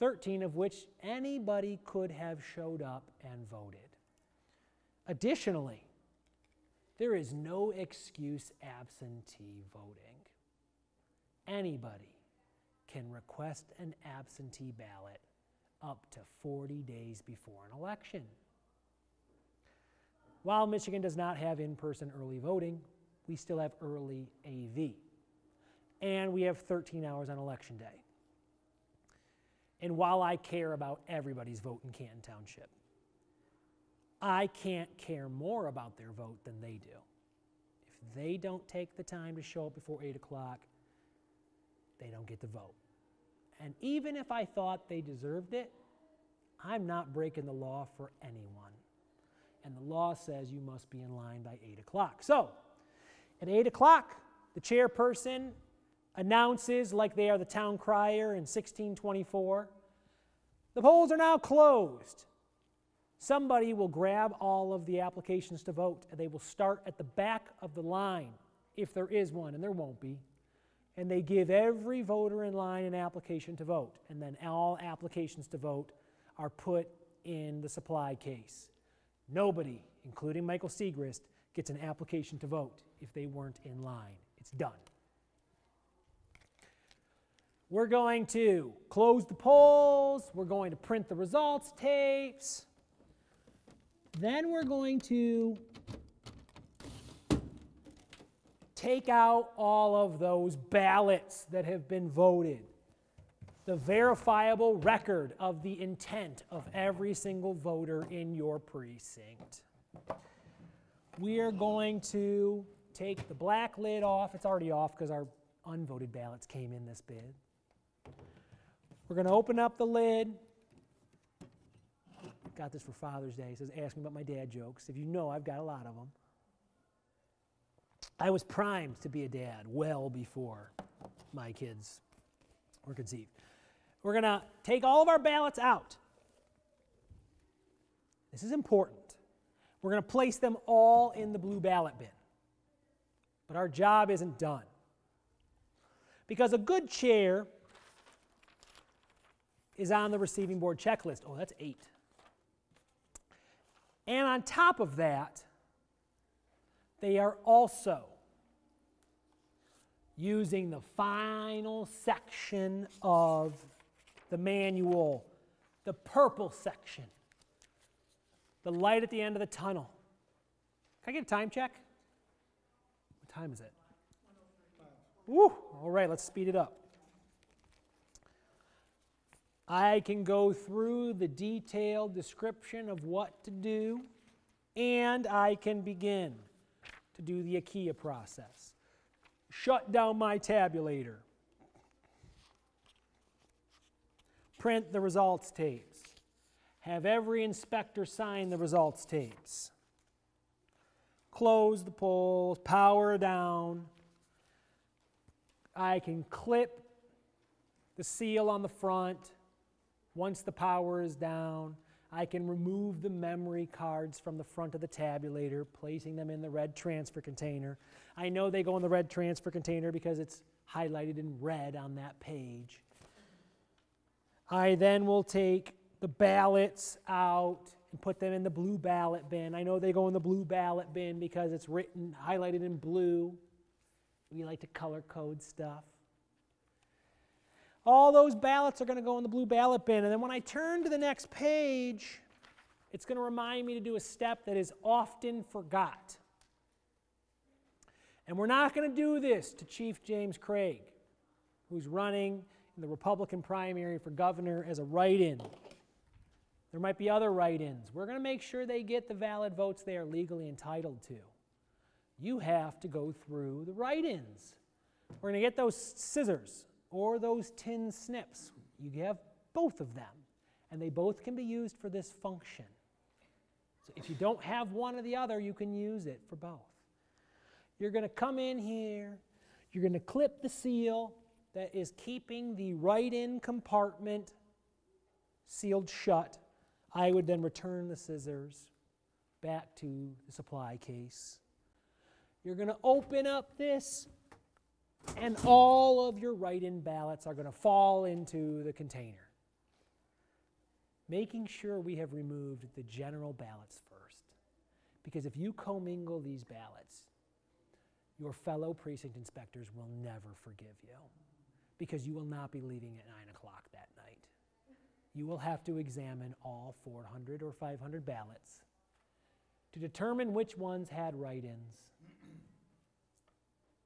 Speaker 1: 13 of which anybody could have showed up and voted. Additionally, there is no excuse absentee voting. Anybody can request an absentee ballot up to 40 days before an election. While Michigan does not have in person early voting, we still have early AV. And we have 13 hours on election day. And while I care about everybody's vote in Canton Township, I can't care more about their vote than they do. If they don't take the time to show up before 8 o'clock, they don't get to vote. And even if I thought they deserved it, I'm not breaking the law for anyone. And the law says you must be in line by 8 o'clock. So, at 8 o'clock, the chairperson announces, like they are the town crier in 1624, the polls are now closed. Somebody will grab all of the applications to vote, and they will start at the back of the line, if there is one, and there won't be. And they give every voter in line an application to vote, and then all applications to vote are put in the supply case. Nobody, including Michael Siegrist, gets an application to vote if they weren't in line. It's done. We're going to close the polls. We're going to print the results tapes. Then we're going to take out all of those ballots that have been voted. The verifiable record of the intent of every single voter in your precinct. We are going to take the black lid off. It's already off because our unvoted ballots came in this bid. We're going to open up the lid. Got this for Father's Day. It says, Ask me about my dad jokes. If you know, I've got a lot of them. I was primed to be a dad well before my kids were conceived. We're going to take all of our ballots out. This is important. We're going to place them all in the blue ballot bin. But our job isn't done. Because a good chair is on the receiving board checklist. Oh, that's eight. And on top of that, they are also using the final section of the manual, the purple section, the light at the end of the tunnel. Can I get a time check? What time is it? Woo! All right, let's speed it up. I can go through the detailed description of what to do, and I can begin to do the IKEA process. Shut down my tabulator. Print the results tapes. Have every inspector sign the results tapes. Close the polls, power down. I can clip the seal on the front once the power is down, I can remove the memory cards from the front of the tabulator, placing them in the red transfer container. I know they go in the red transfer container because it's highlighted in red on that page. I then will take the ballots out and put them in the blue ballot bin. I know they go in the blue ballot bin because it's written, highlighted in blue. We like to color code stuff. All those ballots are going to go in the blue ballot bin. And then when I turn to the next page, it's going to remind me to do a step that is often forgot. And we're not going to do this to Chief James Craig, who's running in the Republican primary for governor as a write in. There might be other write ins. We're going to make sure they get the valid votes they are legally entitled to. You have to go through the write ins. We're going to get those scissors or those tin snips. You have both of them, and they both can be used for this function. So if you don't have one or the other, you can use it for both. You're going to come in here, you're going to clip the seal that is keeping the write in compartment sealed shut. I would then return the scissors back to the supply case. You're going to open up this and all of your write in ballots are going to fall into the container. Making sure we have removed the general ballots first. Because if you commingle these ballots, your fellow precinct inspectors will never forgive you because you will not be leaving at 9 o'clock that night. You will have to examine all 400 or 500 ballots to determine which ones had write ins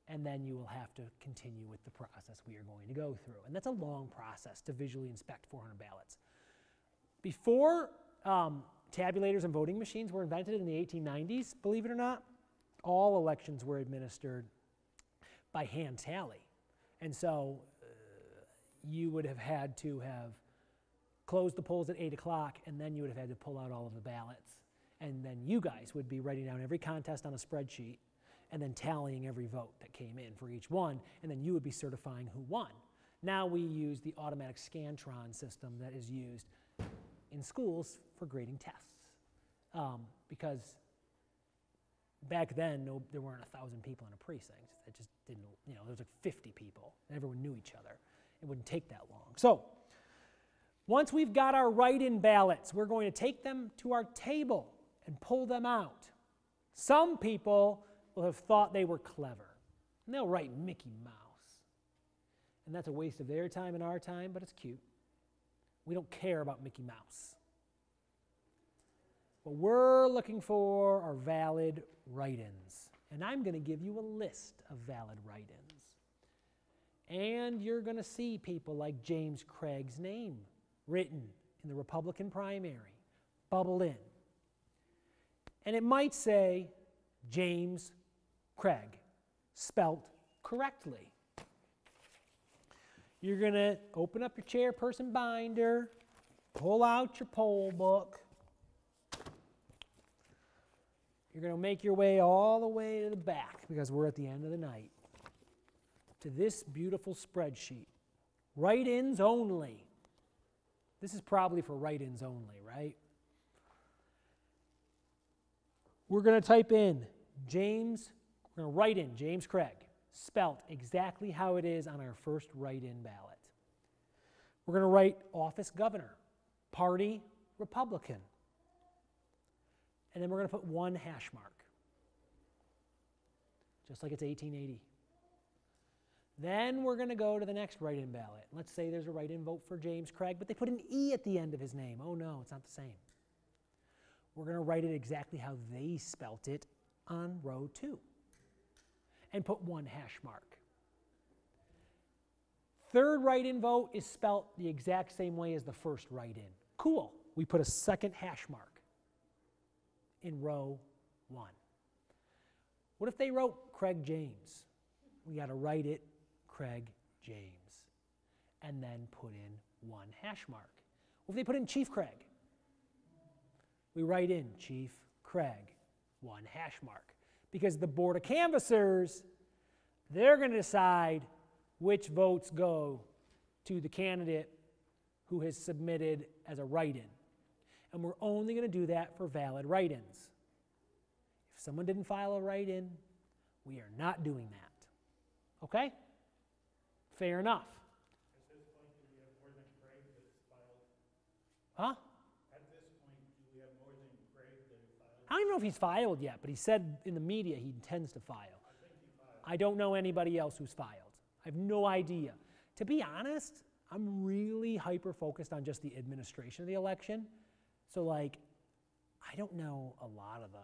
Speaker 1: and then you will have to continue with the process we are going to go through. And that's a long process to visually inspect 400 ballots. Before um, tabulators and voting machines were invented in the 1890s, believe it or not, all elections were administered by hand tally. And so uh, you would have had to have closed the polls at 8 o'clock, and then you would have had to pull out all of the ballots. And then you guys would be writing down every contest on a spreadsheet and then tallying every vote that came in for each one, and then you would be certifying who won. Now we use the automatic Scantron system that is used in schools for grading tests. Um, because back then, no, there weren't a thousand people in a precinct. It just didn't, you know, there was like 50 people, and everyone knew each other. It wouldn't take that long. So, once we've got our write in ballots, we're going to take them to our table and pull them out. Some people will have thought they were clever, and they'll write Mickey Mouse. And that's a waste of their time and our time, but it's cute. We don't care about Mickey Mouse. What we're looking for are valid write ins. And I'm going to give you a list of valid write ins. And you're going to see people like James Craig's name written in the Republican primary, bubble in. And it might say James Craig, spelt correctly. You're going to open up your chairperson binder, pull out your poll book. You're going to make your way all the way to the back because we're at the end of the night to this beautiful spreadsheet. Write ins only. This is probably for write ins only, right? We're going to type in James, we're going to write in James Craig, spelt exactly how it is on our first write in ballot. We're going to write office governor, party Republican. And then we're going to put one hash mark, just like it's 1880. Then we're going to go to the next write in ballot. Let's say there's a write in vote for James Craig, but they put an E at the end of his name. Oh no, it's not the same. We're going to write it exactly how they spelt it on row two and put one hash mark. Third write in vote is spelt the exact same way as the first write in. Cool. We put a second hash mark in row one. What if they wrote Craig James? We got to write it Craig James and then put in one hash mark. What if they put in Chief Craig? We write in Chief Craig, one hash mark. Because the Board of Canvassers, they're going to decide which votes go to the candidate who has submitted as a write in. And we're only going to do that for valid write ins. If someone didn't file a write in, we are not doing that. Okay? Fair enough.
Speaker 5: At this point, do we have more than Craig that's filed?
Speaker 1: Huh?
Speaker 5: At this point, do we have more than Craig that has filed?
Speaker 1: I don't even know if he's filed yet, but he said in the media he intends to file. I don't know anybody else who's filed. I have no idea. To be honest, I'm really hyper focused on just the administration of the election. So, like, I don't know a lot of the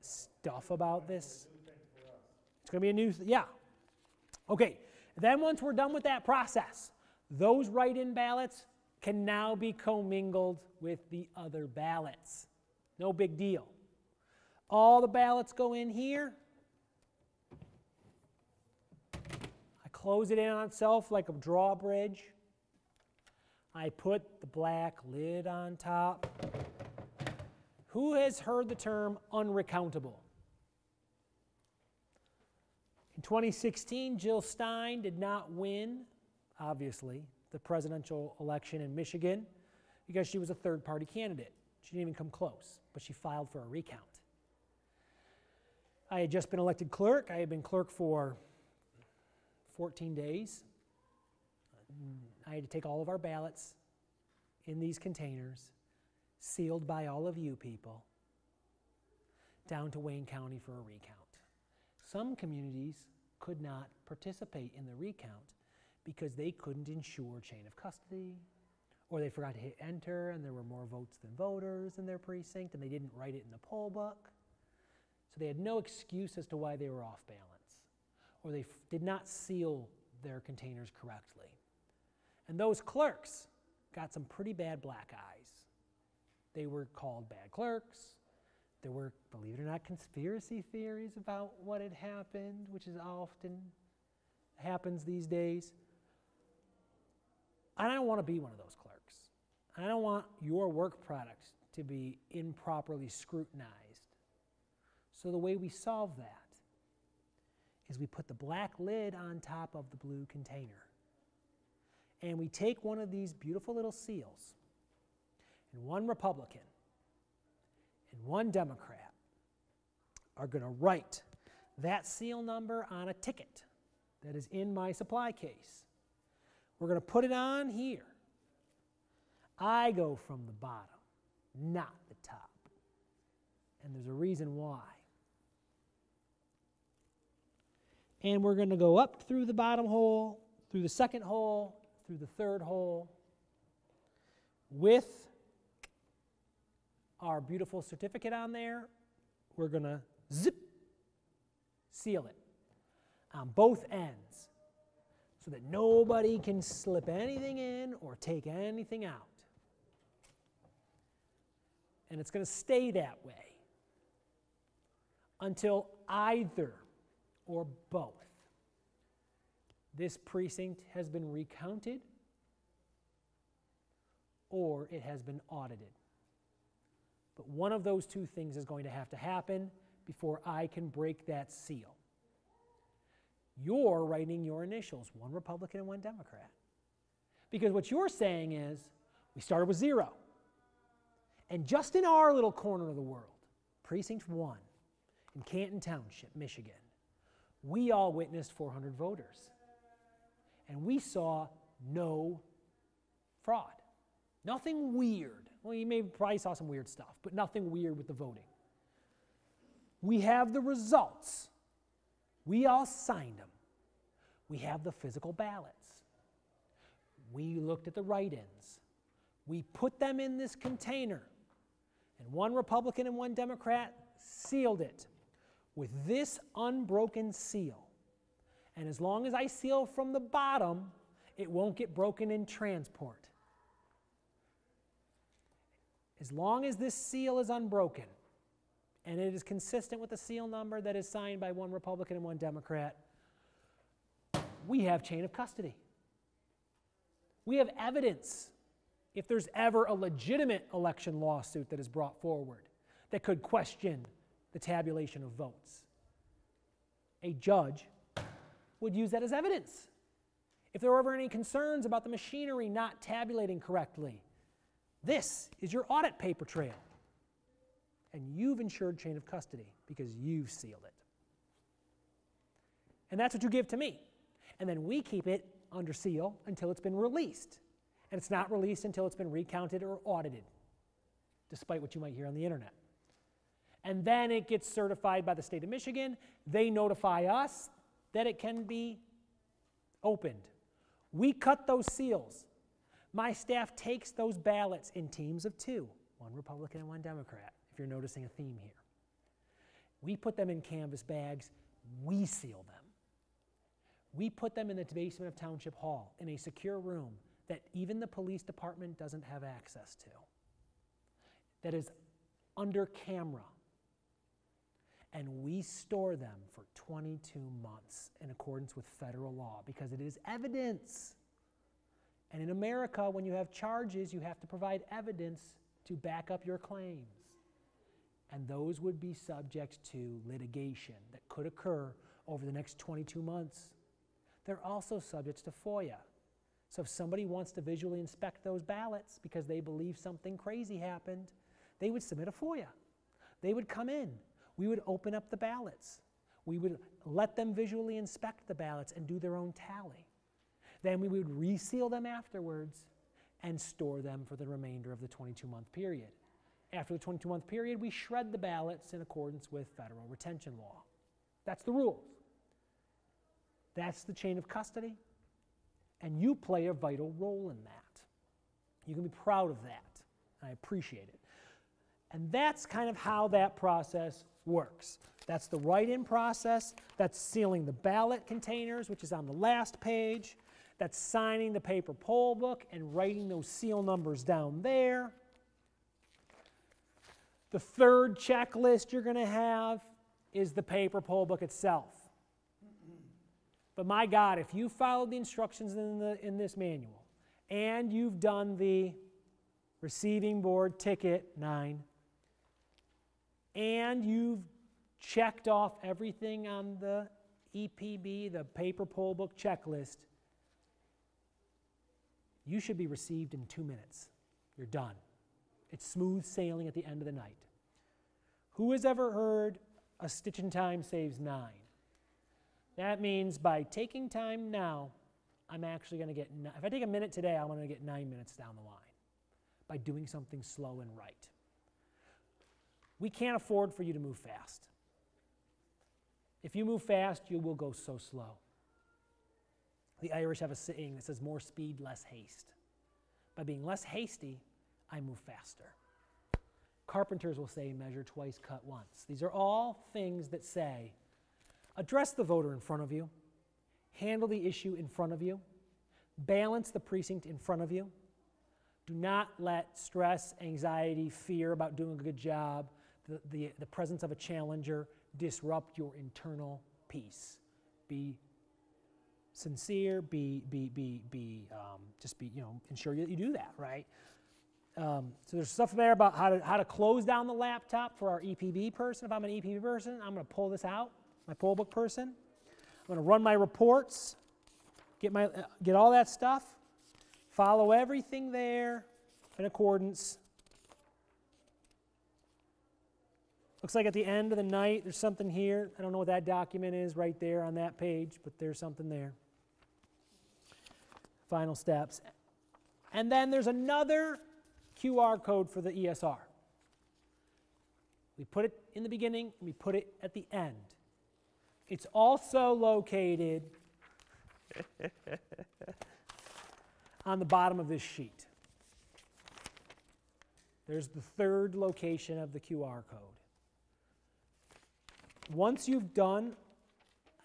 Speaker 1: stuff about this. It's going to be a new, yeah. Okay, then once we're done with that process, those write in ballots can now be commingled with the other ballots. No big deal. All the ballots go in here. I close it in on itself like a drawbridge. I put the black lid on top. Who has heard the term unrecountable? In 2016, Jill Stein did not win, obviously, the presidential election in Michigan because she was a third party candidate. She didn't even come close, but she filed for a recount. I had just been elected clerk. I had been clerk for 14 days. I had to take all of our ballots in these containers, sealed by all of you people, down to Wayne County for a recount. Some communities could not participate in the recount because they couldn't ensure chain of custody, or they forgot to hit enter and there were more votes than voters in their precinct and they didn't write it in the poll book. So they had no excuse as to why they were off balance. or they did not seal their containers correctly. And those clerks got some pretty bad black eyes. They were called bad clerks. There were, believe it or not, conspiracy theories about what had happened, which is often happens these days. And I don't want to be one of those clerks. I don't want your work product to be improperly scrutinized. So the way we solve that is we put the black lid on top of the blue container. And we take one of these beautiful little seals, and one Republican and one Democrat are going to write that seal number on a ticket that is in my supply case. We're going to put it on here. I go from the bottom, not the top. And there's a reason why. And we're going to go up through the bottom hole, through the second hole, through the third hole with our beautiful certificate on there. We're going to zip, seal it on both ends so that nobody can slip anything in or take anything out. And it's going to stay that way until either or both this precinct has been recounted or it has been audited. But one of those two things is going to have to happen before I can break that seal. You're writing your initials, one Republican and one Democrat. Because what you're saying is, we started with zero. And just in our little corner of the world, Precinct 1 in Canton Township, Michigan, we all witnessed 400 voters. And we saw no fraud. Nothing weird. Well, you may probably saw some weird stuff, but nothing weird with the voting. We have the results. We all signed them. We have the physical ballots. We looked at the write ins. We put them in this container. And one Republican and one Democrat sealed it with this unbroken seal. And as long as I seal from the bottom, it won't get broken in transport. As long as this seal is unbroken and it is consistent with the seal number that is signed by one Republican and one Democrat, we have chain of custody. We have evidence if there's ever a legitimate election lawsuit that is brought forward that could question the tabulation of votes. A judge would use that as evidence. If there were ever any concerns about the machinery not tabulating correctly, this is your audit paper trail. And you've ensured chain of custody because you've sealed it. And that's what you give to me. And then we keep it under seal until it's been released. And it's not released until it's been recounted or audited, despite what you might hear on the internet. And then it gets certified by the state of Michigan. They notify us that it can be opened. We cut those seals. My staff takes those ballots in teams of two one Republican and one Democrat, if you're noticing a theme here. We put them in canvas bags, we seal them. We put them in the basement of Township Hall in a secure room that even the police department doesn't have access to, that is under camera. And we store them for 22 months in accordance with federal law because it is evidence. And in America, when you have charges, you have to provide evidence to back up your claims. And those would be subject to litigation that could occur over the next 22 months. They're also subject to FOIA. So if somebody wants to visually inspect those ballots because they believe something crazy happened, they would submit a FOIA. They would come in. We would open up the ballots. We would let them visually inspect the ballots and do their own tally. Then we would reseal them afterwards and store them for the remainder of the 22 month period. After the 22 month period, we shred the ballots in accordance with federal retention law. That's the rules. That's the chain of custody, and you play a vital role in that. You can be proud of that. I appreciate it. And that's kind of how that process works. That's the write-in process, that's sealing the ballot containers, which is on the last page, that's signing the paper poll book and writing those seal numbers down there. The third checklist you're going to have is the paper poll book itself. But my God, if you followed the instructions in, the, in this manual and you've done the receiving board ticket nine and you've checked off everything on the EPB, the paper poll book checklist, you should be received in two minutes. You're done. It's smooth sailing at the end of the night. Who has ever heard a stitch in time saves nine? That means by taking time now, I'm actually going to get, if I take a minute today, I'm going to get nine minutes down the line by doing something slow and right. We can't afford for you to move fast. If you move fast, you will go so slow. The Irish have a saying that says, more speed, less haste. By being less hasty, I move faster. Carpenters will say, measure twice, cut once. These are all things that say, address the voter in front of you, handle the issue in front of you, balance the precinct in front of you. Do not let stress, anxiety, fear about doing a good job, the, the, the presence of a challenger disrupt your internal peace. Be sincere, be, be, be, be um, just be, you know, ensure that you do that, right? Um, so there's stuff there about how to, how to close down the laptop for our EPB person. If I'm an EPB person, I'm going to pull this out, my poll book person. I'm going to run my reports, get, my, uh, get all that stuff, follow everything there in accordance. Looks like at the end of the night, there's something here. I don't know what that document is right there on that page, but there's something there. Final steps. And then there's another QR code for the ESR. We put it in the beginning we put it at the end. It's also located on the bottom of this sheet. There's the third location of the QR code. Once you've done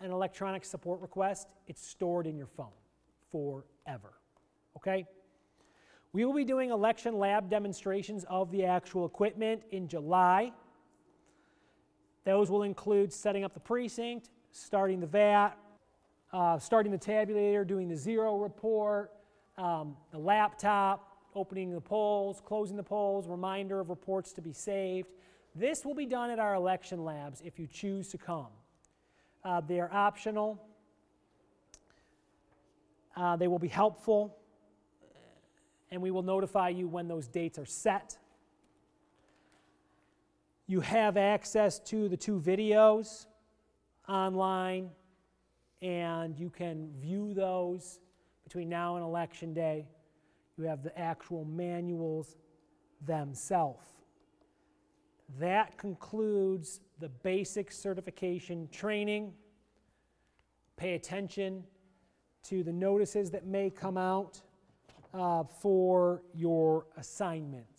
Speaker 1: an electronic support request, it's stored in your phone forever. Okay? We will be doing election lab demonstrations of the actual equipment in July. Those will include setting up the precinct, starting the VAT, uh, starting the tabulator, doing the zero report, um, the laptop, opening the polls, closing the polls, reminder of reports to be saved. This will be done at our election labs if you choose to come. Uh, they are optional. Uh, they will be helpful, and we will notify you when those dates are set. You have access to the two videos online, and you can view those between now and election day. You have the actual manuals themselves. That concludes the basic certification training. Pay attention to the notices that may come out uh, for your assignments.